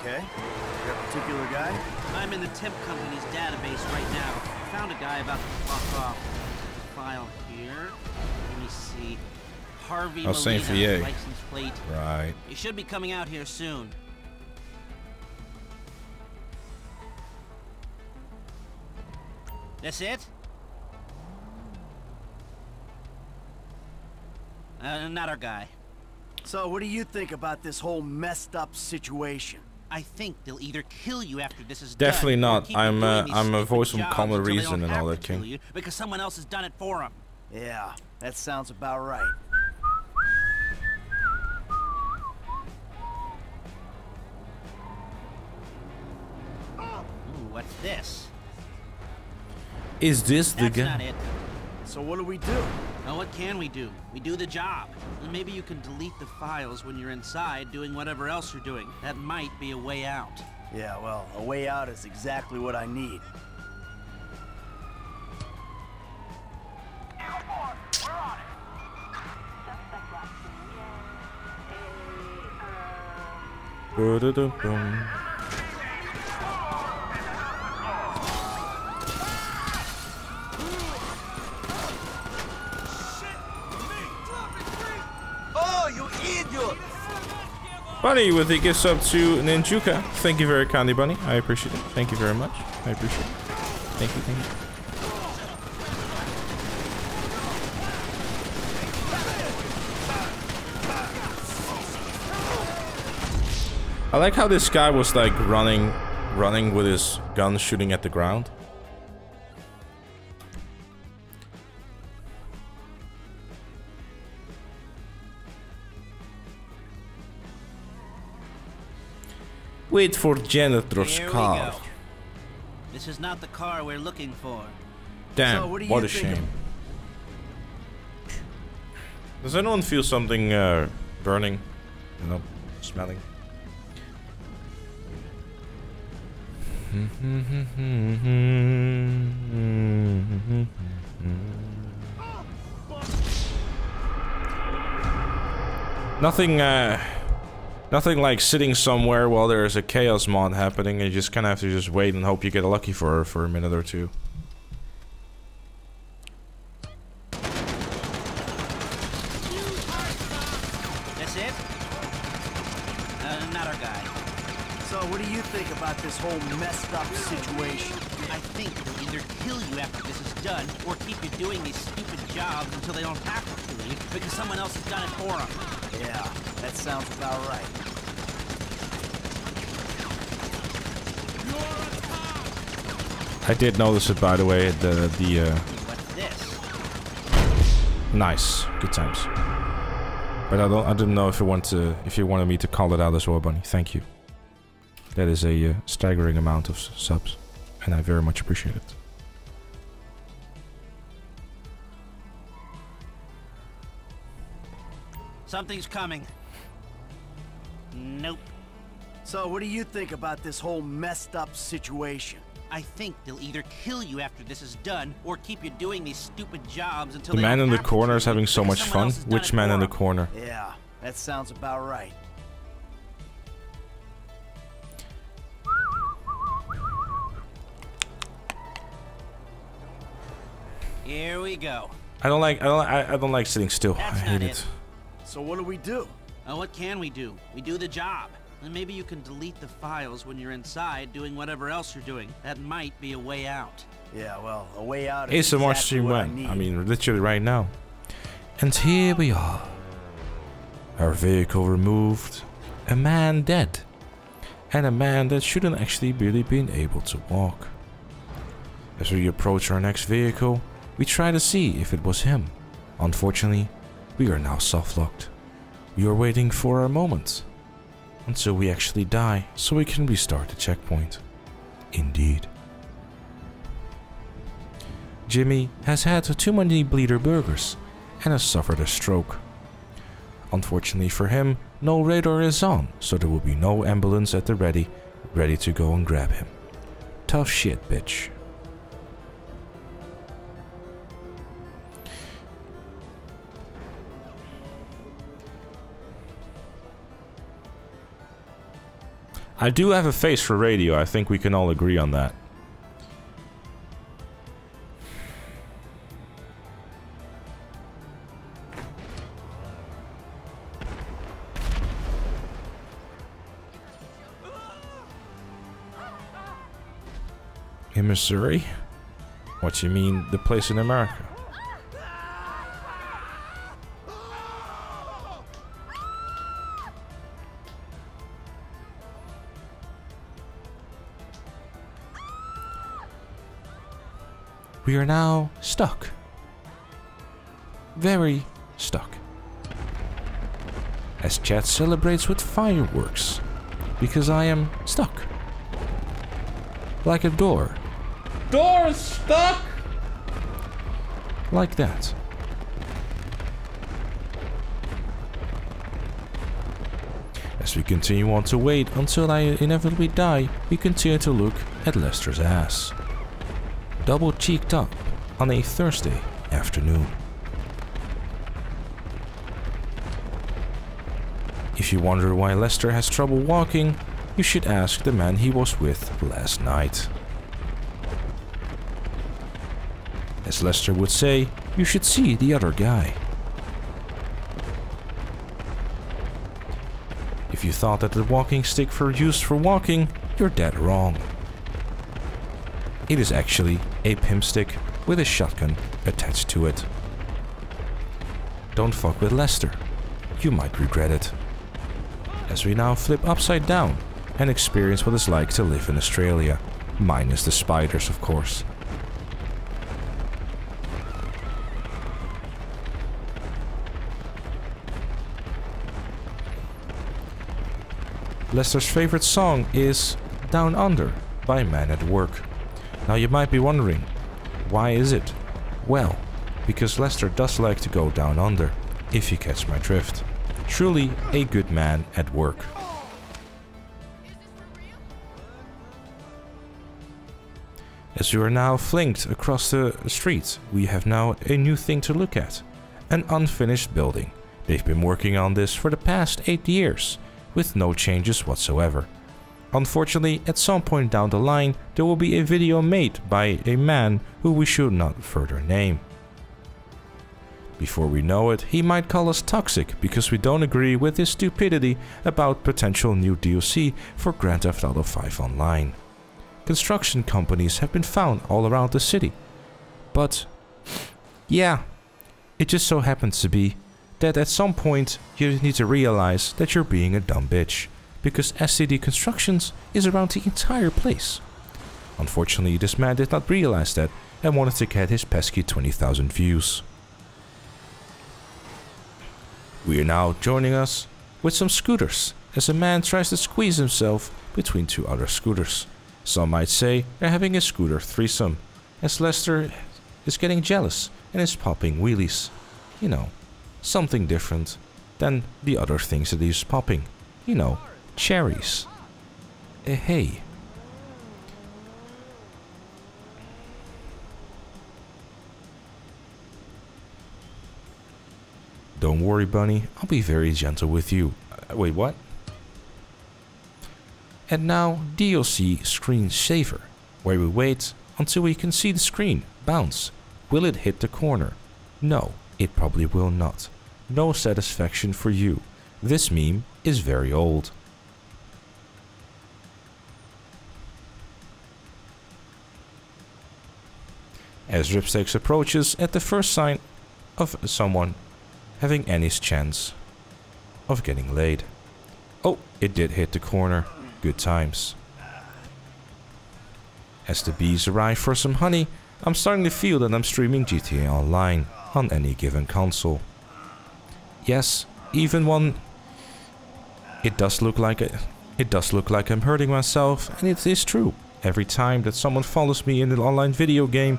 Okay. That particular guy? I'm in the temp company's database right now. Found a guy about to clock off. File here. Let me see. Harvey Oh, Saint Molina, Vier. license plate. Right. He should be coming out here soon. That's it? Uh, not our guy. So, what do you think about this whole messed up situation? I think they'll either kill you after this is Definitely done, or not. I'm doing uh, these I'm a voice of jobs common until they reason don't and all have that to kill king. you because someone else has done it for them. Yeah, that sounds about right. Ooh, what's this? Is this the That's guy? not it. So what do we do? Now, what can we do? We do the job. And maybe you can delete the files when you're inside doing whatever else you're doing. That might be a way out. Yeah, well, a way out is exactly what I need. Ba-da-dum-bum. You idiot! Bunny with the gifts up to Ninjuka. Thank you very kindly, Bunny. I appreciate it. Thank you very much. I appreciate it. Thank you, thank you. I like how this guy was like running, running with his gun shooting at the ground. Wait for janitor's Here car. This is not the car we're looking for. Damn, So what what a think of- shame. Does anyone feel something uh, burning? You know, smelling? Nothing, uh, nothing like sitting somewhere while there's a chaos mod happening and you just kind of have to just wait and hope you get lucky for for a minute or two. That's it? Uh, not our guy. So, what do you think about this whole messed up situation? I think they'll either kill you after this is done, or keep you doing these stupid jobs until they don't have to kill you because someone else has done it for them. Yeah, that sounds about right. I did notice it, by the way. The the uh, this? nice, good times. But I don't. I didn't know if you want to. If you wanted me to call it out as well, Bunny. Thank you. That is a uh, staggering amount of subs, and I very much appreciate it. Something's coming. Nope. So, what do you think about this whole messed up situation? I think they'll either kill you after this is done, or keep you doing these stupid jobs until The man in the corner is having so much fun. else has done Which man in the corner? Yeah, that sounds about right. Here we go. I don't like. I don't. I, I don't like sitting still. I hate it. it. So, what do we do? What can we do? We do the job. And maybe you can delete the files when you're inside doing whatever else you're doing. That might be a way out. Yeah, well, a way out is ASMR exactly stream what I when? need. I mean, literally right now. And here we are. Our vehicle removed. A man dead. and a man that shouldn't actually really been able to walk. As we approach our next vehicle, we try to see if it was him. Unfortunately, we are now soft-locked. We are waiting for our moment until we actually die so we can restart the checkpoint. Indeed. Jimmy has had too many bleeder burgers and has suffered a stroke. Unfortunately for him, no radar is on, so there will be no ambulance at the ready, ready to go and grab him. Tough shit, bitch. I do have a face for radio, I think we can all agree on that. In Missouri? What you mean, the place in America? We are now stuck. Very stuck. As Chad celebrates with fireworks. Because I am stuck. Like a door. Door stuck! Like that. As we continue on to wait until I inevitably die, we continue to look at Lester's ass. Double cheeked up on a Thursday afternoon. If you wonder why Lester has trouble walking, you should ask the man he was with last night. As Lester would say, you should see the other guy. If you thought that the walking stick were used for walking, you're dead wrong. It is actually a pimp stick with a shotgun attached to it. Don't fuck with Lester. You might regret it. As we now flip upside down and experience what it's like to live in Australia. Minus the spiders, of course. Lester's favorite song is Down Under by Man at Work. Now you might be wondering, why is it? Well, because Lester does like to go down under, if you catch my drift. Truly a good man at work. As we are now flanked across the street, we have now a new thing to look at. An unfinished building. They've been working on this for the past 8 years, with no changes whatsoever. Unfortunately, at some point down the line, there will be a video made by a man who we should not further name. Before we know it, he might call us toxic because we don't agree with his stupidity about potential new DLC for Grand Theft Auto 5 Online. Construction companies have been found all around the city. But, yeah, it just so happens to be that at some point you need to realize that you're being a dumb bitch because SCD Constructions is around the entire place. Unfortunately, this man did not realize that and wanted to get his pesky 20,000 views. We are now joining us with some scooters as a man tries to squeeze himself between two other scooters. Some might say they're having a scooter threesome, as Lester is getting jealous and is popping wheelies. You know, something different than the other things that he's popping. You know, cherries. Uh, hey. Don't worry, Bunny. I'll be very gentle with you. Uh, wait, what? And now DLC Screen Saver, where we wait until we can see the screen bounce. Will it hit the corner? No, it probably will not. No satisfaction for you. This meme is very old. As Ripstakes approaches at the first sign of someone having any chance of getting laid. Oh, it did hit the corner. Good times. As the bees arrive for some honey, I'm starting to feel that I'm streaming GTA Online on any given console. Yes, even one. It does look like it. It does look like I'm hurting myself, and it is true. Every time that someone follows me in an online video game,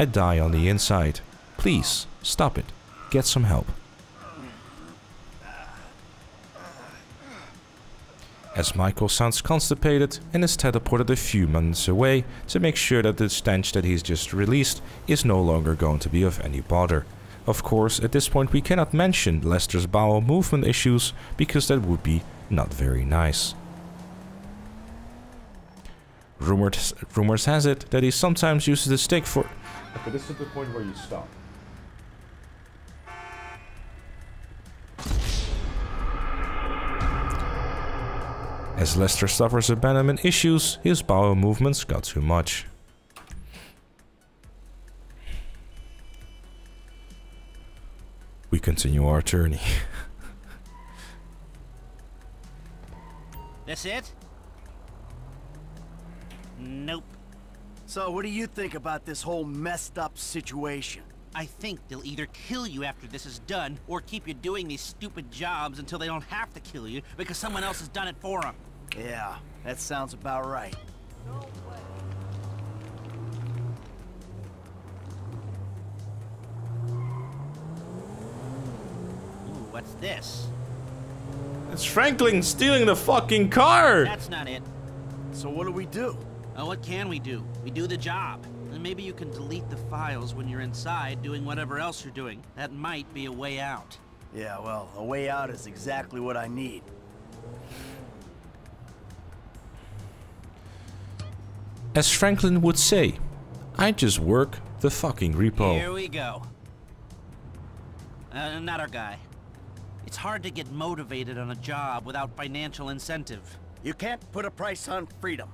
I die on the inside. Please, stop it. Get some help. As Michael sounds constipated and is teleported a few months away to make sure that the stench that he's just released is no longer going to be of any bother. Of course, at this point we cannot mention Lester's bowel movement issues because that would be not very nice. Rumors, rumors has it that he sometimes uses a stick for... Okay, this is the point where you stop. As Lester suffers abandonment issues, his bowel movements got too much. We continue our journey. That's it? Nope. So what do you think about this whole messed up situation? I think they'll either kill you after this is done, or keep you doing these stupid jobs until they don't have to kill you because someone else has done it for them. Yeah, that sounds about right. Ooh, what's this? It's Franklin stealing the fucking car! That's not it. So what do we do? Oh, what can we do? We do the job. And maybe you can delete the files when you're inside doing whatever else you're doing. That might be a way out. Yeah, well, a way out is exactly what I need. As Franklin would say, I just work the fucking repo. Here we go. Uh, not our guy. It's hard to get motivated on a job without financial incentive. You can't put a price on freedom.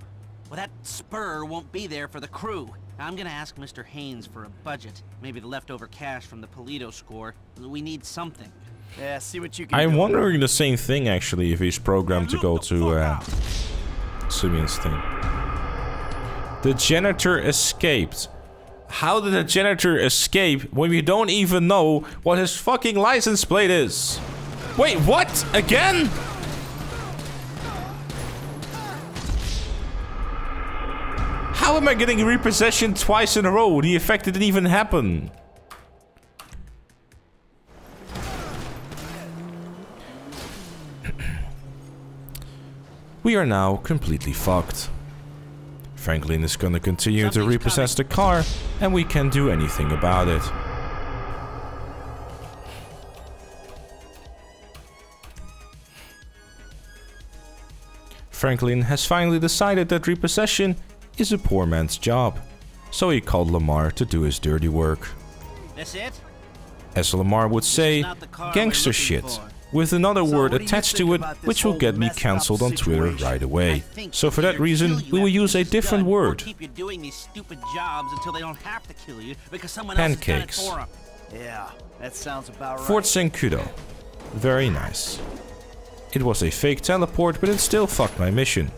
Well, that spur won't be there for the crew. I'm gonna ask Mr. Haines for a budget. Maybe the leftover cash from the Paleto score. We need something. Yeah, see what you can I'm do. wondering the same thing actually if he's programmed to go to uh, Simeon's thing. The janitor escaped. How did the janitor escape when we don't even know what his fucking license plate is? Wait, what? Again? How am I getting repossession twice in a row? The effect didn't even happen. we are now completely fucked. Franklin is gonna continue to repossess the car, and we can't do anything about it. Franklin has finally decided that repossession is a poor man's job, so he called Lamar to do his dirty work. That's it? As Lamar would say, gangster shit, with another word attached to it, which will get me cancelled on Twitter right away. So for that reason, we will use a different word. Keep you doing these stupid jobs until they don't have to kill you because someone Pancakes. has done it for. Yeah, that sounds about right. Fort Zancudo. Very nice. It was a fake teleport, but it still fucked my mission.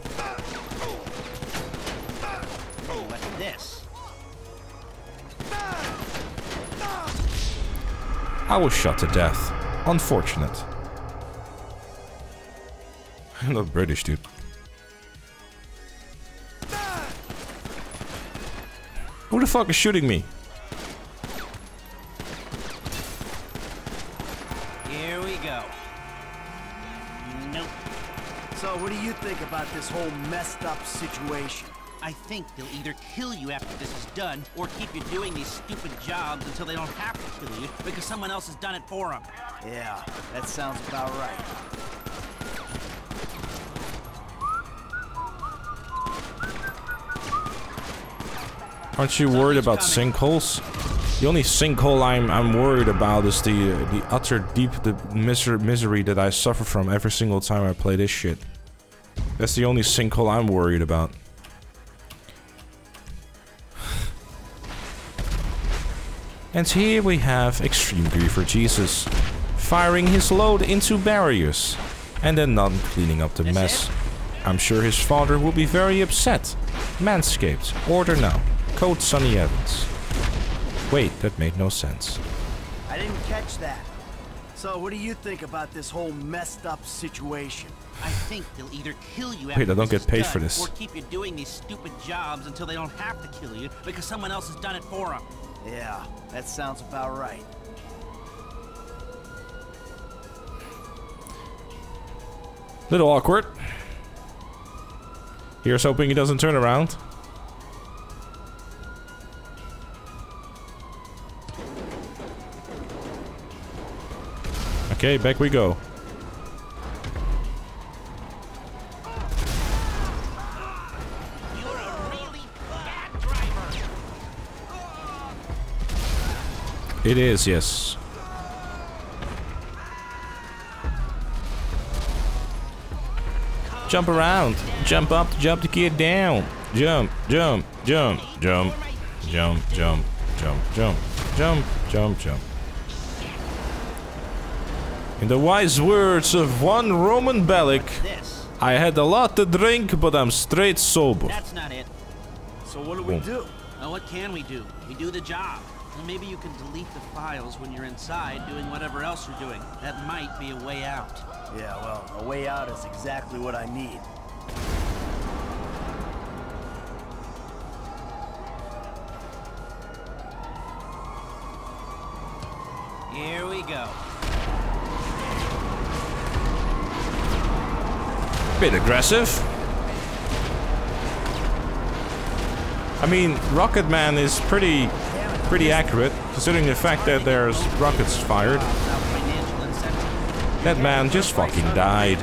I was shot to death. Unfortunate. I'm not British, dude. Who the fuck is shooting me? Here we go. Nope. So what do you think about this whole messed up situation? I think they'll either kill you after this is done, or keep you doing these stupid jobs until they don't have to kill you because someone else has done it for them. Yeah, that sounds about right. Aren't you worried about sinkholes? The only sinkhole I'm I'm worried about is the uh, the utter deep the miser misery that I suffer from every single time I play this shit. That's the only sinkhole I'm worried about. And here we have Extreme Griefer Jesus, firing his load into barriers, and then not cleaning up the mess. I'm sure his father will be very upset. Manscaped. Order now. Code Sonny Evans. Wait, that made no sense. I didn't catch that. So what do you think about this whole messed up situation? I think they'll either kill you Wait, after I don't get paid done, for this. or keep you doing these stupid jobs until they don't have to kill you because someone else has done it for them. Yeah, that sounds about right. Little awkward. Here's hoping he doesn't turn around. Okay, back we go. It is, yes. Jump around. Jump up, jump to get down. Jump, jump, jump, jump, jump, jump, jump, jump, jump, jump, jump. In the wise words of one Roman Bellic, I had a lot to drink, but I'm straight sober. That's not it. So what do we do? Well, what can we do? We do the job. And maybe you can delete the files when you're inside doing whatever else you're doing. That might be a way out. Yeah, well, a way out is exactly what I need. Here we go. Bit aggressive. I mean, Rocket Man is pretty, pretty accurate, considering the fact that there's rockets fired. That man just fucking died.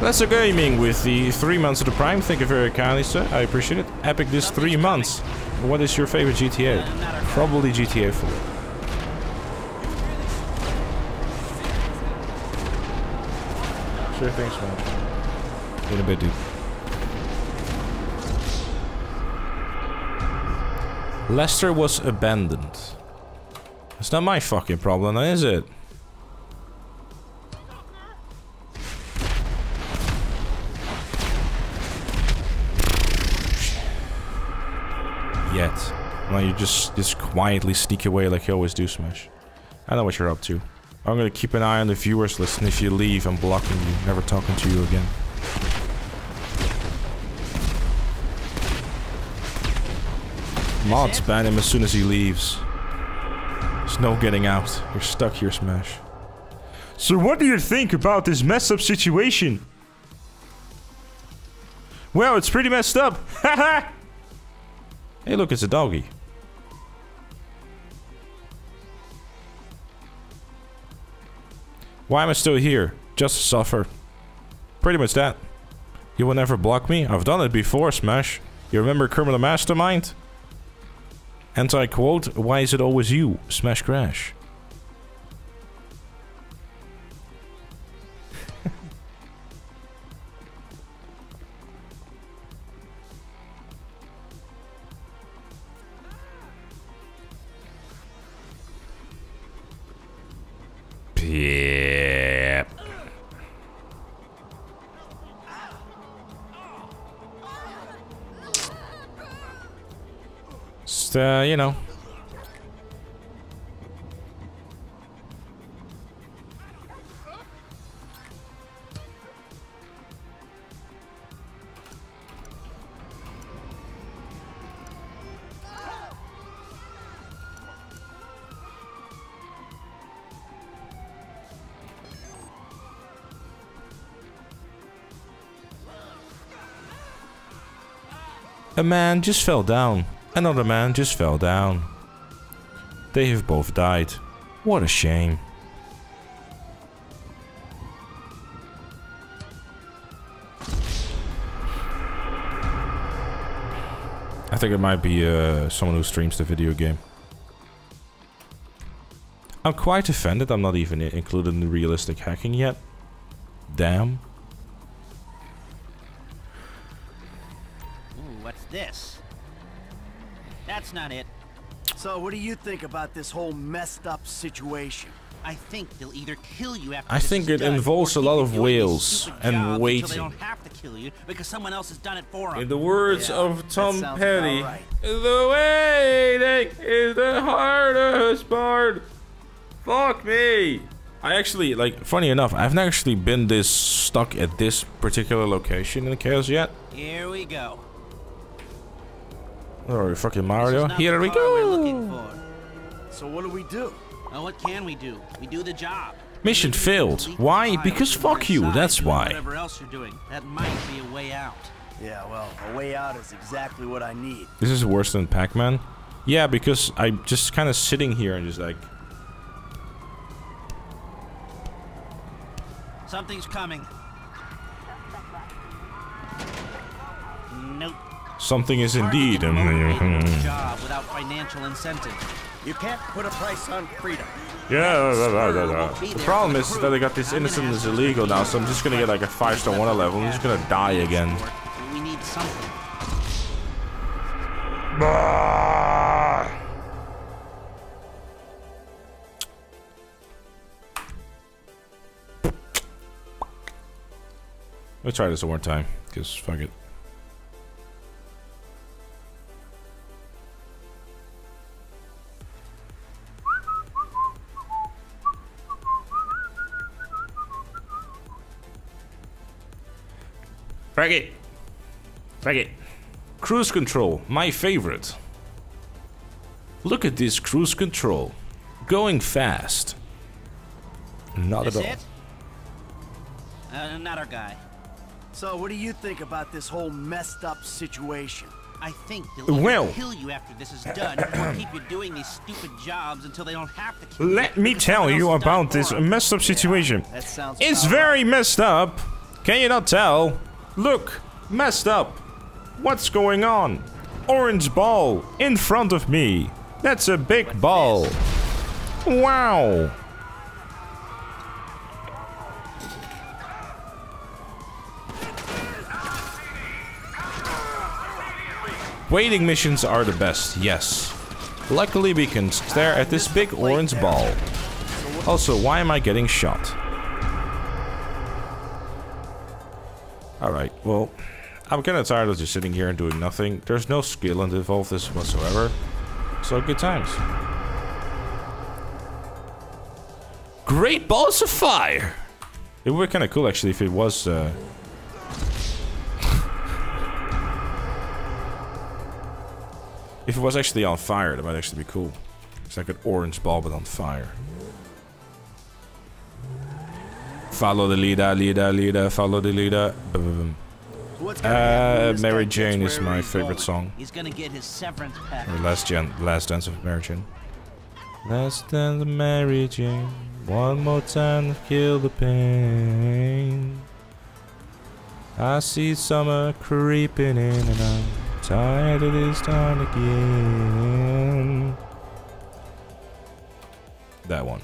That's the gaming with the three months of the Prime. Thank you very kindly, sir. I appreciate it. Epic this three months. What is your favorite GTA? Probably GTA 4. Sure, thanks, man. In a bit, dude. Lester was abandoned. It's not my fucking problem, is it? Yet. Well, you just just quietly sneak away like you always do, Smash. I know what you're up to. I'm gonna keep an eye on the viewers list, and if you leave, I'm blocking you. Never talking to you again. Mods ban him as soon as he leaves. There's no getting out. You're stuck here, Smash. So what do you think about this messed up situation? Well, it's pretty messed up. Hey, look, it's a doggy. Why am I still here? Just suffer. Pretty much that. You will never block me? I've done it before, Smash. You remember Criminal Mastermind? Anti-quote, why is it always you? Smash Crash. Yep. Just, uh, you know. A man just fell down. Another man just fell down. They have both died. What a shame. I think it might be uh, someone who streams the video game. I'm quite offended I'm not even included in the realistic hacking yet. Damn. This. That's not it. So what do you think about this whole messed up situation? I think they'll either kill you after I think it done, involves a lot of you doing these whales and jobs they waiting. don't have to kill you because someone else has done it for them. In the words of Tom Petty, right. the waiting is the hardest part. Fuck me. I actually, like, funny enough, I've not actually been this stuck at this particular location in the Chaos yet. Here we go. Or fucking Mario. Here we go. looking for. So what do we do? Well, what can we do? We do the job. Mission failed. Why? Because fuck you, that's why. Whatever else you're doing, that might be a way out. Yeah, well, a way out is exactly what I need. This is worse than Pac-Man. Yeah, because I'm just kind of sitting here and just like, Something's coming. Nope. Something is indeed. Hmm. Job without financial incentive. You can't put a price on freedom. blah, blah, blah, blah, blah. The problem is that I got this innocent is illegal now, so I'm just gonna get like a five star one level. I'm just gonna die again. We need something. Let's try this one more time, cause fuck it. Fuck it. Fuck it. Cruise control, my favorite. Look at this cruise control. Going fast. Not That's at all. it? Uh, not our guy. So what do you think about this whole messed up situation? I think they'll Well. kill you after this is done, or keep you doing these stupid jobs until they don't have to kill you. Let me tell you else has done about this messed up situation. That sounds It's about very messed up. Can you not tell? Look, messed up. What's going on? Orange ball in front of me. That's a big ball. Wow. Waiting missions are the best, yes. Luckily we can stare at this big orange ball. Also, why am I getting shot? Alright, well, I'm kinda tired of just sitting here and doing nothing. There's no skill involved this whatsoever. So good times. Great balls of fire! It would be kinda cool actually if it was uh If it was actually on fire, that might actually be cool. It's like an orange ball but on fire. Follow the leader, leader, leader, follow the leader. Boom, boom, boom. What's gonna happen when Uh, Mary Jane is my favorite song. He's gonna get his severance Or package. Last Gen, Last Dance of Mary Jane. Last Dance of Mary Jane. One more time to kill the pain. I see summer creeping in and I'm tired of this time again. That one.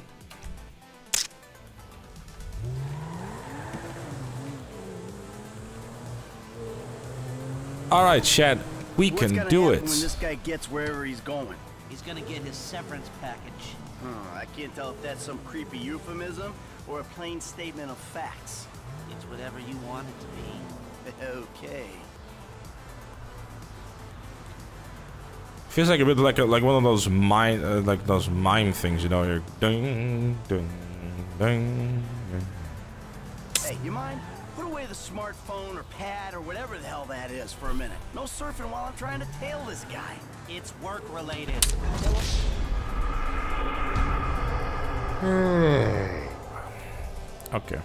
Alright, Chad. We What's can gonna do happen it. When this guy gets wherever he's going. He's gonna get his severance package. Huh, I can't tell if that's some creepy euphemism or a plain statement of facts. It's whatever you want it to be. okay. Feels like a bit like a, like one of those mime uh, like those mime things, you know. You're ding ding ding. Hey, you mind? Put away the smartphone or pad or whatever the hell that is for a minute. No surfing while I'm trying to tail this guy. It's work related. Hmm. Okay.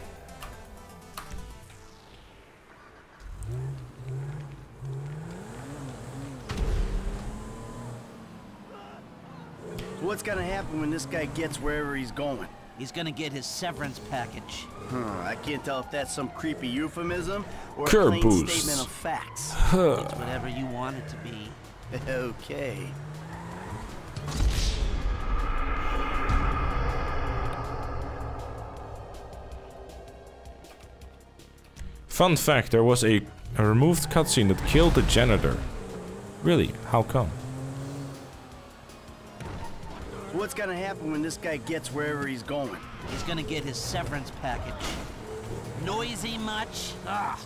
So what's gonna happen when this guy gets wherever he's going? He's gonna get his severance package. Huh, I can't tell if that's some creepy euphemism or a Curb plain boost. statement of facts. It's whatever you want it to be. okay. Fun fact: there was a, a removed cutscene that killed the janitor. Really? How come? So what's gonna happen when this guy gets wherever he's going? He's gonna get his severance package. Noisy much? Ah.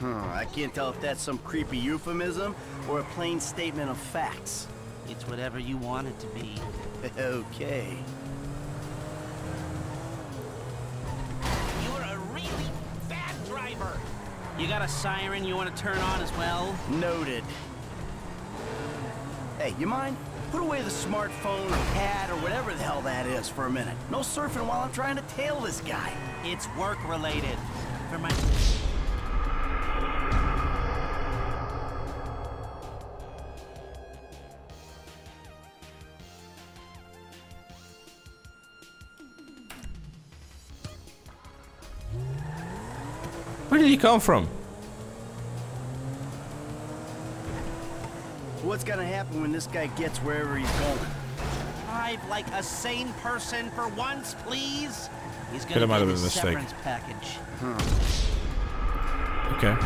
Huh, I can't tell if that's some creepy euphemism or a plain statement of facts. It's whatever you want it to be. okay. You're a really bad driver. You got a siren you want to turn on as well? Noted. Hey, you mind? Put away the smartphone or pad or whatever the hell that is for a minute. No surfing while I'm trying to tail this guy. It's work related. For my Where did he come from? What's gonna happen when this guy gets wherever he's going? drive like a sane person for once, please. He's gonna get been a mistake. severance package. Okay.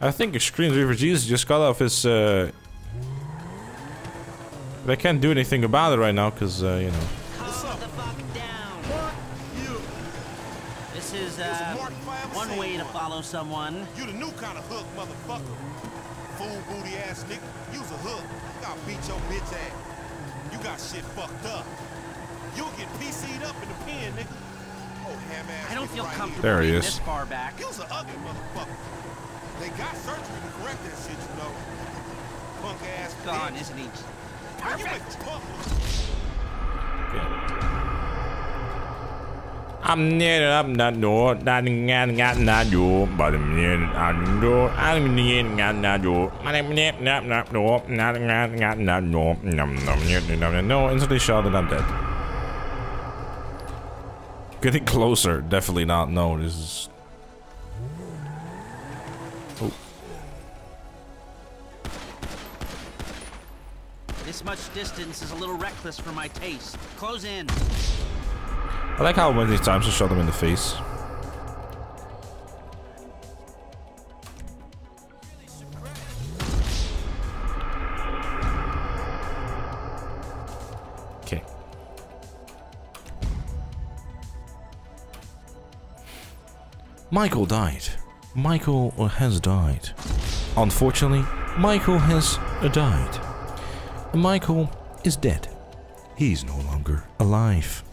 I think Extreme Griefer Jesus just got off his, uh... But I can't do anything about it right now, because, uh, you know... is uh, one way to follow someone. You the new kind of hook, motherfucker. Fool booty ass nigga. Use a hook. I'll beat your bitch ass. You got shit fucked up. You'll get PC'd up in the pen, nigga. Oh, ham ass I don't feel right comfortable There he is. this far back. Here. You's an ugly motherfucker. They got surgery to correct that shit, you know. Punk ass Gone, bitch. isn't he? Man, you make a punk I'm near I'm not no not not not not you but I'm near I'm no I'm near not not you I'm near not not no not not not not no no no near no no instantly shot and I'm dead. Getting closer, definitely not. No, this is. Oh, This much distance is a little reckless for my taste. Close in. I like how many times I shot him in the face. Okay. Michael died. Michael has died. Unfortunately, Michael has died. Michael is dead. He's no longer alive.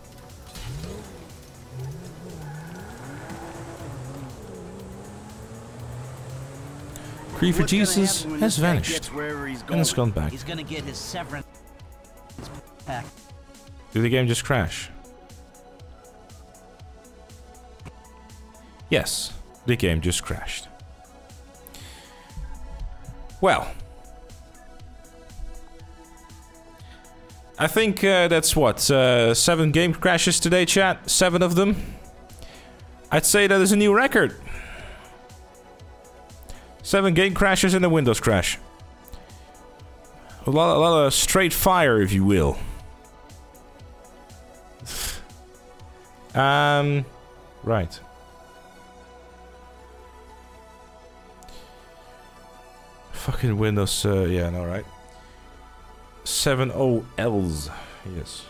Griefer Jesus has vanished gets wherever he's and has gone back. He's gonna get his. Did the game just crash? Yes, the game just crashed. Well, I think uh, that's what uh, seven game crashes today, chat. Seven of them. I'd say that is a new record. Seven game crashes and a Windows crash. A lot, a lot of straight fire, if you will. Um, right. Fucking Windows, uh, yeah, no, right. 7OLs, yes.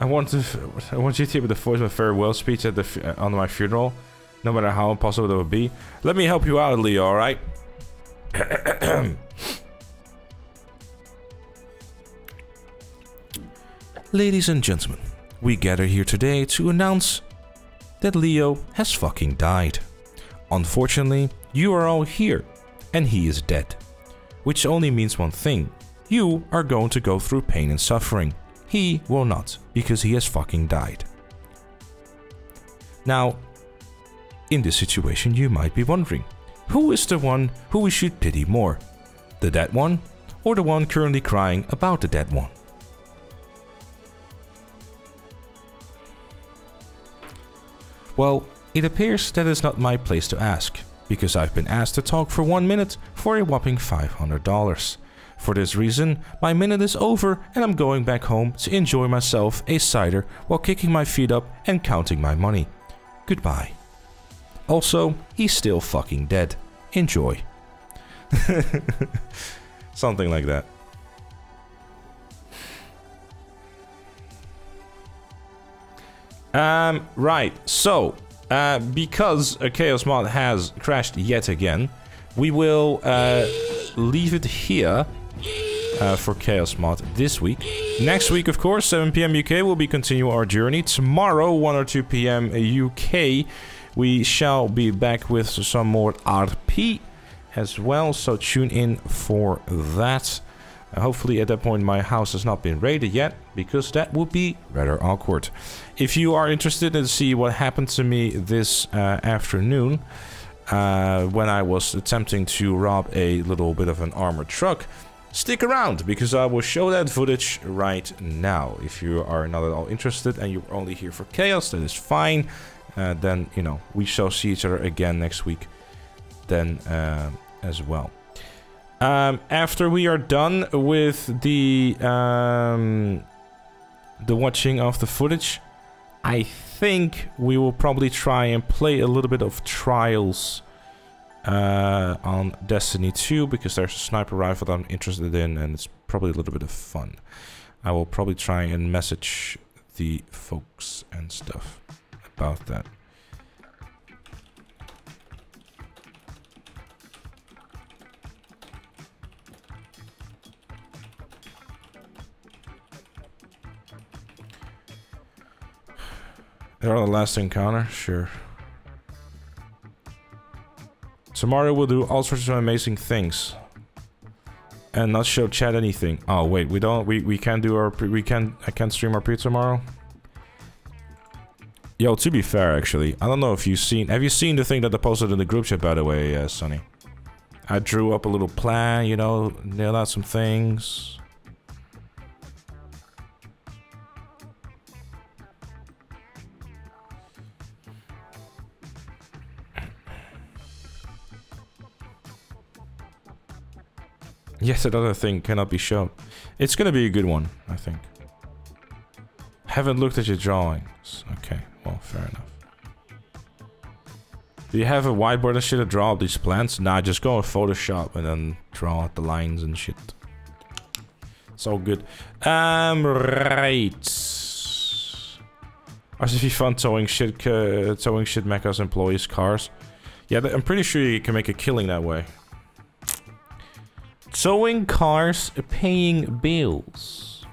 I want to, I want you to hear the voice of farewell speech at the uh, on my funeral, no matter how impossible that would be. Let me help you out, Leo. All right. Ladies and gentlemen, we gather here today to announce that Leo has fucking died. Unfortunately, you are all here, and he is dead. Which only means one thing you are going to go through pain and suffering. He will not, because he has fucking died. Now, in this situation, you might be wondering who is the one who we should pity more? The dead one, or the one currently crying about the dead one? Well, it appears that is not my place to ask, because I've been asked to talk for one minute for a whopping $500. For this reason, my minute is over and I'm going back home to enjoy myself a cider while kicking my feet up and counting my money. Goodbye. Also, he's still fucking dead. Enjoy. Something like that. Um, right, so, uh, because a Chaos Mod has crashed yet again, we will uh, leave it here uh, for Chaos Mod this week. Next week, of course, 7 p.m. UK, we'll be continuing our journey. Tomorrow, 1 or 2 p.m. UK, we shall be back with some more RP as well, so tune in for that. Uh, hopefully at that point my house has not been raided yet, because that would be rather awkward. If you are interested in see what happened to me this uh, afternoon, uh, when I was attempting to rob a little bit of an armored truck, stick around, because I will show that footage right now. If you are not at all interested and you're only here for chaos, that is fine. Uh, then, you know, we shall see each other again next week then uh, as well. Um, after we are done with the um, the watching of the footage, I think we will probably try and play a little bit of Trials uh, on Destiny 2 because there's a sniper rifle that I'm interested in and it's probably a little bit of fun. I will probably try and message the folks and stuff about that. They're on the last encounter? Sure. Tomorrow we'll do all sorts of amazing things. And not show chat anything. Oh wait, we don't we, we can't do our we can't. I can't stream our pre tomorrow? Yo, to be fair actually, I don't know if you've seen have you seen the thing that I posted in the group chat by the way, uh, Sonny? I drew up a little plan, you know, nailed out some things. Yes, another thing cannot be shown. It's gonna be a good one, I think. Haven't looked at your drawings. Okay, well, fair enough. Do you have a whiteboard and shit to draw these plans? Nah, just go on Photoshop and then draw out the lines and shit. It's all good. Um, right. RCV fun towing shit, uh, towing shit mechas employees' cars. Yeah, I'm pretty sure you can make a killing that way. Towing cars, paying bills.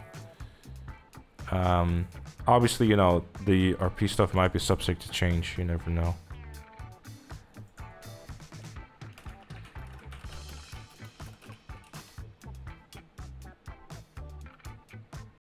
Um, obviously, you know, the RP stuff might be subject to change. You never know.